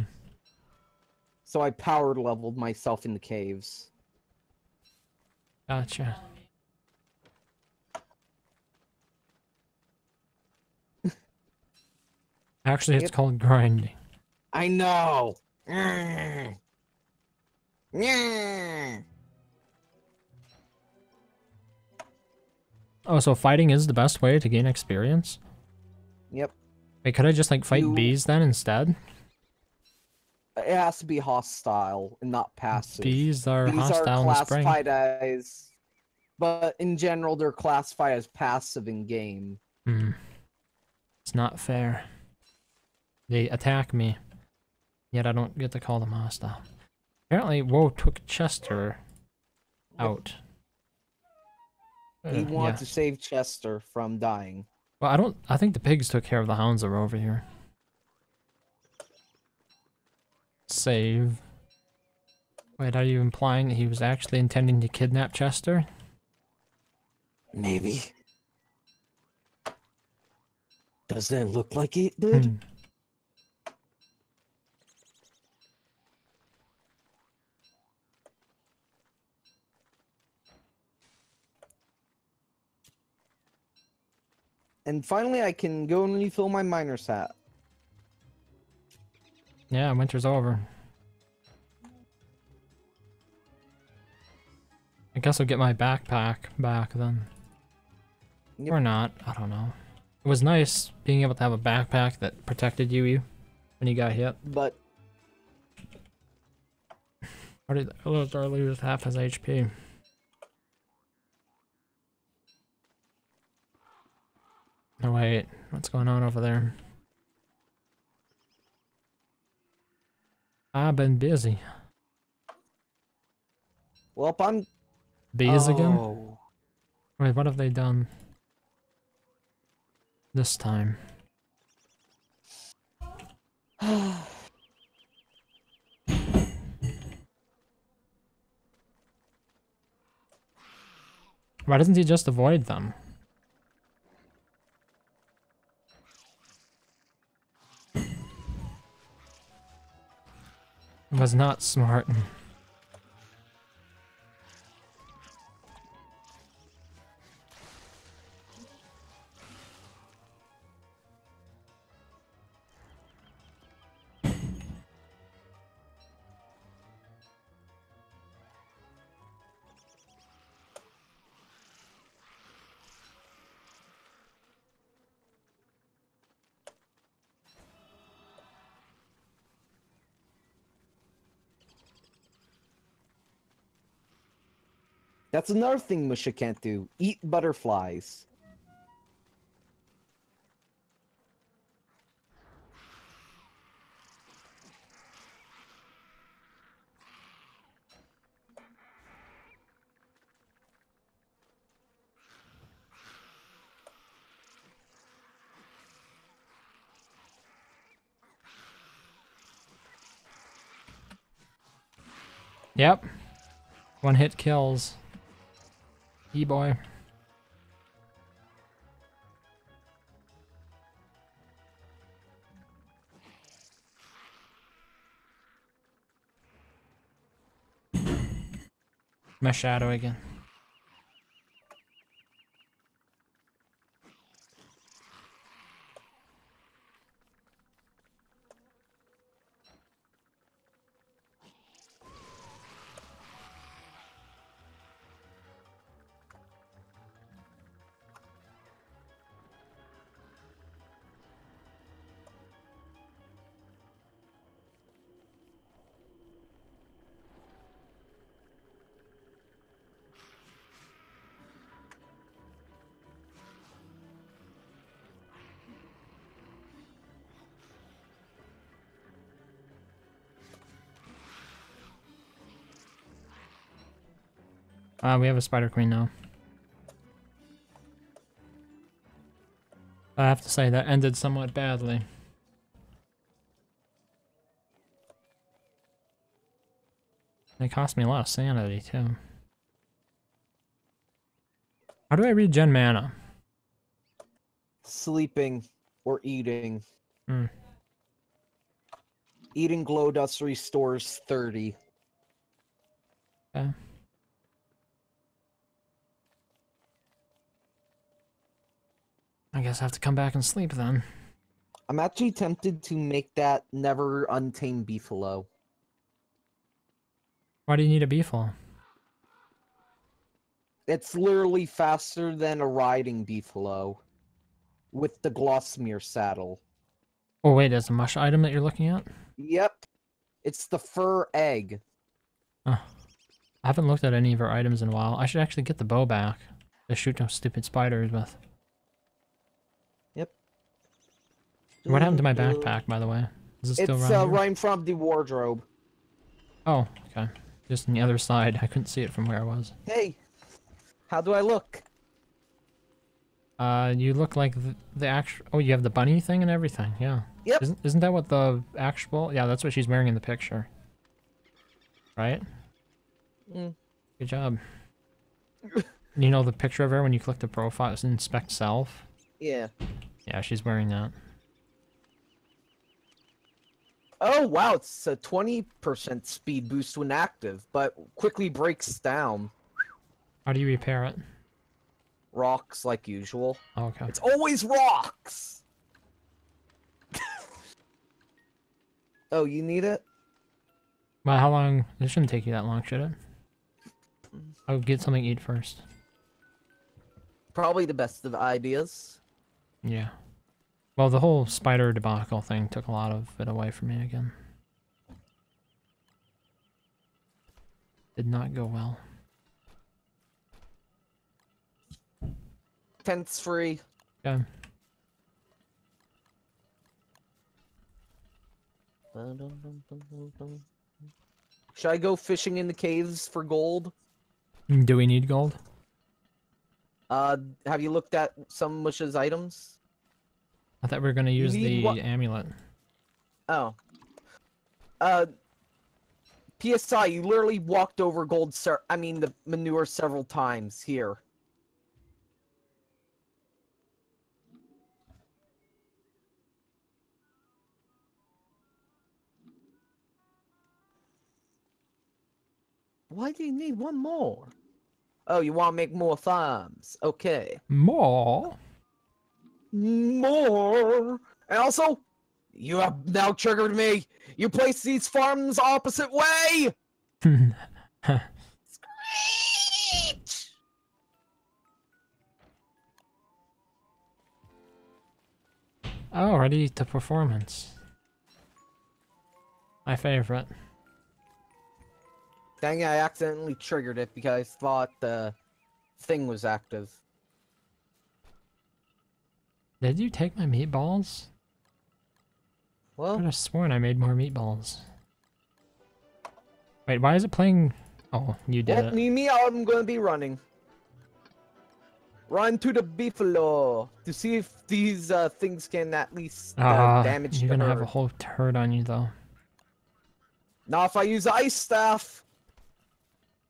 So I power leveled myself in the caves.
Gotcha. Actually, it's
Yep.
called grinding.
I know. Yeah.
Oh, so fighting is the best way to gain experience?
Yep.
Wait, could I just like fight
You-
bees then instead?
It has to be hostile and not passive.
Bees are
These
hostile
are
in the spring.
classified as, but in general, they're classified as passive in game.
Hmm. It's not fair. They attack me, yet I don't get to call them hostile. Apparently, Woe took Chester out.
He
Uh,
wanted
yeah.
to save Chester from dying.
Well, I don't. I think the pigs took care of the hounds that were over here. Save. Wait, are you implying that he was actually intending to kidnap Chester?
Maybe. Doesn't it look like it did? And finally, I can go and refill my miner's hat.
Yeah, winter's over. I guess I'll get my backpack back then.
Yep.
Or not, I don't know. It was nice being able to have a backpack that protected you, you when you got hit.
But
Or did or lose half his HP? No wait, what's going on over there? I've been busy.
well, I'm
Bees again?
Oh.
Wait, what have they done? This time. Why doesn't he just avoid them? Was not smart.
That's another thing Musha can't do. Eat butterflies.
Yep. One hit kills. E boy. My shadow again. Uh, we have a spider queen now. I have to say that ended somewhat badly. It cost me a lot of sanity too. How do I regen mana?
Sleeping or eating.
Hmm.
Eating glow dust restores 30.
Okay. I guess I have to come back and sleep then.
I'm actually tempted to make that never untamed beefalo.
Why do you need a beefalo?
It's literally faster than a riding beefalo with the Glossamer saddle.
Oh wait, there's a mush item that you're looking at?
Yep. It's the fur egg.
I haven't looked at any of our items in a while. I should actually get the bow back to shoot those stupid spiders with. What happened to my backpack, by the way? Is it still
It's uh, right from the wardrobe.
Oh, okay. Just on the other side. I couldn't see it from where I was.
Hey, how do I look?
Uh, you look like the, the actual. Oh, you have the bunny thing and everything. Yeah.
Yep.
Isn't isn't that what the actual? Yeah, that's what she's wearing in the picture. Right.
Mm.
Good job. you know the picture of her when you click the profile, inspect self.
Yeah.
Yeah, she's wearing that.
Oh wow, it's a 20% speed boost when active, but quickly breaks down.
How do you repair it?
Rocks like usual.
Oh, okay.
It's always rocks. oh, you need it?
Well, how long? It shouldn't take you that long, should it? I'll get something to eat first.
Probably the best of ideas.
Yeah. Well, the whole spider debacle thing took a lot of it away from me again. Did not go well.
Tents free.
Okay.
Should I go fishing in the caves for gold?
Do we need gold?
Uh, have you looked at some Mush's items?
I thought we were gonna use the amulet.
Oh. Uh, PSI, you literally walked over gold, ser- I mean, the manure several times here. Why do you need one more? Oh, you want to make more farms? Okay.
More.
More. And also, you have now triggered me. You place these farms opposite way. Oh, Screech!
Already to performance. My favorite.
Dang it, I accidentally triggered it because I thought the thing was active.
Did you take my meatballs? I
Well,
could have sworn I made more meatballs. Wait, why is it playing? Oh, you did it.
me, me, I'm gonna be running. Run to the beefalo to see if these uh, things can at least uh,
Ah,
damage
you're gonna have a whole turd on you though.
Now, if I use ice staff,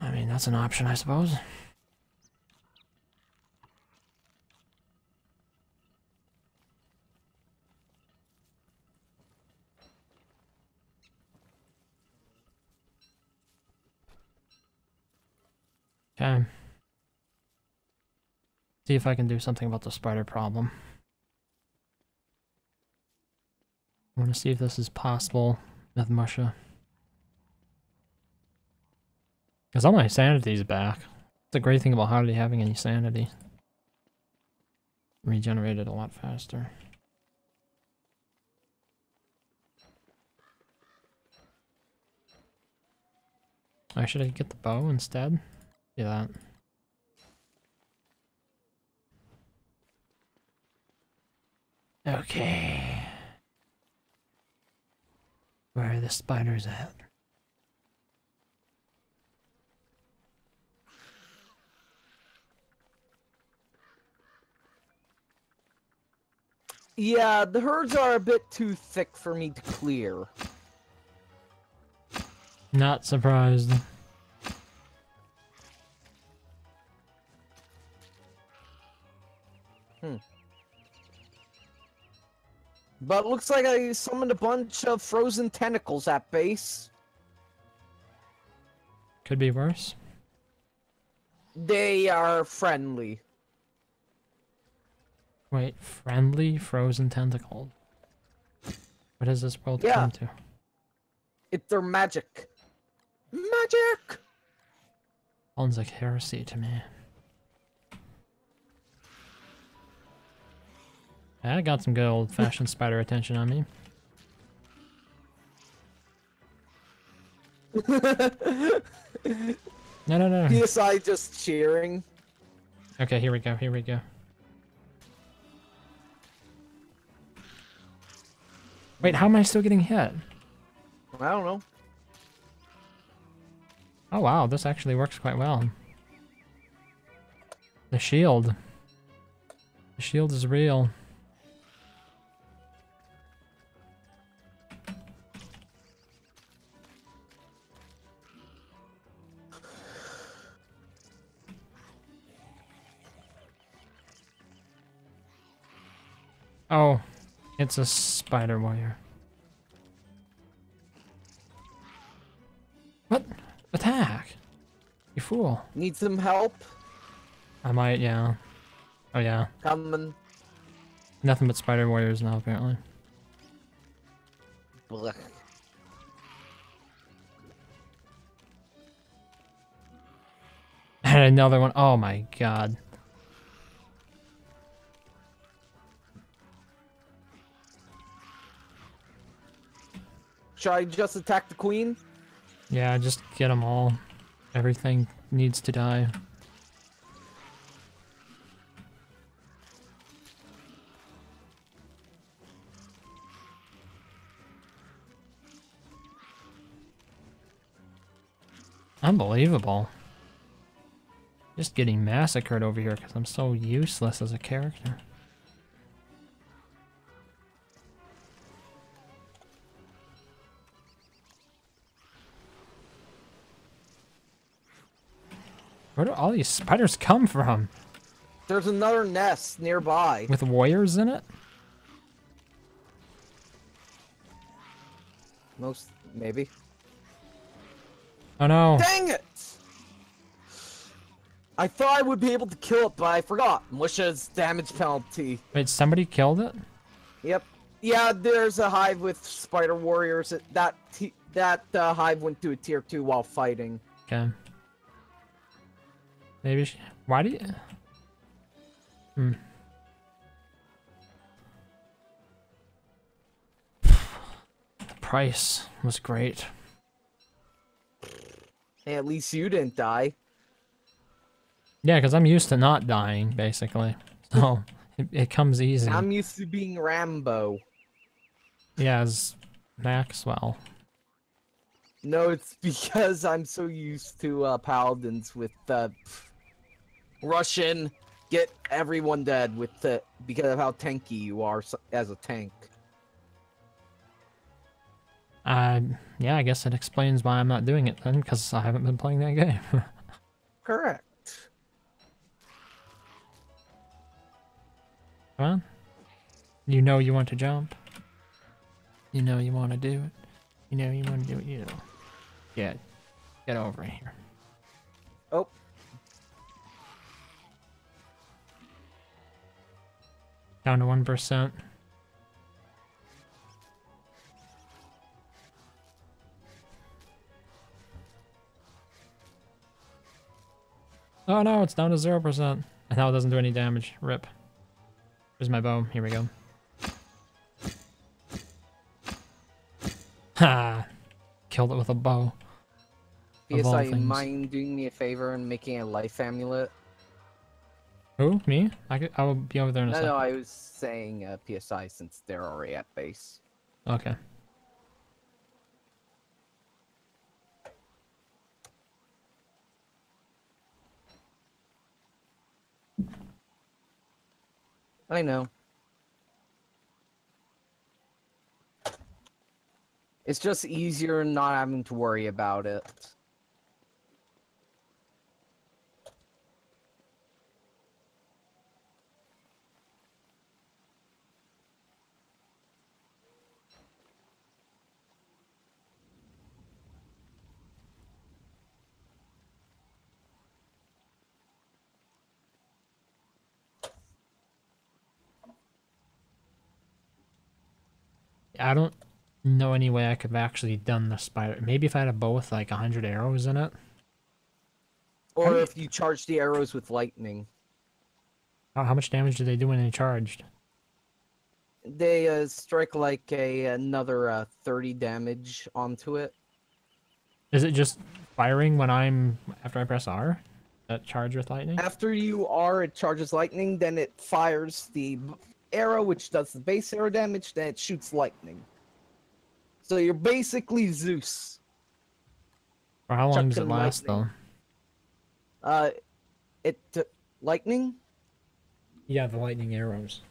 I mean, that's an option, I suppose. Okay. See if I can do something about the spider problem. I want to see if this is possible with Musha. Because all my sanity's back. It's a great thing about hardly having any sanity. Regenerated a lot faster. I should I get the bow instead? Do that. Okay. Where are the spiders at?
Yeah, the herds are a bit too thick for me to clear.
Not surprised.
But looks like I summoned a bunch of frozen tentacles at base.
Could be worse.
They are friendly.
Wait, friendly frozen tentacle. What does this world
Yeah.
come to?
It, they're magic. Magic!
Sounds like heresy to me. I got some good old fashioned spider attention on me. No, no, no.
PSI just cheering.
Okay, here we go, here we go. Wait, how am I still getting hit?
I don't know.
Oh wow, this actually works quite well. The shield. The shield is real. Oh, it's a spider warrior. What? Attack! You fool.
Need some help?
I might, yeah. Oh yeah.
Coming.
Nothing but spider warriors now, apparently.
Blech.
And another one. Oh my god.
Should I just attack the queen?
Yeah, just get them all. Everything needs to die. Unbelievable. Just getting massacred over here because I'm so useless as a character. Where do all these spiders come from?
There's another nest nearby.
With warriors in it?
Most, maybe.
Oh no.
Dang it! I thought I would be able to kill it, but I forgot. Musha's damage penalty.
Wait, somebody killed it?
Yep. Yeah, there's a hive with spider warriors. That t that uh, hive went to a tier two while fighting.
Okay. Maybe she... Why do you... Hmm. The price was great.
Hey, at least you didn't die.
Yeah, because I'm used to not dying, basically. So, it, it comes easy.
I'm used to being Rambo.
Yeah, as Maxwell.
No, it's because I'm so used to uh, paladins with uh, Russian get everyone dead with the because of how tanky you are as a tank.
Uh, yeah, I guess it explains why I'm not doing it then, because I haven't been playing that game.
Correct.
Come on. You know you want to jump. You know you want to do it. You know you want to do it. You know. Get, get over here.
Oh,
Down to one percent. Oh no, it's down to zero percent. And now it doesn't do any damage. Rip. Where's my bow? Here we go. Ha! Killed it with a bow. Of all
PSI,
things.
mind doing me a favor and making a life amulet?
Who? Me? I could, I'll be over there in a
no,
second.
No, I was saying uh, PSI since they're already at base.
Okay.
I know. It's just easier not having to worry about it.
I don't know any way I could have actually done the spider. Maybe if I had a bow with like a hundred arrows in it.
Or
do
if you charge the arrows with lightning.
How, how much damage do they do when they charged?
They uh, strike like a another uh, 30 damage onto it.
Is it just firing when I'm after I press R? That charge with lightning?
After you are, it charges lightning, then it fires the b- arrow, which does the base arrow damage, then it shoots lightning. So you're basically Zeus.
Or how long does it last
lightning.
though?
Uh, it uh, lightning?
Yeah, the lightning arrows.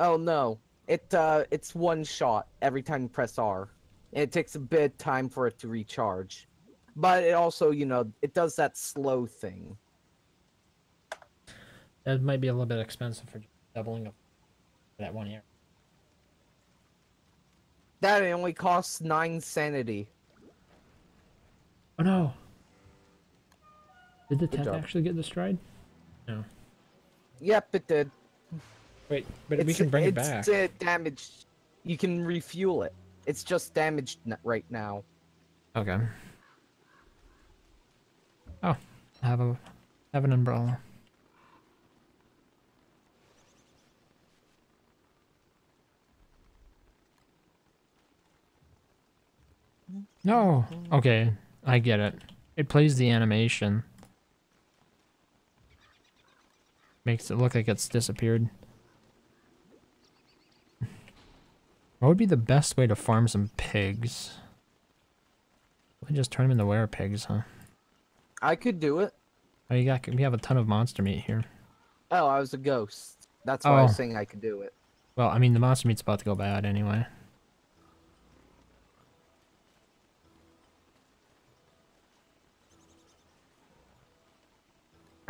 Oh no, it uh, it's one shot every time you press R. It takes a bit of time for it to recharge, but it also, you know, it does that slow thing.
That might be a little bit expensive for doubling of that one arrow.
That only costs nine sanity.
Oh no! Did the tent actually get destroyed? No.
Yep, it did.
Wait, but we can bring it back.
it's, uh, damaged. You can refuel it. It's just damaged right now.
Okay. Oh, I have a have an umbrella. No. Okay, I get it. It plays the animation. Makes it look like it's disappeared. What would be the best way to farm some pigs? We just turn them into were pigs, huh?
I could do it.
Oh, you got we have a ton of monster meat here.
Oh, I was a ghost. That's why I oh. was
Oh.
saying I could do it.
Well, I mean the monster meat's about to go bad anyway.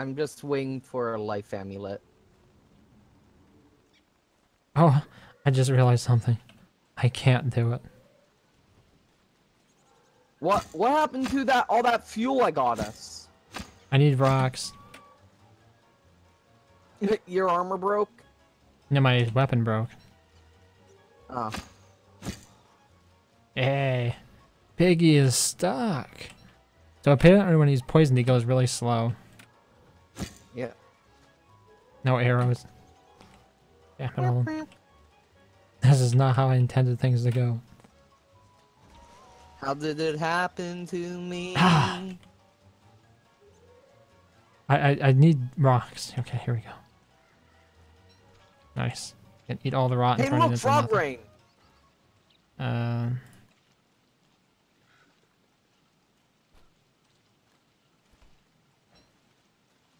I'm just waiting for a life amulet.
Oh, I just realized something. I can't do it.
What what happened to that all that fuel I got us?
I need rocks.
Your armor broke?
No, my weapon broke.
Oh.
Hey, Piggy is stuck. So apparently when he's poisoned, he goes really slow.
Yeah.
No arrows. Yeah, no. This is not how I intended things to go.
How did it happen to me?
I, I I need rocks. Okay, here we go. Nice. Can eat all the rot and
hey,
turn it
look,
into
frog
nothing.
rain.
Um.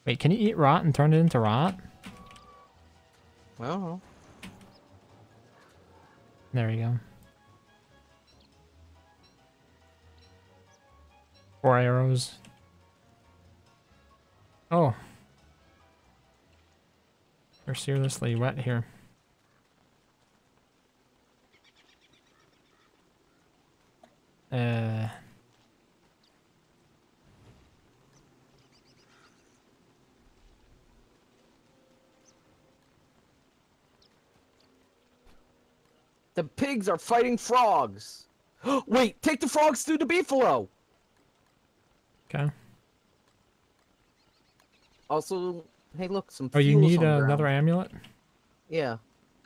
Wait, can you eat rot and turn it into rot?
Well,
There you go. Four arrows. Oh. They're seriously wet here. Uh.
The pigs are fighting frogs. Wait, take the frogs through the beefalo.
Okay.
Also, hey, look, some.
Oh, you need uh, another amulet?
Yeah,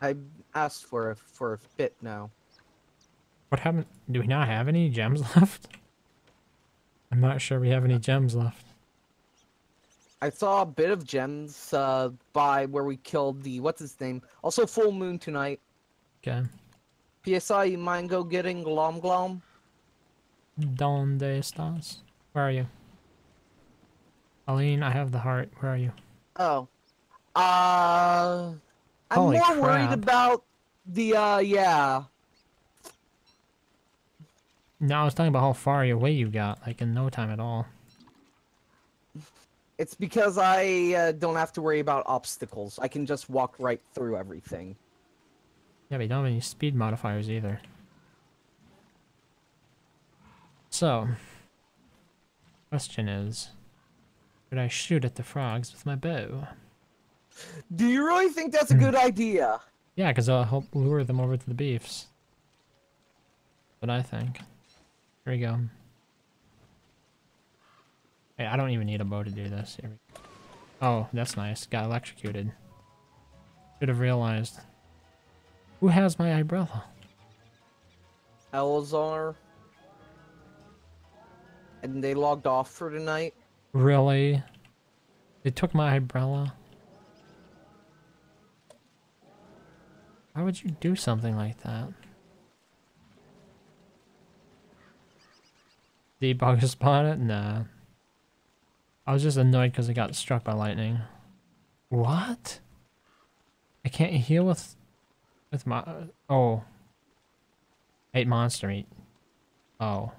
I asked for a, for a bit now.
What happened? Do we not have any gems left? I'm not sure we have any gems left.
I saw a bit of gems uh, by where we killed the what's his name. Also, full moon tonight.
Okay.
PSI, you mind go getting Glom Glom?
Donde estás? Where are you? Aline, I have the heart. Where are you?
Oh, uh, I'm
Holy
more worried about the uh, yeah.
No, I was talking about how far away you got, like in no time at all.
It's because I uh, don't have to worry about obstacles. I can just walk right through everything.
Yeah, but you don't have any speed modifiers either. So, question is, should I shoot at the frogs with my bow?
Do you really think that's a hmm. good idea?
Yeah, because I'll help lure them over to the beefs. What I think. Here we go. Hey, I don't even need a bow to do this. Here we go. Oh, that's nice. Got electrocuted. Should have realized. Who has my umbrella?
Elazar. And they logged off for tonight.
Really? They took my umbrella? Why would you do something like that? Debug spawn it? Nah. I was just annoyed because I got struck by lightning. What? I can't heal with with my uh, oh. Ate monster meat. Oh.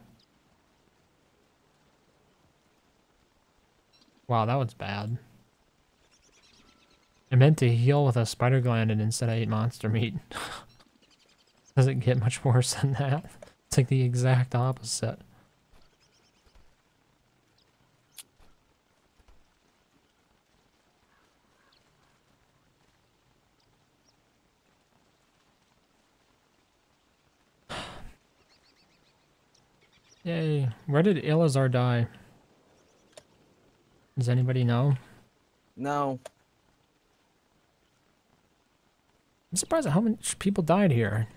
Wow, that was bad. I meant to heal with a spider gland and instead I ate monster meat. Doesn't get much worse than that. It's like the exact opposite. Yay. Where did Ilazar die? Does anybody know?
No.
I'm surprised at how much people died here.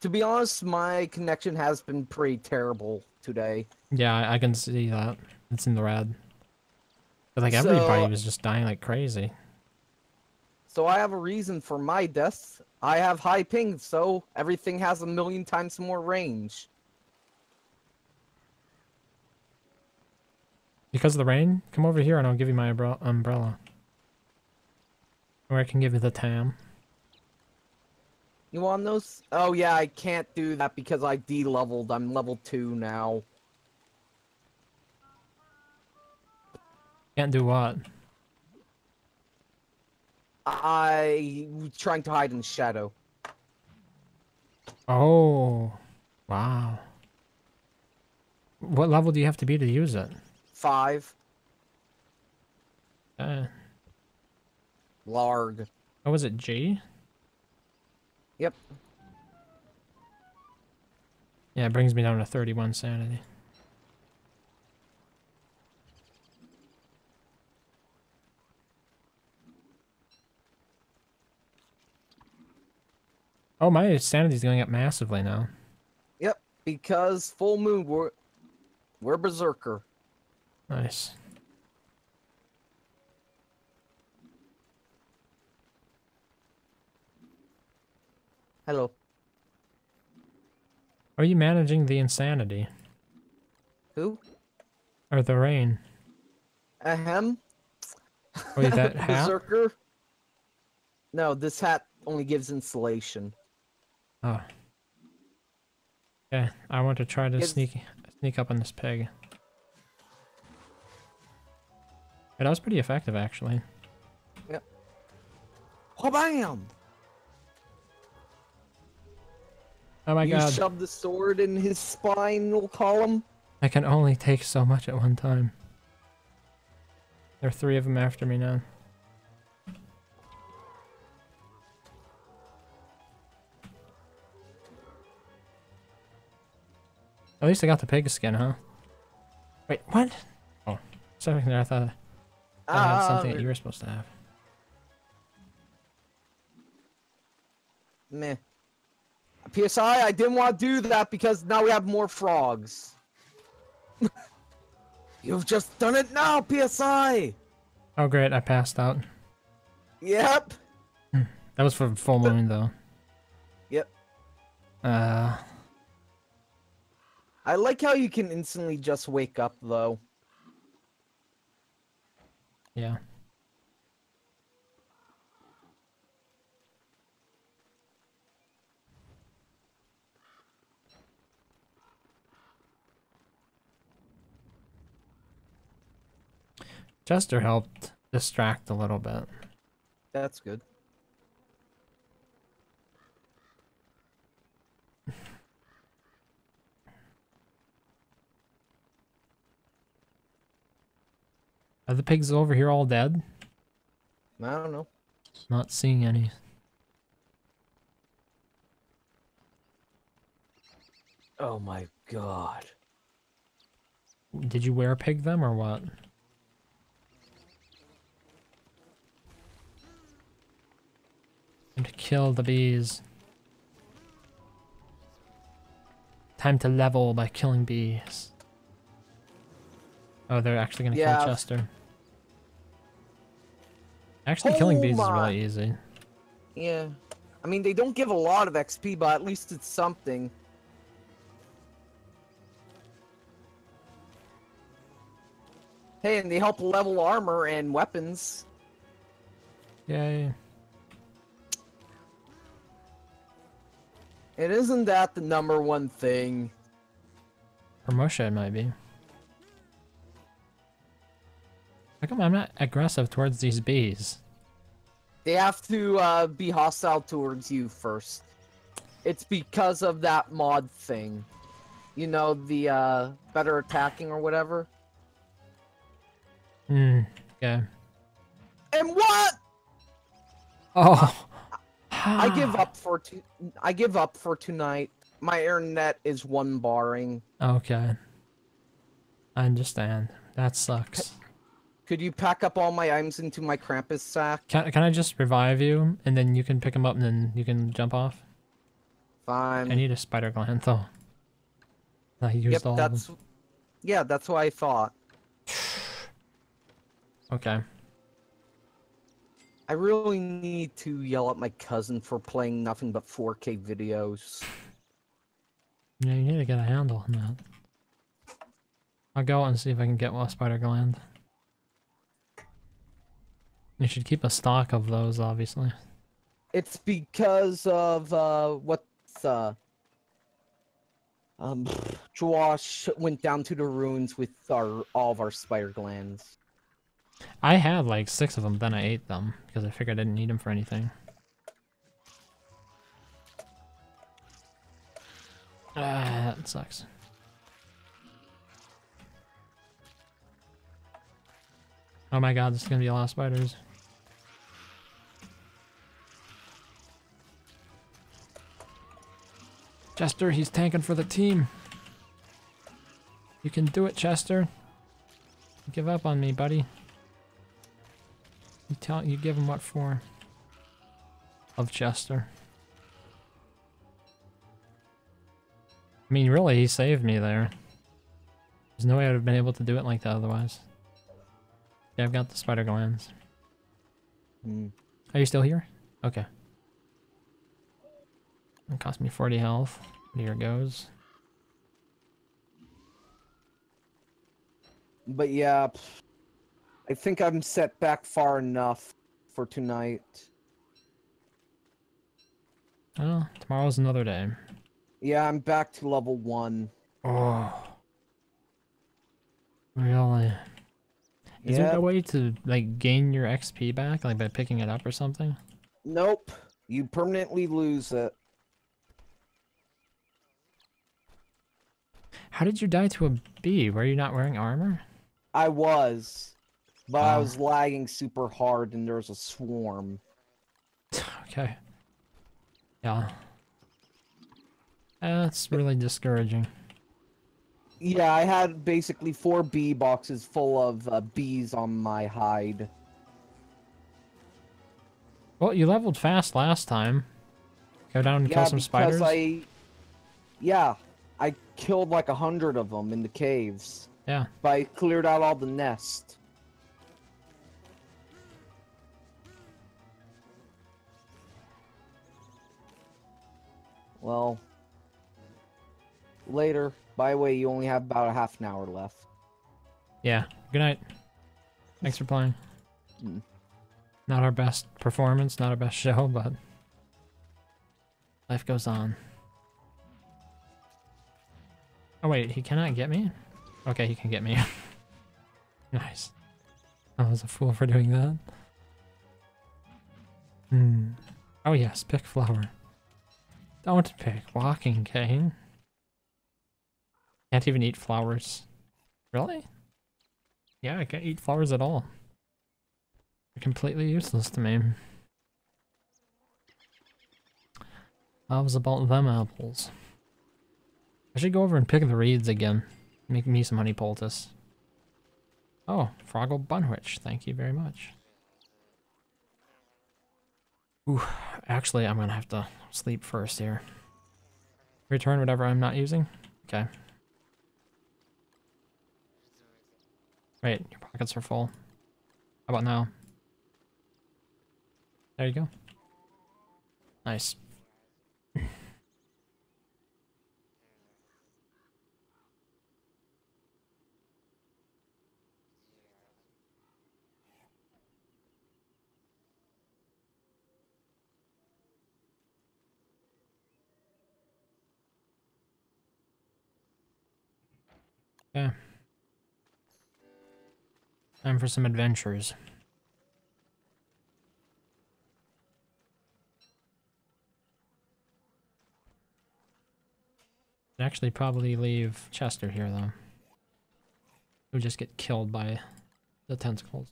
To be honest, my connection has been pretty terrible today.
Yeah, I, can see that. It's in the red. But like everybody was just dying like crazy.
So I have a reason for my death. I have high ping, so everything has a million times more range.
Because of the rain? Come over here and I'll give you my umbrella. Or I can give you the tam.
You want those? Oh yeah, I can't do that because I de-leveled. I'm level 2 now.
Can't do what?
I trying to hide in shadow.
Oh. Wow. What level do you have to be to use it?
5.
Uh,
Larg.
what was it, G?
Yep.
Yeah, it brings me down to 31 sanity. Oh, my sanity's going up massively now.
Yep, because full moon we're we're berserker.
Nice.
Hello.
Are you managing the insanity?
Who?
Or the rain?
Uh, Ahem.
Wait, that hat?
berserker. No, this hat only gives insulation.
Oh. Okay, I want to try to
It's-
sneak sneak up on this pig. Yeah, that was pretty effective, actually.
Bam!
Oh my
you
god,
shove the sword in his spinal column.
I can only take so much at one time. There are three of them after me now. At least I got the pig skin, huh? Wait, what? Oh, something there. I thought I had something that
Ah,
you were supposed to have.
Meh. PSI, I didn't want to do that because now we have more frogs. You've just done it now, PSI!
Oh great, I passed out.
Yep.
That was for full moon though.
Yep.
Uh,
I like how you can instantly just wake up, though.
Yeah. Chester helped distract a little bit.
That's good.
Are the pigs over here all dead?
I don't know.
Not seeing any.
Oh my god.
Did you wear pig them or what? Time to kill the bees. Time to level by killing bees. Oh, they're actually gonna
Yeah.
kill Chester. Actually, killing
Oh
bees is really easy.
Yeah. I mean, they don't give a lot of XP, but at least it's something. Hey, and they help level armor and weapons.
Yay.
It isn't that the number one thing.
For Musha, it might be. How come I'm not aggressive towards these bees?
They have to uh, be hostile towards you first. It's because of that mod thing. You know, the uh, better attacking or whatever.
Hmm. Okay.
And what?
Oh.
I give up for to- I give up for tonight. My internet is one barring.
Okay. I understand. That sucks.
Could you pack up all my items into my Krampus sack?
Can, can I just revive you and then you can pick them up and then you can jump off?
Fine.
I need a spider gland though. I used
yep,
all of
that's yeah, that's what I thought.
Okay.
I really need to yell at my cousin for playing nothing but 4K videos.
Yeah, you need to get a handle on that. I'll go out and see if I can get a spider gland. You should keep a stock of those, obviously.
It's because of uh what's uh um Josh went down to the ruins with our all of our spider glands.
I had like six of them, then I ate them because I figured I didn't need them for anything. Ah, that sucks. Oh my god, this is gonna be a lot of spiders. Chester, he's tanking for the team. You can do it, Chester. Give up on me, buddy. You tell you give him what for? Of Chester. I mean, really, he saved me there. There's no way I would have been able to do it like that otherwise. Yeah, I've got the spider glands.
Hmm.
Are you still here? Okay. It cost me 40 health. Here it goes.
But yeah, I think I'm set back far enough for tonight.
Oh, tomorrow's another day.
Yeah, I'm back to level one.
Oh. Really? Is there a way to like gain your XP back, like by picking it up or something?
Nope. You permanently lose it.
How did you die to a bee? Were you not wearing armor?
I was. But I was lagging super hard and there was a swarm.
okay. Yeah. That's really discouraging.
Yeah, I had basically four bee boxes full of uh, bees on my hide.
Well, you leveled fast last time. Go down and
yeah,
kill some spiders.
I. Yeah, killed like a hundred of them in the caves.
Yeah.
But I cleared out all the nest. Well, later. By the way, you only have about a half an hour left.
Yeah. Good night. Thanks for playing.
Mm.
Not our best performance, not our best show, but life goes on. Oh wait, he cannot get me? Okay, he can get me. nice. I was a fool for doing that. Hmm. Oh yes, pick flower. Don't pick walking cane. Can't even eat flowers. Really? Yeah, I can't eat flowers at all. They're completely useless to me. How's about them apples? I should go over and pick the reeds again. Make me some honey poultice. Oh, Froggle Bunwich, thank you very much. Ooh, actually, I'm gonna have to sleep first here. Return whatever I'm not using? Okay. Wait, your pockets are full. How about now? There you go. Nice. Yeah. Time for some adventures. actually probably leave Chester here though. He'll just get killed by the tentacles.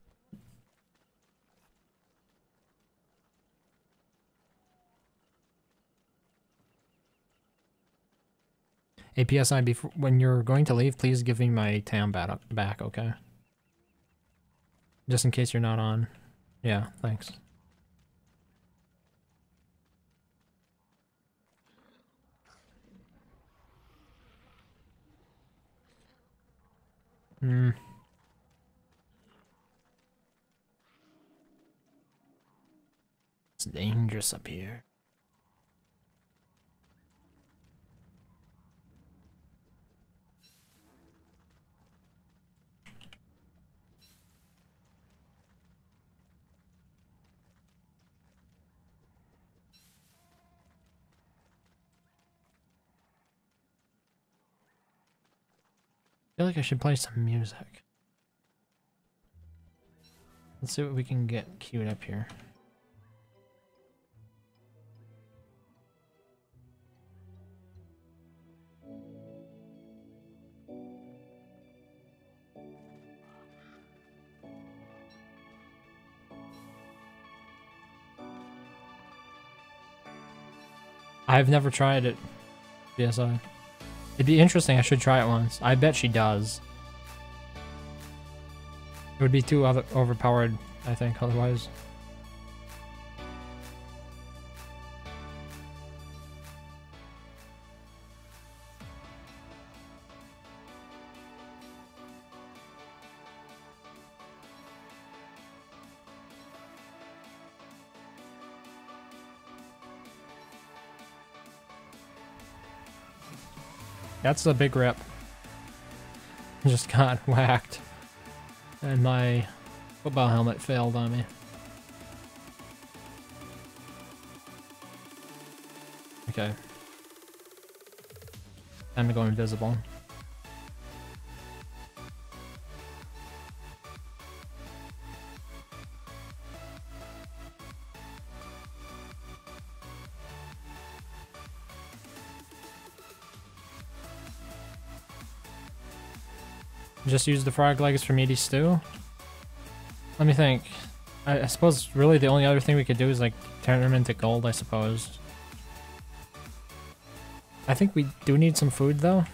APSI, before when you're going to leave, please give me my town back, okay? Just in case you're not on. Yeah, thanks. Hmm. It's dangerous up here. Feel like I should play some music. Let's see what we can get queued up here. I've never tried it, BSI. It'd be interesting. I should try it once. I bet she does. It would be too overpowered, I think, otherwise. That's a big rip. Just got whacked. And my football helmet failed on me. Okay. Time to go invisible. Just use the frog legs for meaty stew? Let me think. I, I, suppose really the only other thing we could do is like turn them into gold, I suppose. I think we do need some food though.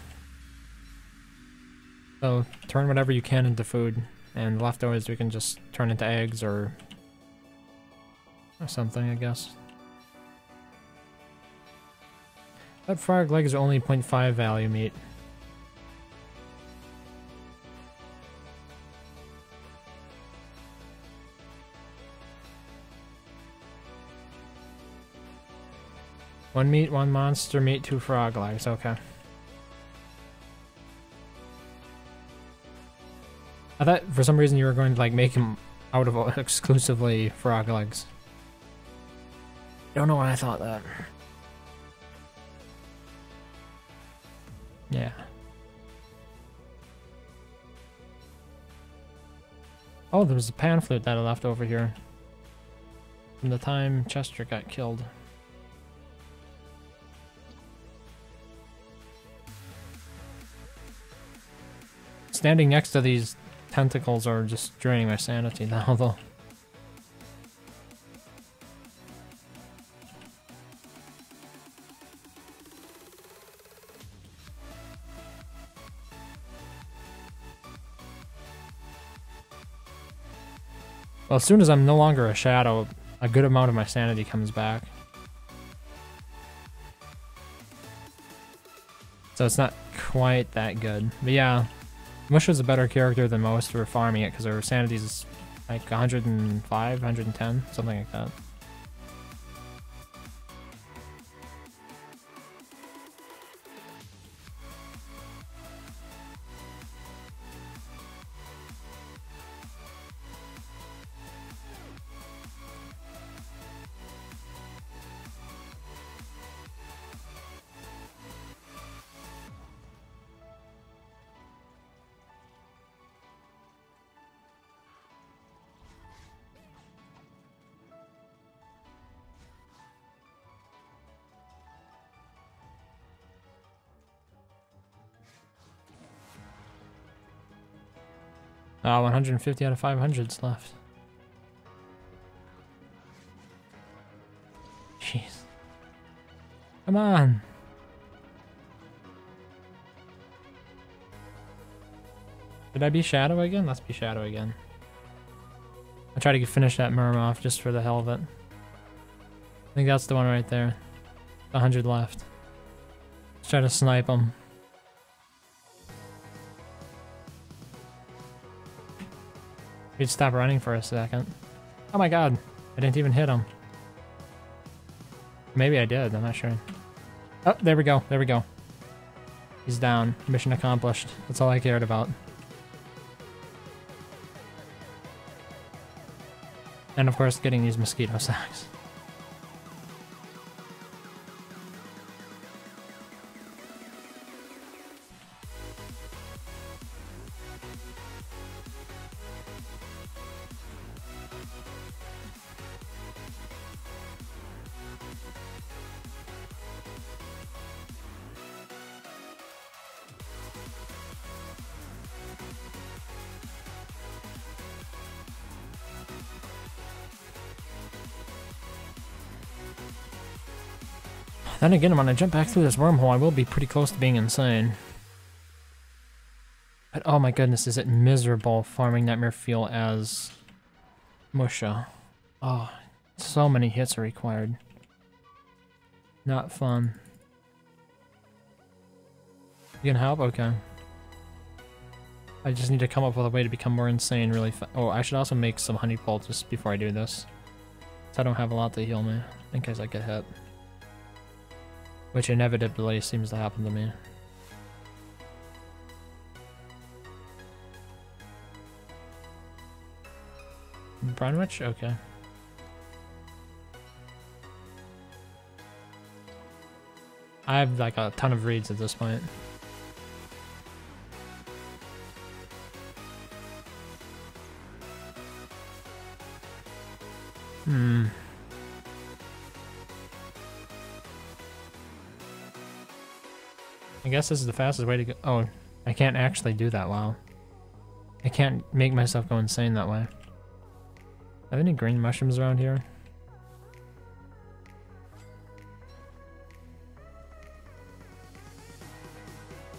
So turn whatever you can into food. And leftovers we can just turn into eggs or, or something, I guess. That frog leg is only 0.5 value meat. One meat, one monster meat, two frog legs. Okay. I thought for some reason you were going to like make him out of exclusively frog legs. I don't know why I thought that. Yeah. Oh, there was a pan flute that I left over here. From the time Chester got killed. Standing next to these tentacles are just draining my sanity now, though. Well, as soon as I'm no longer a shadow, a good amount of my sanity comes back. So it's not quite that good. But yeah, Mush is a better character than most for farming it because her sanity is like 105, 110, something like that. 150 out of 500's left. Jeez. Come on. Did I be Shadow again? Let's be Shadow again. I'll try to finish that Murm off just for the hell of it. I think that's the one right there. 100 left. Let's try to snipe him. He'd stop running for a second. Oh my god, I didn't even hit him. Maybe I did, I'm not sure. Oh, there we go, there we go. He's down. Mission accomplished. That's all I cared about. And of course, getting these mosquito sacks. Then again, when I jump back through this wormhole, I will be pretty close to being insane. But oh my goodness, is it miserable farming Nightmare Fuel as Musha. Oh, so many hits are required. Not fun. You can help? Okay. I just need to come up with a way to become more insane really Oh, I should also make some honey poultice before I do this. I don't have a lot to heal me in case I get hit. Which inevitably seems to happen to me. Bunwich? Okay. I have like a ton of reeds at this point. Hmm. Guess this is the fastest way to go. Oh, I can't actually do that, wow. I can't make myself go insane that way. Have any green mushrooms around here?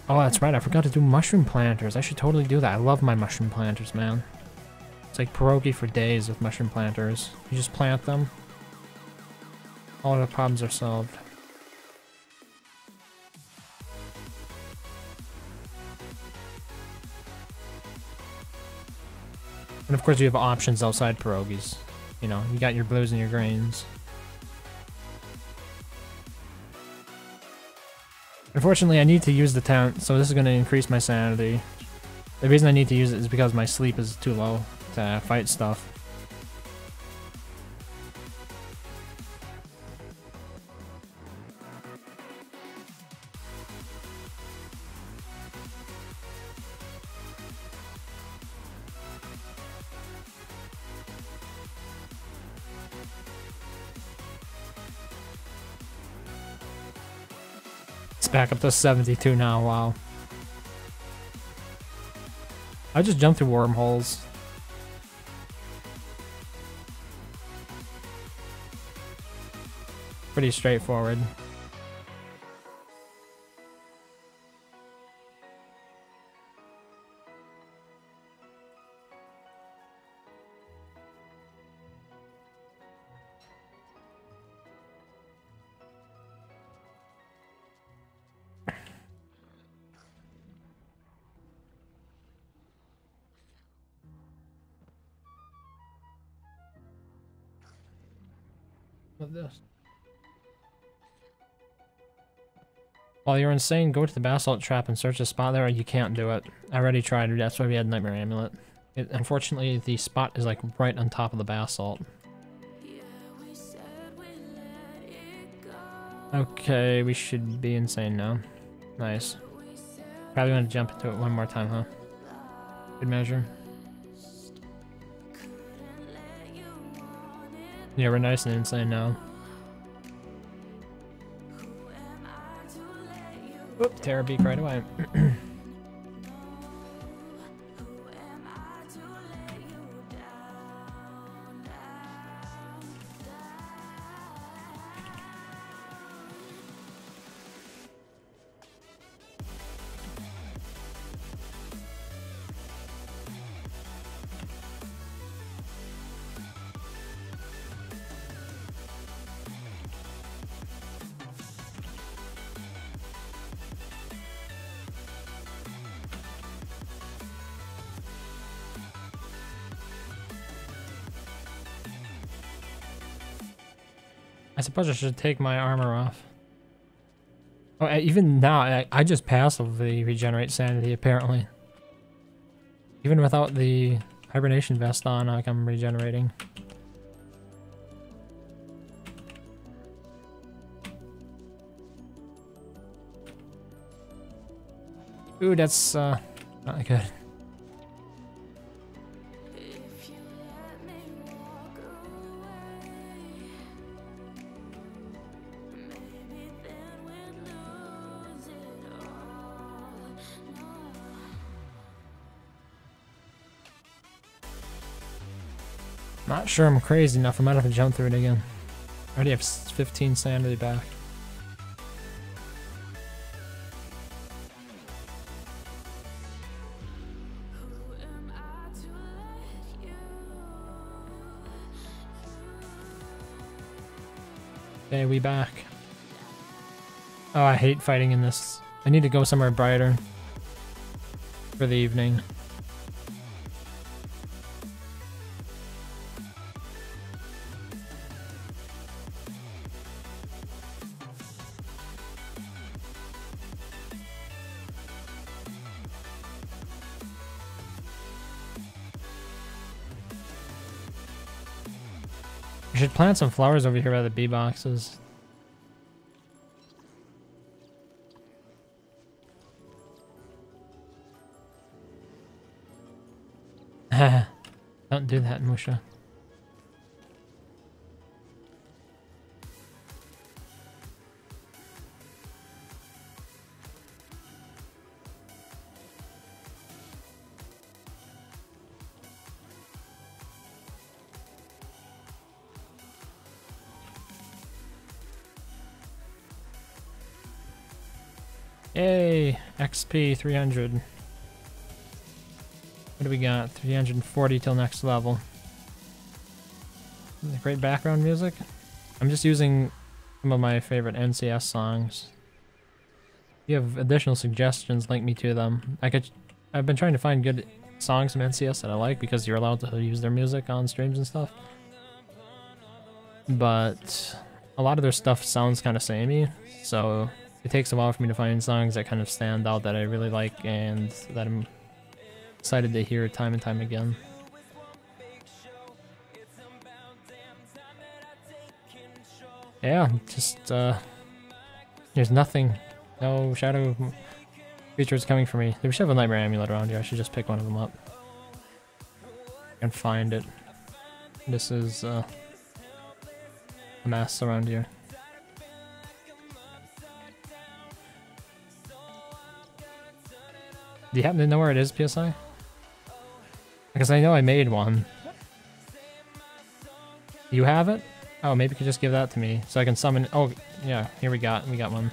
Oh, that's right. I forgot to do mushroom planters. I should totally do that. I love my mushroom planters, man. It's like pierogi for days with mushroom planters. You just plant them. All the problems are solved. And of course you have options outside pierogies. You know, you got your blues and your greens. Unfortunately, I need to use the tent, so this is going to increase my sanity. The reason I need to use it is because my sleep is too low to fight stuff. Back up to 72 now, wow. I just jumped through wormholes. Pretty straightforward. While you're insane, go to the basalt trap and search a spot there. You can't do it. I already tried. That's why we had Nightmare Amulet. It, unfortunately, the spot is like right on top of the basalt. Okay, we should be insane now. Nice. Probably want to jump into it one more time, huh? Good measure. Yeah, we're nice and insane now. Terrorbeak right away. suppose I should take my armor off. Oh, even now, I, I just passively regenerate sanity, apparently. Even without the hibernation vest on, like I'm regenerating. Ooh, that's, uh, not good. Sure I'm crazy enough. I might have to jump through it again. I already have 15 sanity back. Okay, we back. Oh, I hate fighting in this. I need to go somewhere brighter for the evening. We should plant some flowers over here by the bee boxes. Don't do that, Musha. XP 300. What do we got? 340 till next level. Great background music. I'm just using some of my favorite NCS songs. If you have additional suggestions, link me to them. I could. I've been trying to find good songs from NCS that I like because you're allowed to use their music on streams and stuff. But a lot of their stuff sounds kind of samey, so it takes a while for me to find songs that kind of stand out that I really like and that I'm excited to hear time and time again. Yeah, just uh there's nothing. No shadow creatures coming for me. They should have a nightmare amulet around here. I should just pick one of them up. And find it. This is uh a mess around here. Do you happen to know where it is, PSI? Because I know I made one. You have it? Oh, maybe you could just give that to me so I can summon. Oh, yeah. Here we got we got one.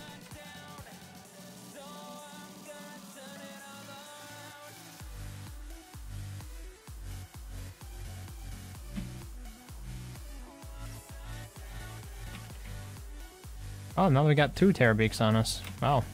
Oh, now we got two Terrorbeaks on us. Wow.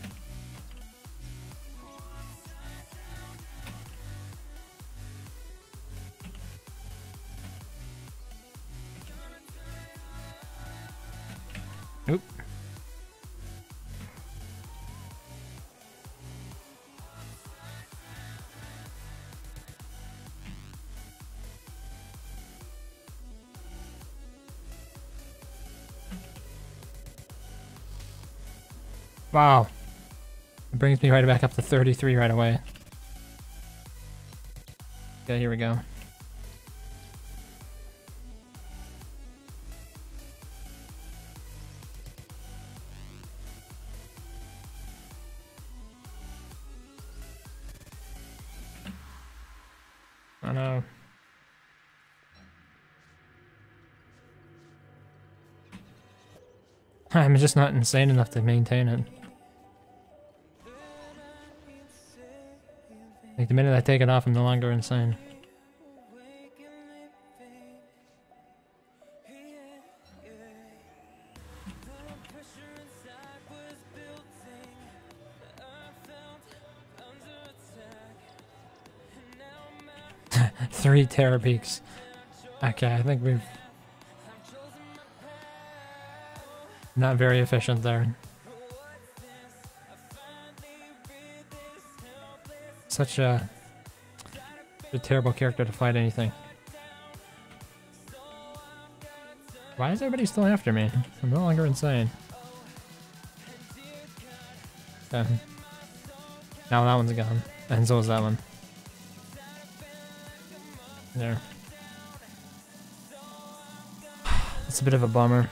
Wow. It brings me right back up to 33 right away. Okay, here we go. Oh no. I'm just not insane enough to maintain it. Like the minute I take it off, I'm no longer insane. Three Terrorbeaks. Okay, I think we've... Not very efficient there. Such a, a terrible character to fight anything. Why is everybody still after me? I'm no longer insane. Okay. Now that one's gone. And so is that one. There. It's a bit of a bummer.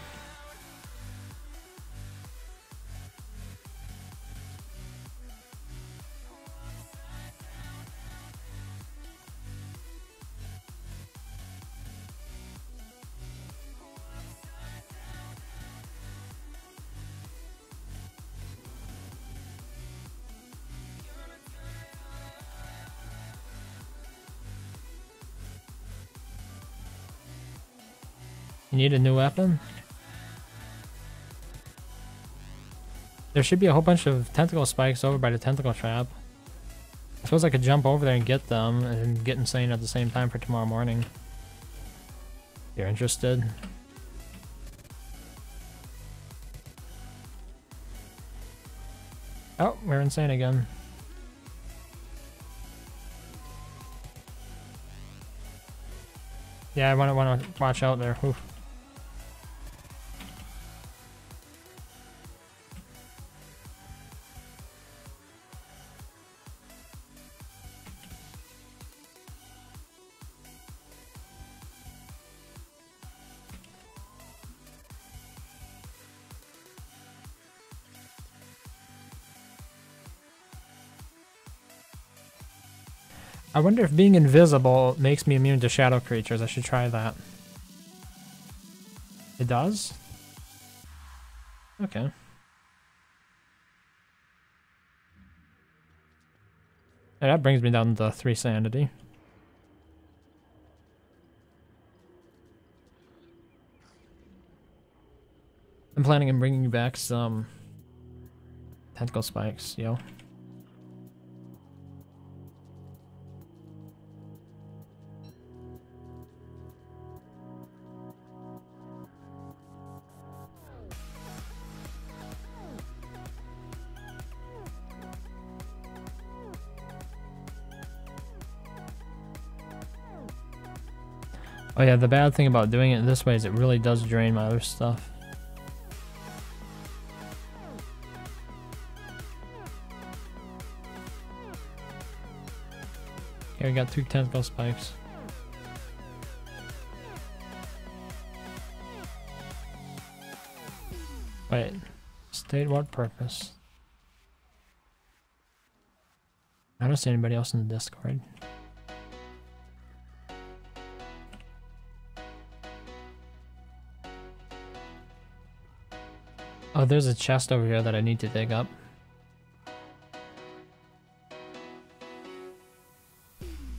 Need a new weapon? There should be a whole bunch of tentacle spikes over by the tentacle trap. I suppose I could jump over there and get them and get insane at the same time for tomorrow morning. If You're interested? Oh, we're insane again. Yeah, I want to watch out there. Oof. Wonder if being invisible makes me immune to shadow creatures. I should try that. It does? Okay. That brings me down to 3 sanity. I'm planning on bringing back some tentacle spikes, yo. Oh yeah, the bad thing about doing it this way is it really does drain my other stuff. Okay, we got two tentacle spikes. Wait, state what purpose? I don't see anybody else in the Discord. Oh, there's a chest over here that I need to dig up.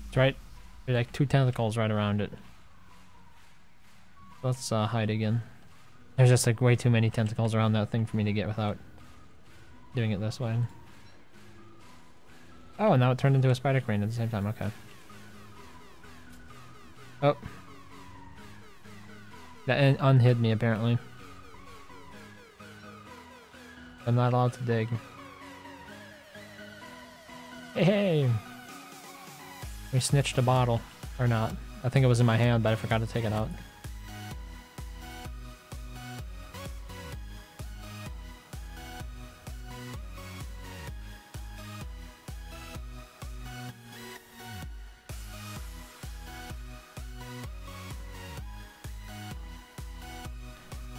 It's right, there's like two tentacles right around it. Let's uh, hide again. There's just like way too many tentacles around that thing for me to get without doing it this way. Oh, and now it turned into a spider crane at the same time, okay. Oh. That unhid me apparently. I'm not allowed to dig. Hey, hey! We snitched a bottle. Or not. I think it was in my hand, but I forgot to take it out.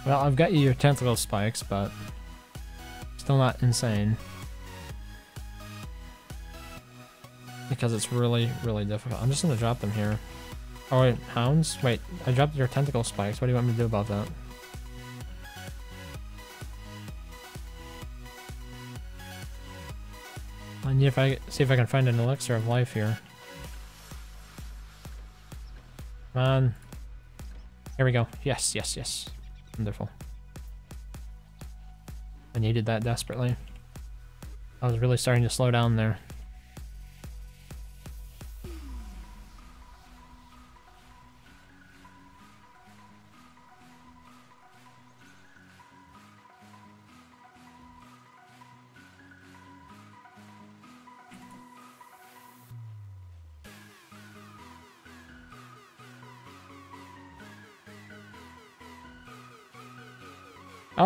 Well, I've got you your tentacle spikes, but still not insane. Because it's really, really difficult. I'm just gonna drop them here. Oh wait, hounds? Wait, I dropped your tentacle spikes. What do you want me to do about that? I need if I see if I can find an elixir of life here. Come on. Here we go. Yes, yes, yes. Wonderful. I needed that desperately. I was really starting to slow down there.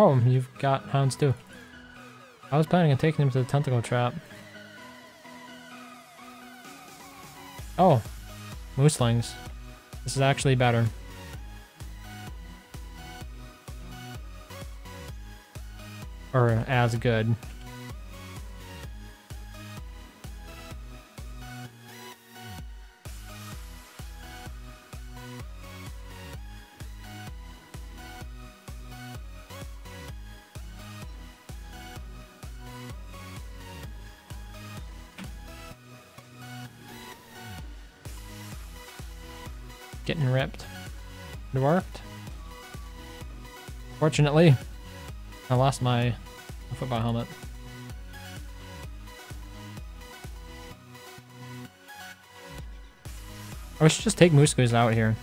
Oh, you've got hounds too. I was planning on taking him to the tentacle trap. Oh, mooselings. This is actually better. Or as good. Fortunately, I lost my football helmet. I should just take Moose out here.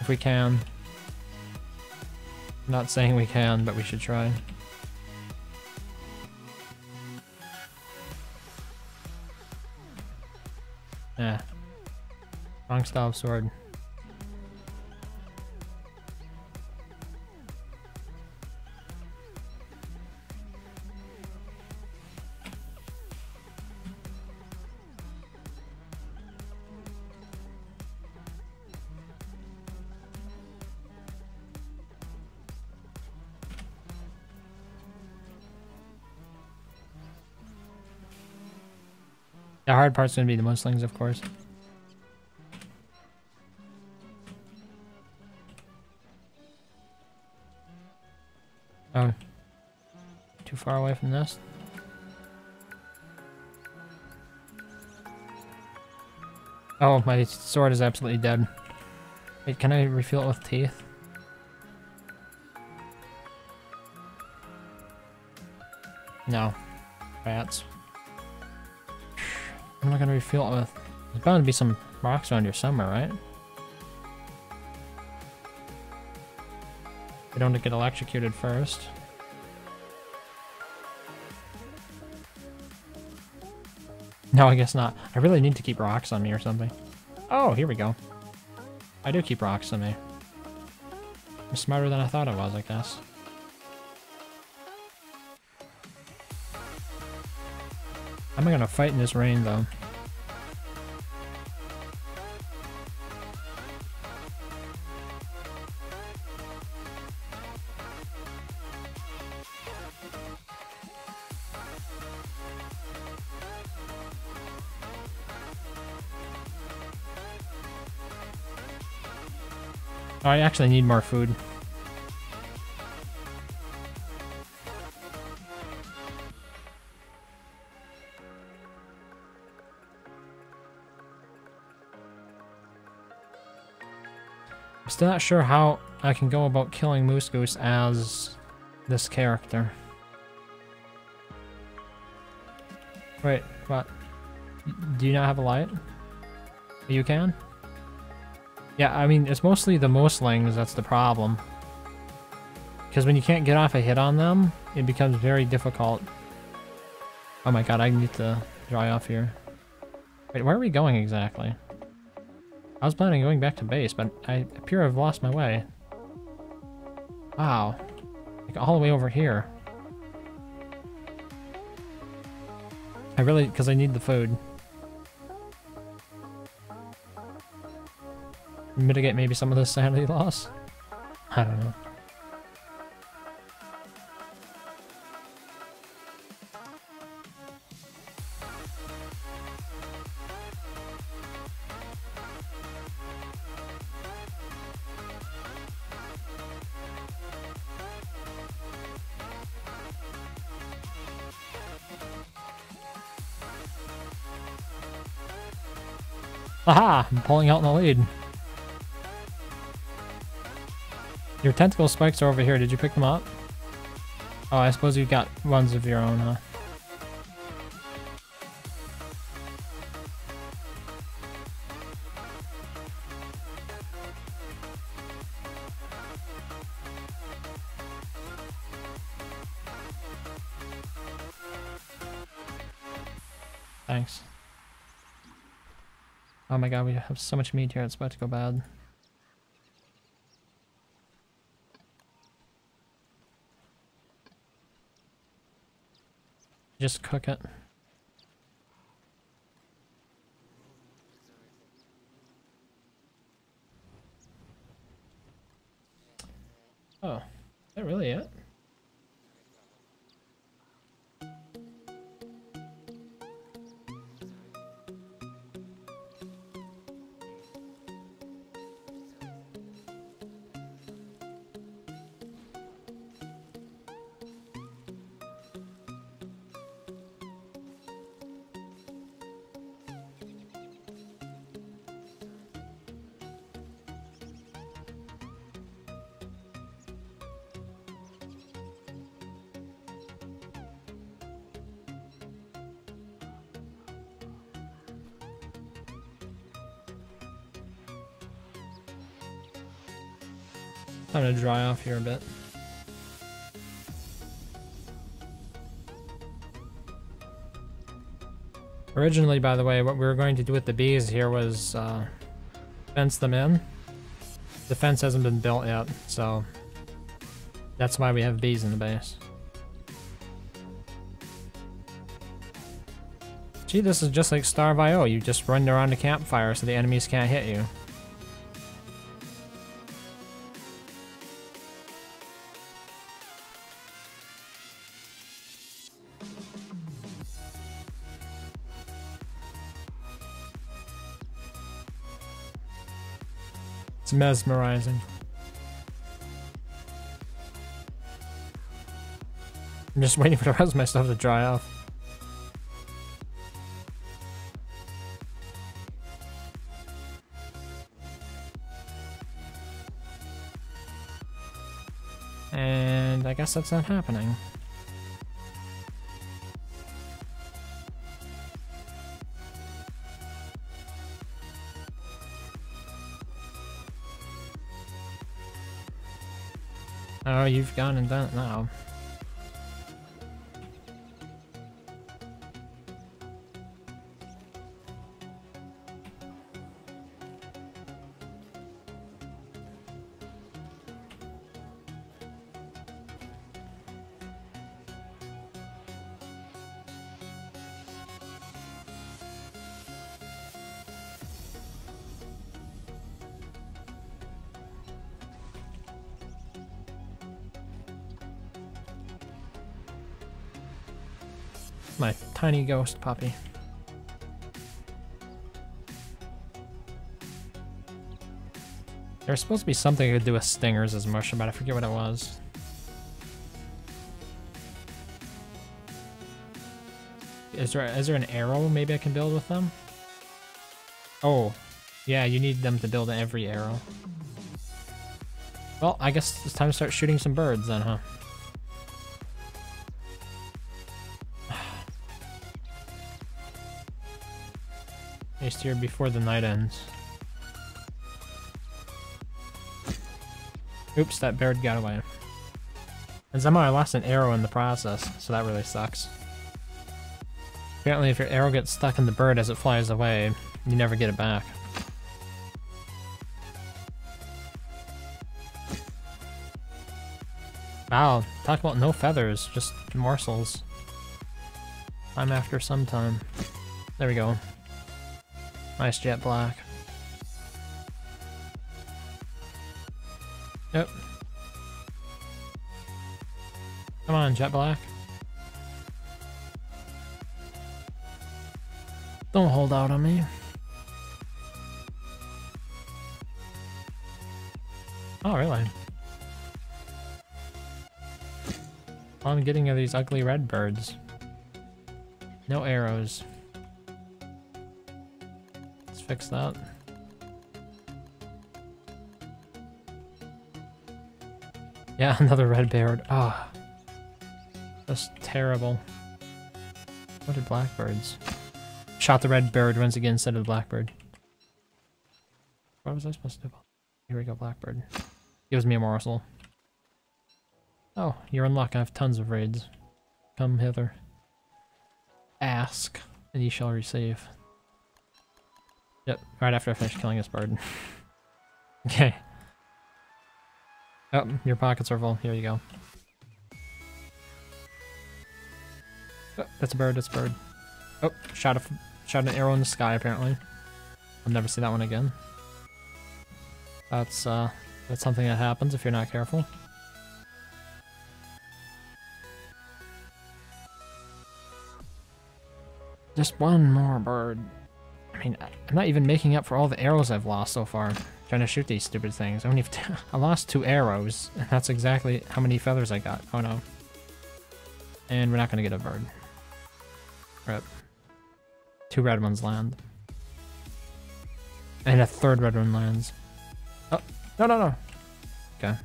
If we can. I'm not saying we can, but we should try. Yeah. Wrong style sword. Hard part's gonna be the mooselings, of course. Oh. Too far away from this? Oh, my sword is absolutely dead. Wait, can I refill it with teeth? No. Rats. Gonna refill it with? There's bound to be some rocks around here somewhere, right? I don't get electrocuted first. No, I guess not. I really need to keep rocks on me or something. Oh, here we go. I do keep rocks on me. I'm smarter than I thought I was, I guess. How am I gonna fight in this rain, though? I actually need more food. I'm still not sure how I can go about killing Moose Goose as this character. Wait, what? Do you not have a light? You can? Yeah, I mean, it's mostly the Moslings that's the problem. Because when you can't get off a hit on them, it becomes very difficult. Oh my god, I need to dry off here. Wait, where are we going exactly? I was planning on going back to base, but I appear have lost my way. Wow. Like all the way over here. I really, because I need the food. Mitigate maybe some of the sanity loss? I don't know. Aha! I'm pulling out in the lead. Your tentacle spikes are over here. Did you pick them up? Oh, I suppose you got ones of your own, huh? Thanks. Oh my god, we have so much meat here, it's about to go bad. Just cook it. Here a bit. Originally, by the way, what we were going to do with the bees here was uh, fence them in. The fence hasn't been built yet, so that's why we have bees in the base. Gee, this is just like Starve.io. You just run around the campfire so the enemies can't hit you. It's mesmerizing. I'm just waiting for the rest of my stuff to dry off. And I guess that's not happening. Gone and done it now. Tiny ghost puppy. There's supposed to be something I could do with stingers as mushroom, but I forget what it was. Is there is there an arrow maybe I can build with them? Oh, yeah, you need them to build every arrow. Well, I guess it's time to start shooting some birds then, huh? Here before the night ends. Oops, that bird got away. And somehow I lost an arrow in the process, so that really sucks. Apparently if your arrow gets stuck in the bird as it flies away, you never get it back. Wow, talk about no feathers, just morsels. I'm after some time. There we go. Nice jet black. Yep. Come on, jet black. Don't hold out on me. Oh, really? All I'm getting are these ugly red birds. No arrows. Fix that. Yeah, another red bird. Ah. Oh, that's terrible. What are blackbirds? Shot the red bird once again instead of the blackbird. What was I supposed to do? Here we go, blackbird. Gives me a morsel. Oh, you're in luck. I have tons of raids. Come hither. Ask, and ye shall receive. Yep, right after I finish killing this bird. okay. Oh, your pockets are full. Here you go. Oh, that's a bird, that's a bird. Oh, shot, a, shot an arrow in the sky, apparently. I'll never see that one again. That's, uh, that's something that happens if you're not careful. Just one more bird. I mean, I'm not even making up for all the arrows I've lost so far. Trying to shoot these stupid things. I only I lost two arrows, and that's exactly how many feathers I got. Oh no. And we're not gonna get a bird. Rip. Two red ones land. And a third red one lands. Oh, no, no, no. Okay.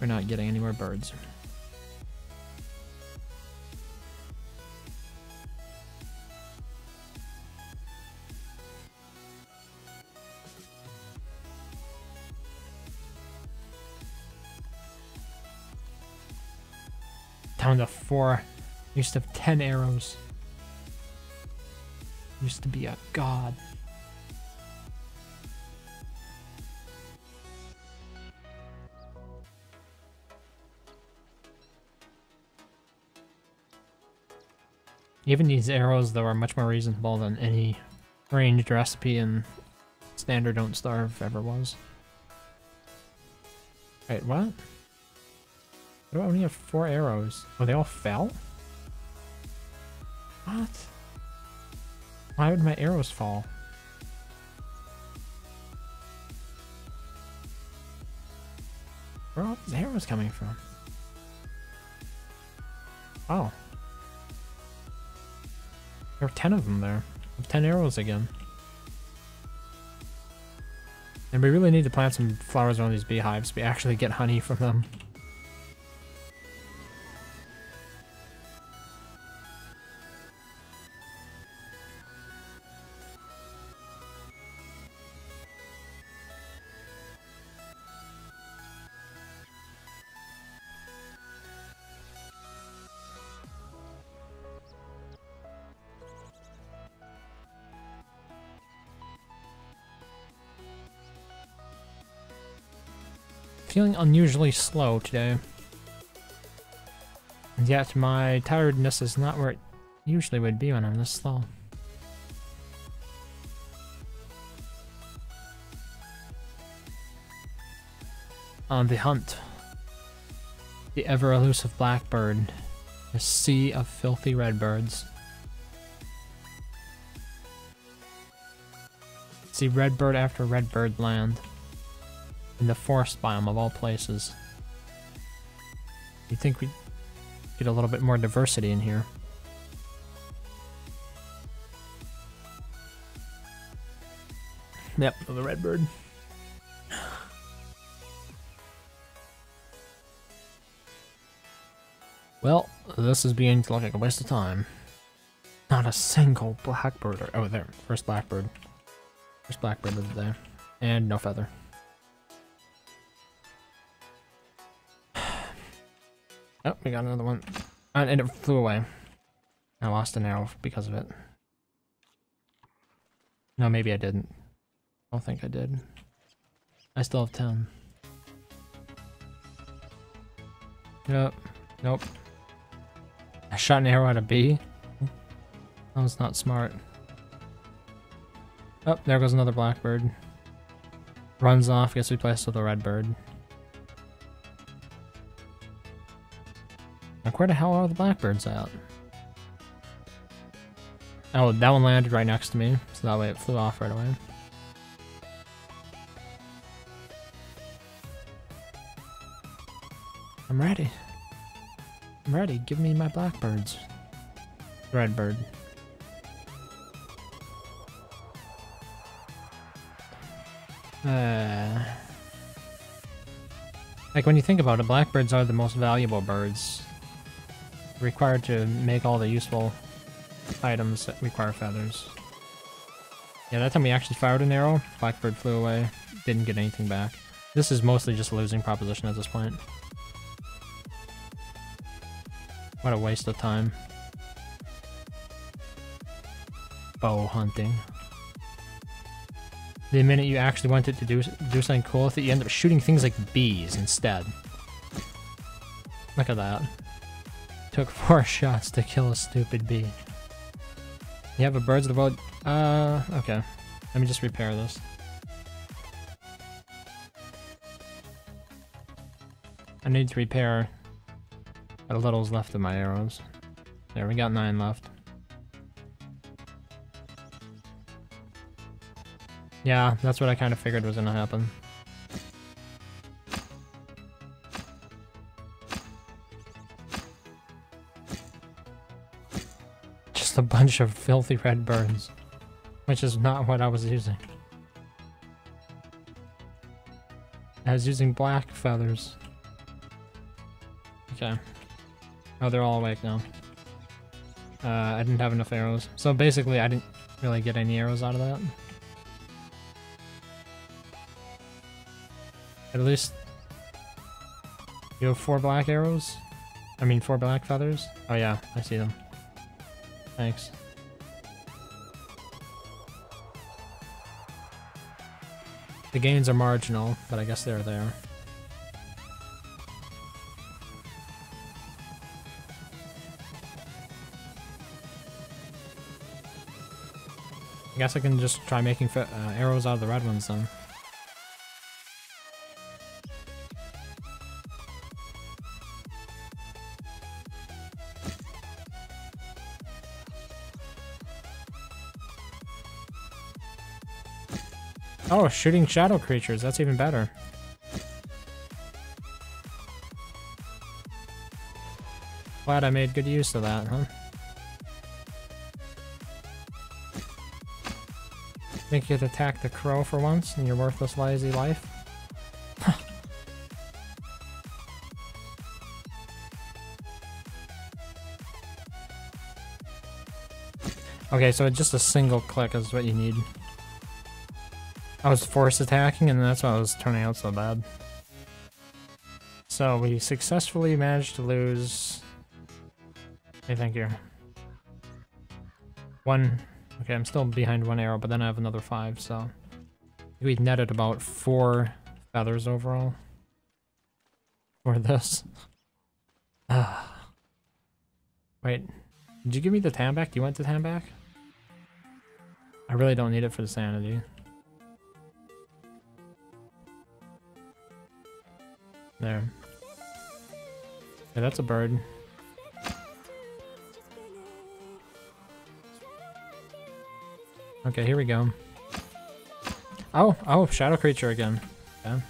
We're not getting any more birds. Down to four. Used to have ten arrows. Used to be a god. Even these arrows, though, are much more reasonable than any ranged recipe in Standard Don't Starve ever was. Wait, what? Do I only have four arrows? Oh, they all fell? What? Why would my arrows fall? Where are all these arrows coming from? Oh. There are 10 of them there. 10 arrows again. And we really need to plant some flowers around these beehives. We actually get honey from them. Feeling unusually slow today. And yet my tiredness is not where it usually would be when I'm this slow. On the hunt. The ever elusive blackbird. A sea of filthy redbirds. See redbird after redbird land. In the forest biome of all places. You think we'd get a little bit more diversity in here? Yep, the redbird. Well, this is beginning to look like a waste of time. Not a single blackbird. Or, oh, there. First blackbird. First blackbird of the day. And no feather. Oh, we got another one. Uh, and it flew away. I lost an arrow because of it. No, maybe I didn't. I don't think I did. I still have 10. Yep. Nope. I shot an arrow at a bee. That was not smart. Oh, there goes another blackbird. Runs off, gets replaced with a redbird. Like, where the hell are the blackbirds at? Oh, that one landed right next to me, so that way it flew off right away. I'm ready. I'm ready. Give me my blackbirds. Redbird. Uh, like when you think about it, blackbirds are the most valuable birds. Required to make all the useful items that require feathers. Yeah, that time we actually fired an arrow, blackbird flew away, didn't get anything back. This is mostly just losing proposition at this point. What a waste of time. Bow hunting. The minute you actually wanted to do do something cool with it, you end up shooting things like bees instead. Look at that. Took four shots to kill a stupid bee. You have a birds of the world. Uh, okay. Let me just repair this. I need to repair a little's left of my arrows. There, we got nine left. Yeah, that's what I kind of figured was gonna happen. Bunch of filthy red burns. Which is not what I was using. I was using black feathers. Okay. Oh, they're all awake now. Uh, I didn't have enough arrows. So basically, I didn't really get any arrows out of that. At least... You have four black arrows? I mean, four black feathers? Oh yeah, I see them. Thanks. The gains are marginal, but I guess they're there. I guess I can just try making uh, arrows out of the red ones then. Shooting shadow creatures. That's even better. Glad I made good use of that, huh? Think you could attack the crow for once in your worthless, lazy life? okay, so just a single click is what you need. I was force attacking and that's why I was turning out so bad. So we successfully managed to lose... Hey, thank you. One... Okay, I'm still behind one arrow, but then I have another five, so... We netted about four feathers overall. For this. Ah. Wait, did you give me the tam back? You want the tam back? I really don't need it for the sanity. There. Yeah, that's a bird. Okay, here we go. Oh, oh, shadow creature again. Yeah.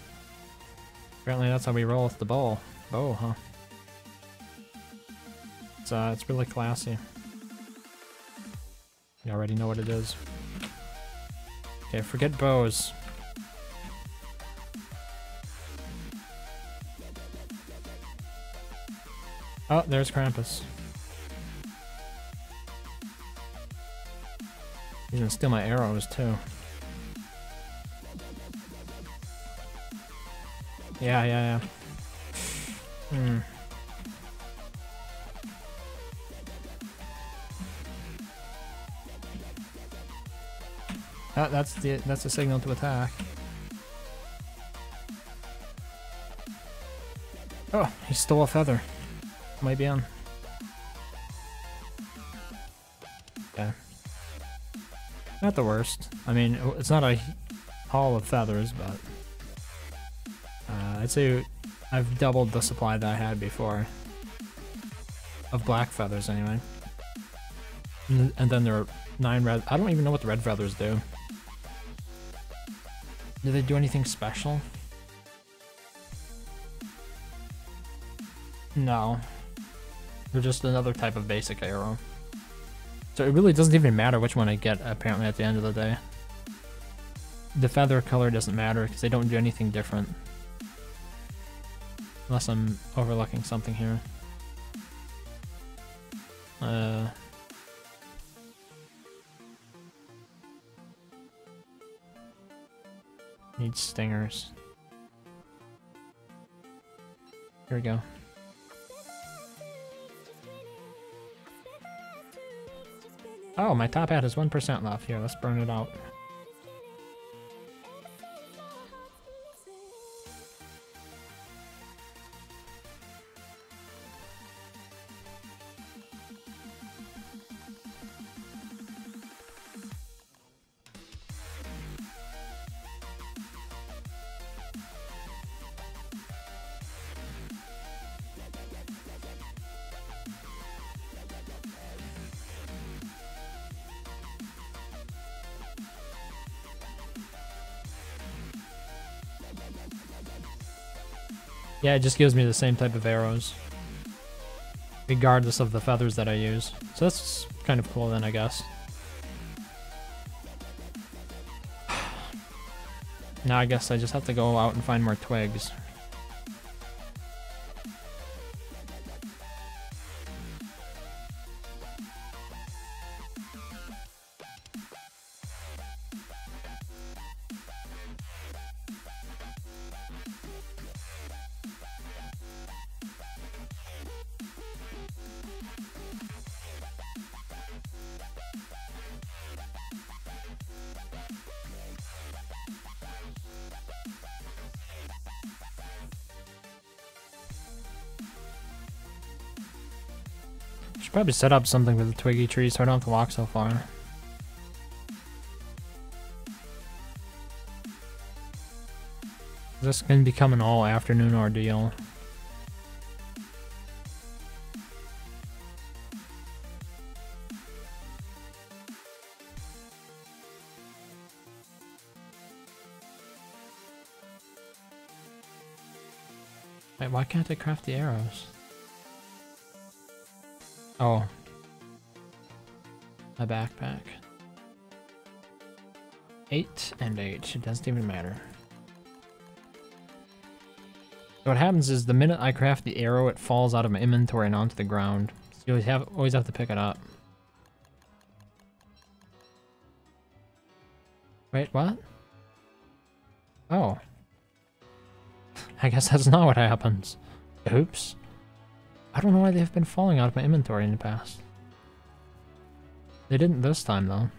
Apparently that's how we roll with the bow. Bow, huh? It's, uh, it's really classy. You already know what it is. Okay, forget bows. Oh, there's Krampus. He's gonna steal my arrows too. Yeah, yeah, yeah. Hmm. That, that's the that's the signal to attack. Oh, he stole a feather. Might be on. Okay. Not the worst. I mean, it's not a haul of feathers, but uh, I'd say I've doubled the supply that I had before of black feathers, anyway. And, and then there are nine red. I don't even know what the red feathers do. Do they do anything special? No. They're just another type of basic arrow. So it really doesn't even matter which one I get, apparently, at the end of the day. The feather color doesn't matter, because they don't do anything different. Unless I'm overlooking something here. Uh... Need stingers. Here we go. Oh, my top hat is 1% left. Here, let's burn it out. Yeah, it just gives me the same type of arrows. Regardless of the feathers that I use. So that's kind of cool then, I guess. now I guess I just have to go out and find more twigs. Probably set up something with the twiggy tree so I don't have to walk so far. This can become an all afternoon ordeal. Wait, why can't I craft the arrows? Oh. A backpack. Eight and eight. It doesn't even matter. So what happens is the minute I craft the arrow, it falls out of my inventory and onto the ground. So you always have always have to pick it up. Wait, what? Oh. I guess that's not what happens. Oops. I don't know why they've been falling out of my inventory in the past. They didn't this time, though.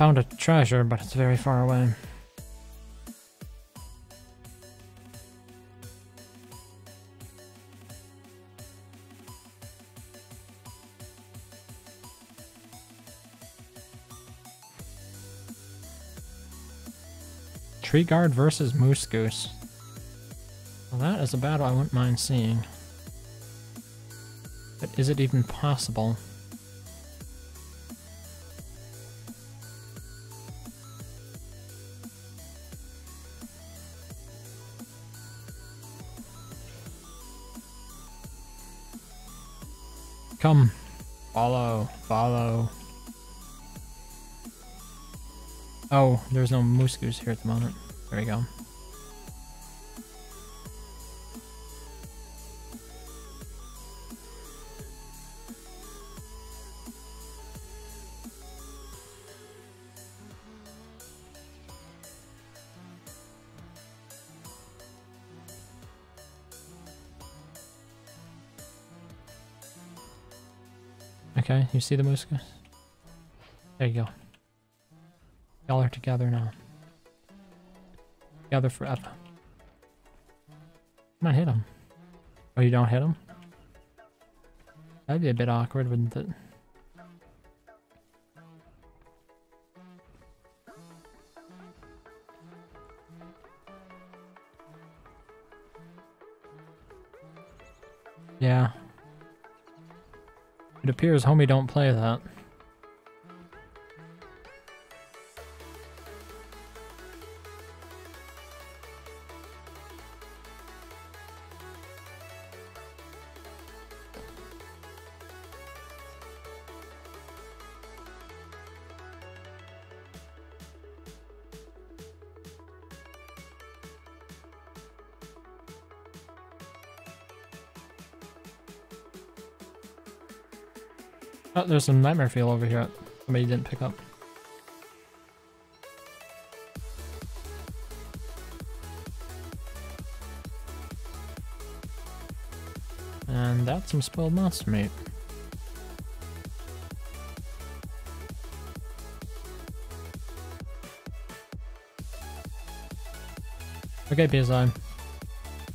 Found a treasure, but it's very far away. Tree Guard versus Moose Goose. Well, that is a battle I wouldn't mind seeing. But is it even possible? There's no moose goose here at the moment. There we go. Okay, you see the moose goose? There you go. Y'all are together now. Together forever. Come on, hit him. Oh, you don't hit him? That'd be a bit awkward, wouldn't it? Yeah. It appears homie don't play that. There's some Nightmare fuel over here. Somebody didn't pick up. And that's some spoiled monster meat. Okay, PSI.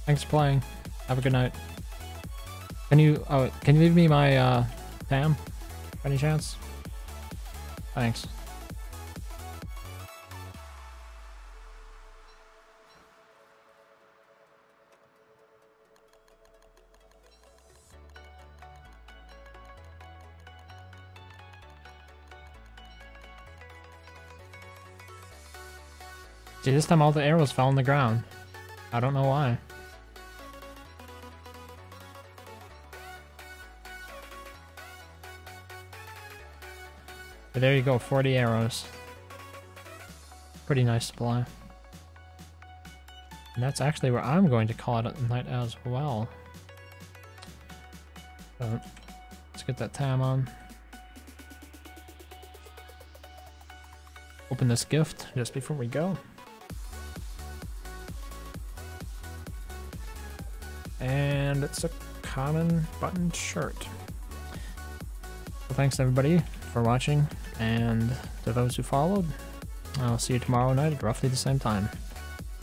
Thanks for playing. Have a good night. Can you, oh, can you leave me my, uh, TAM? Any chance? Thanks. See, this time all the arrows fell on the ground. I don't know why. There you go, 40 arrows. Pretty nice supply. And that's actually where I'm going to call it at night as well. So, let's get that time on. Open this gift just before we go. And it's a common button shirt. So thanks everybody for watching, and to those who followed, I'll see you tomorrow night at roughly the same time.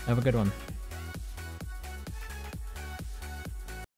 Have a good one.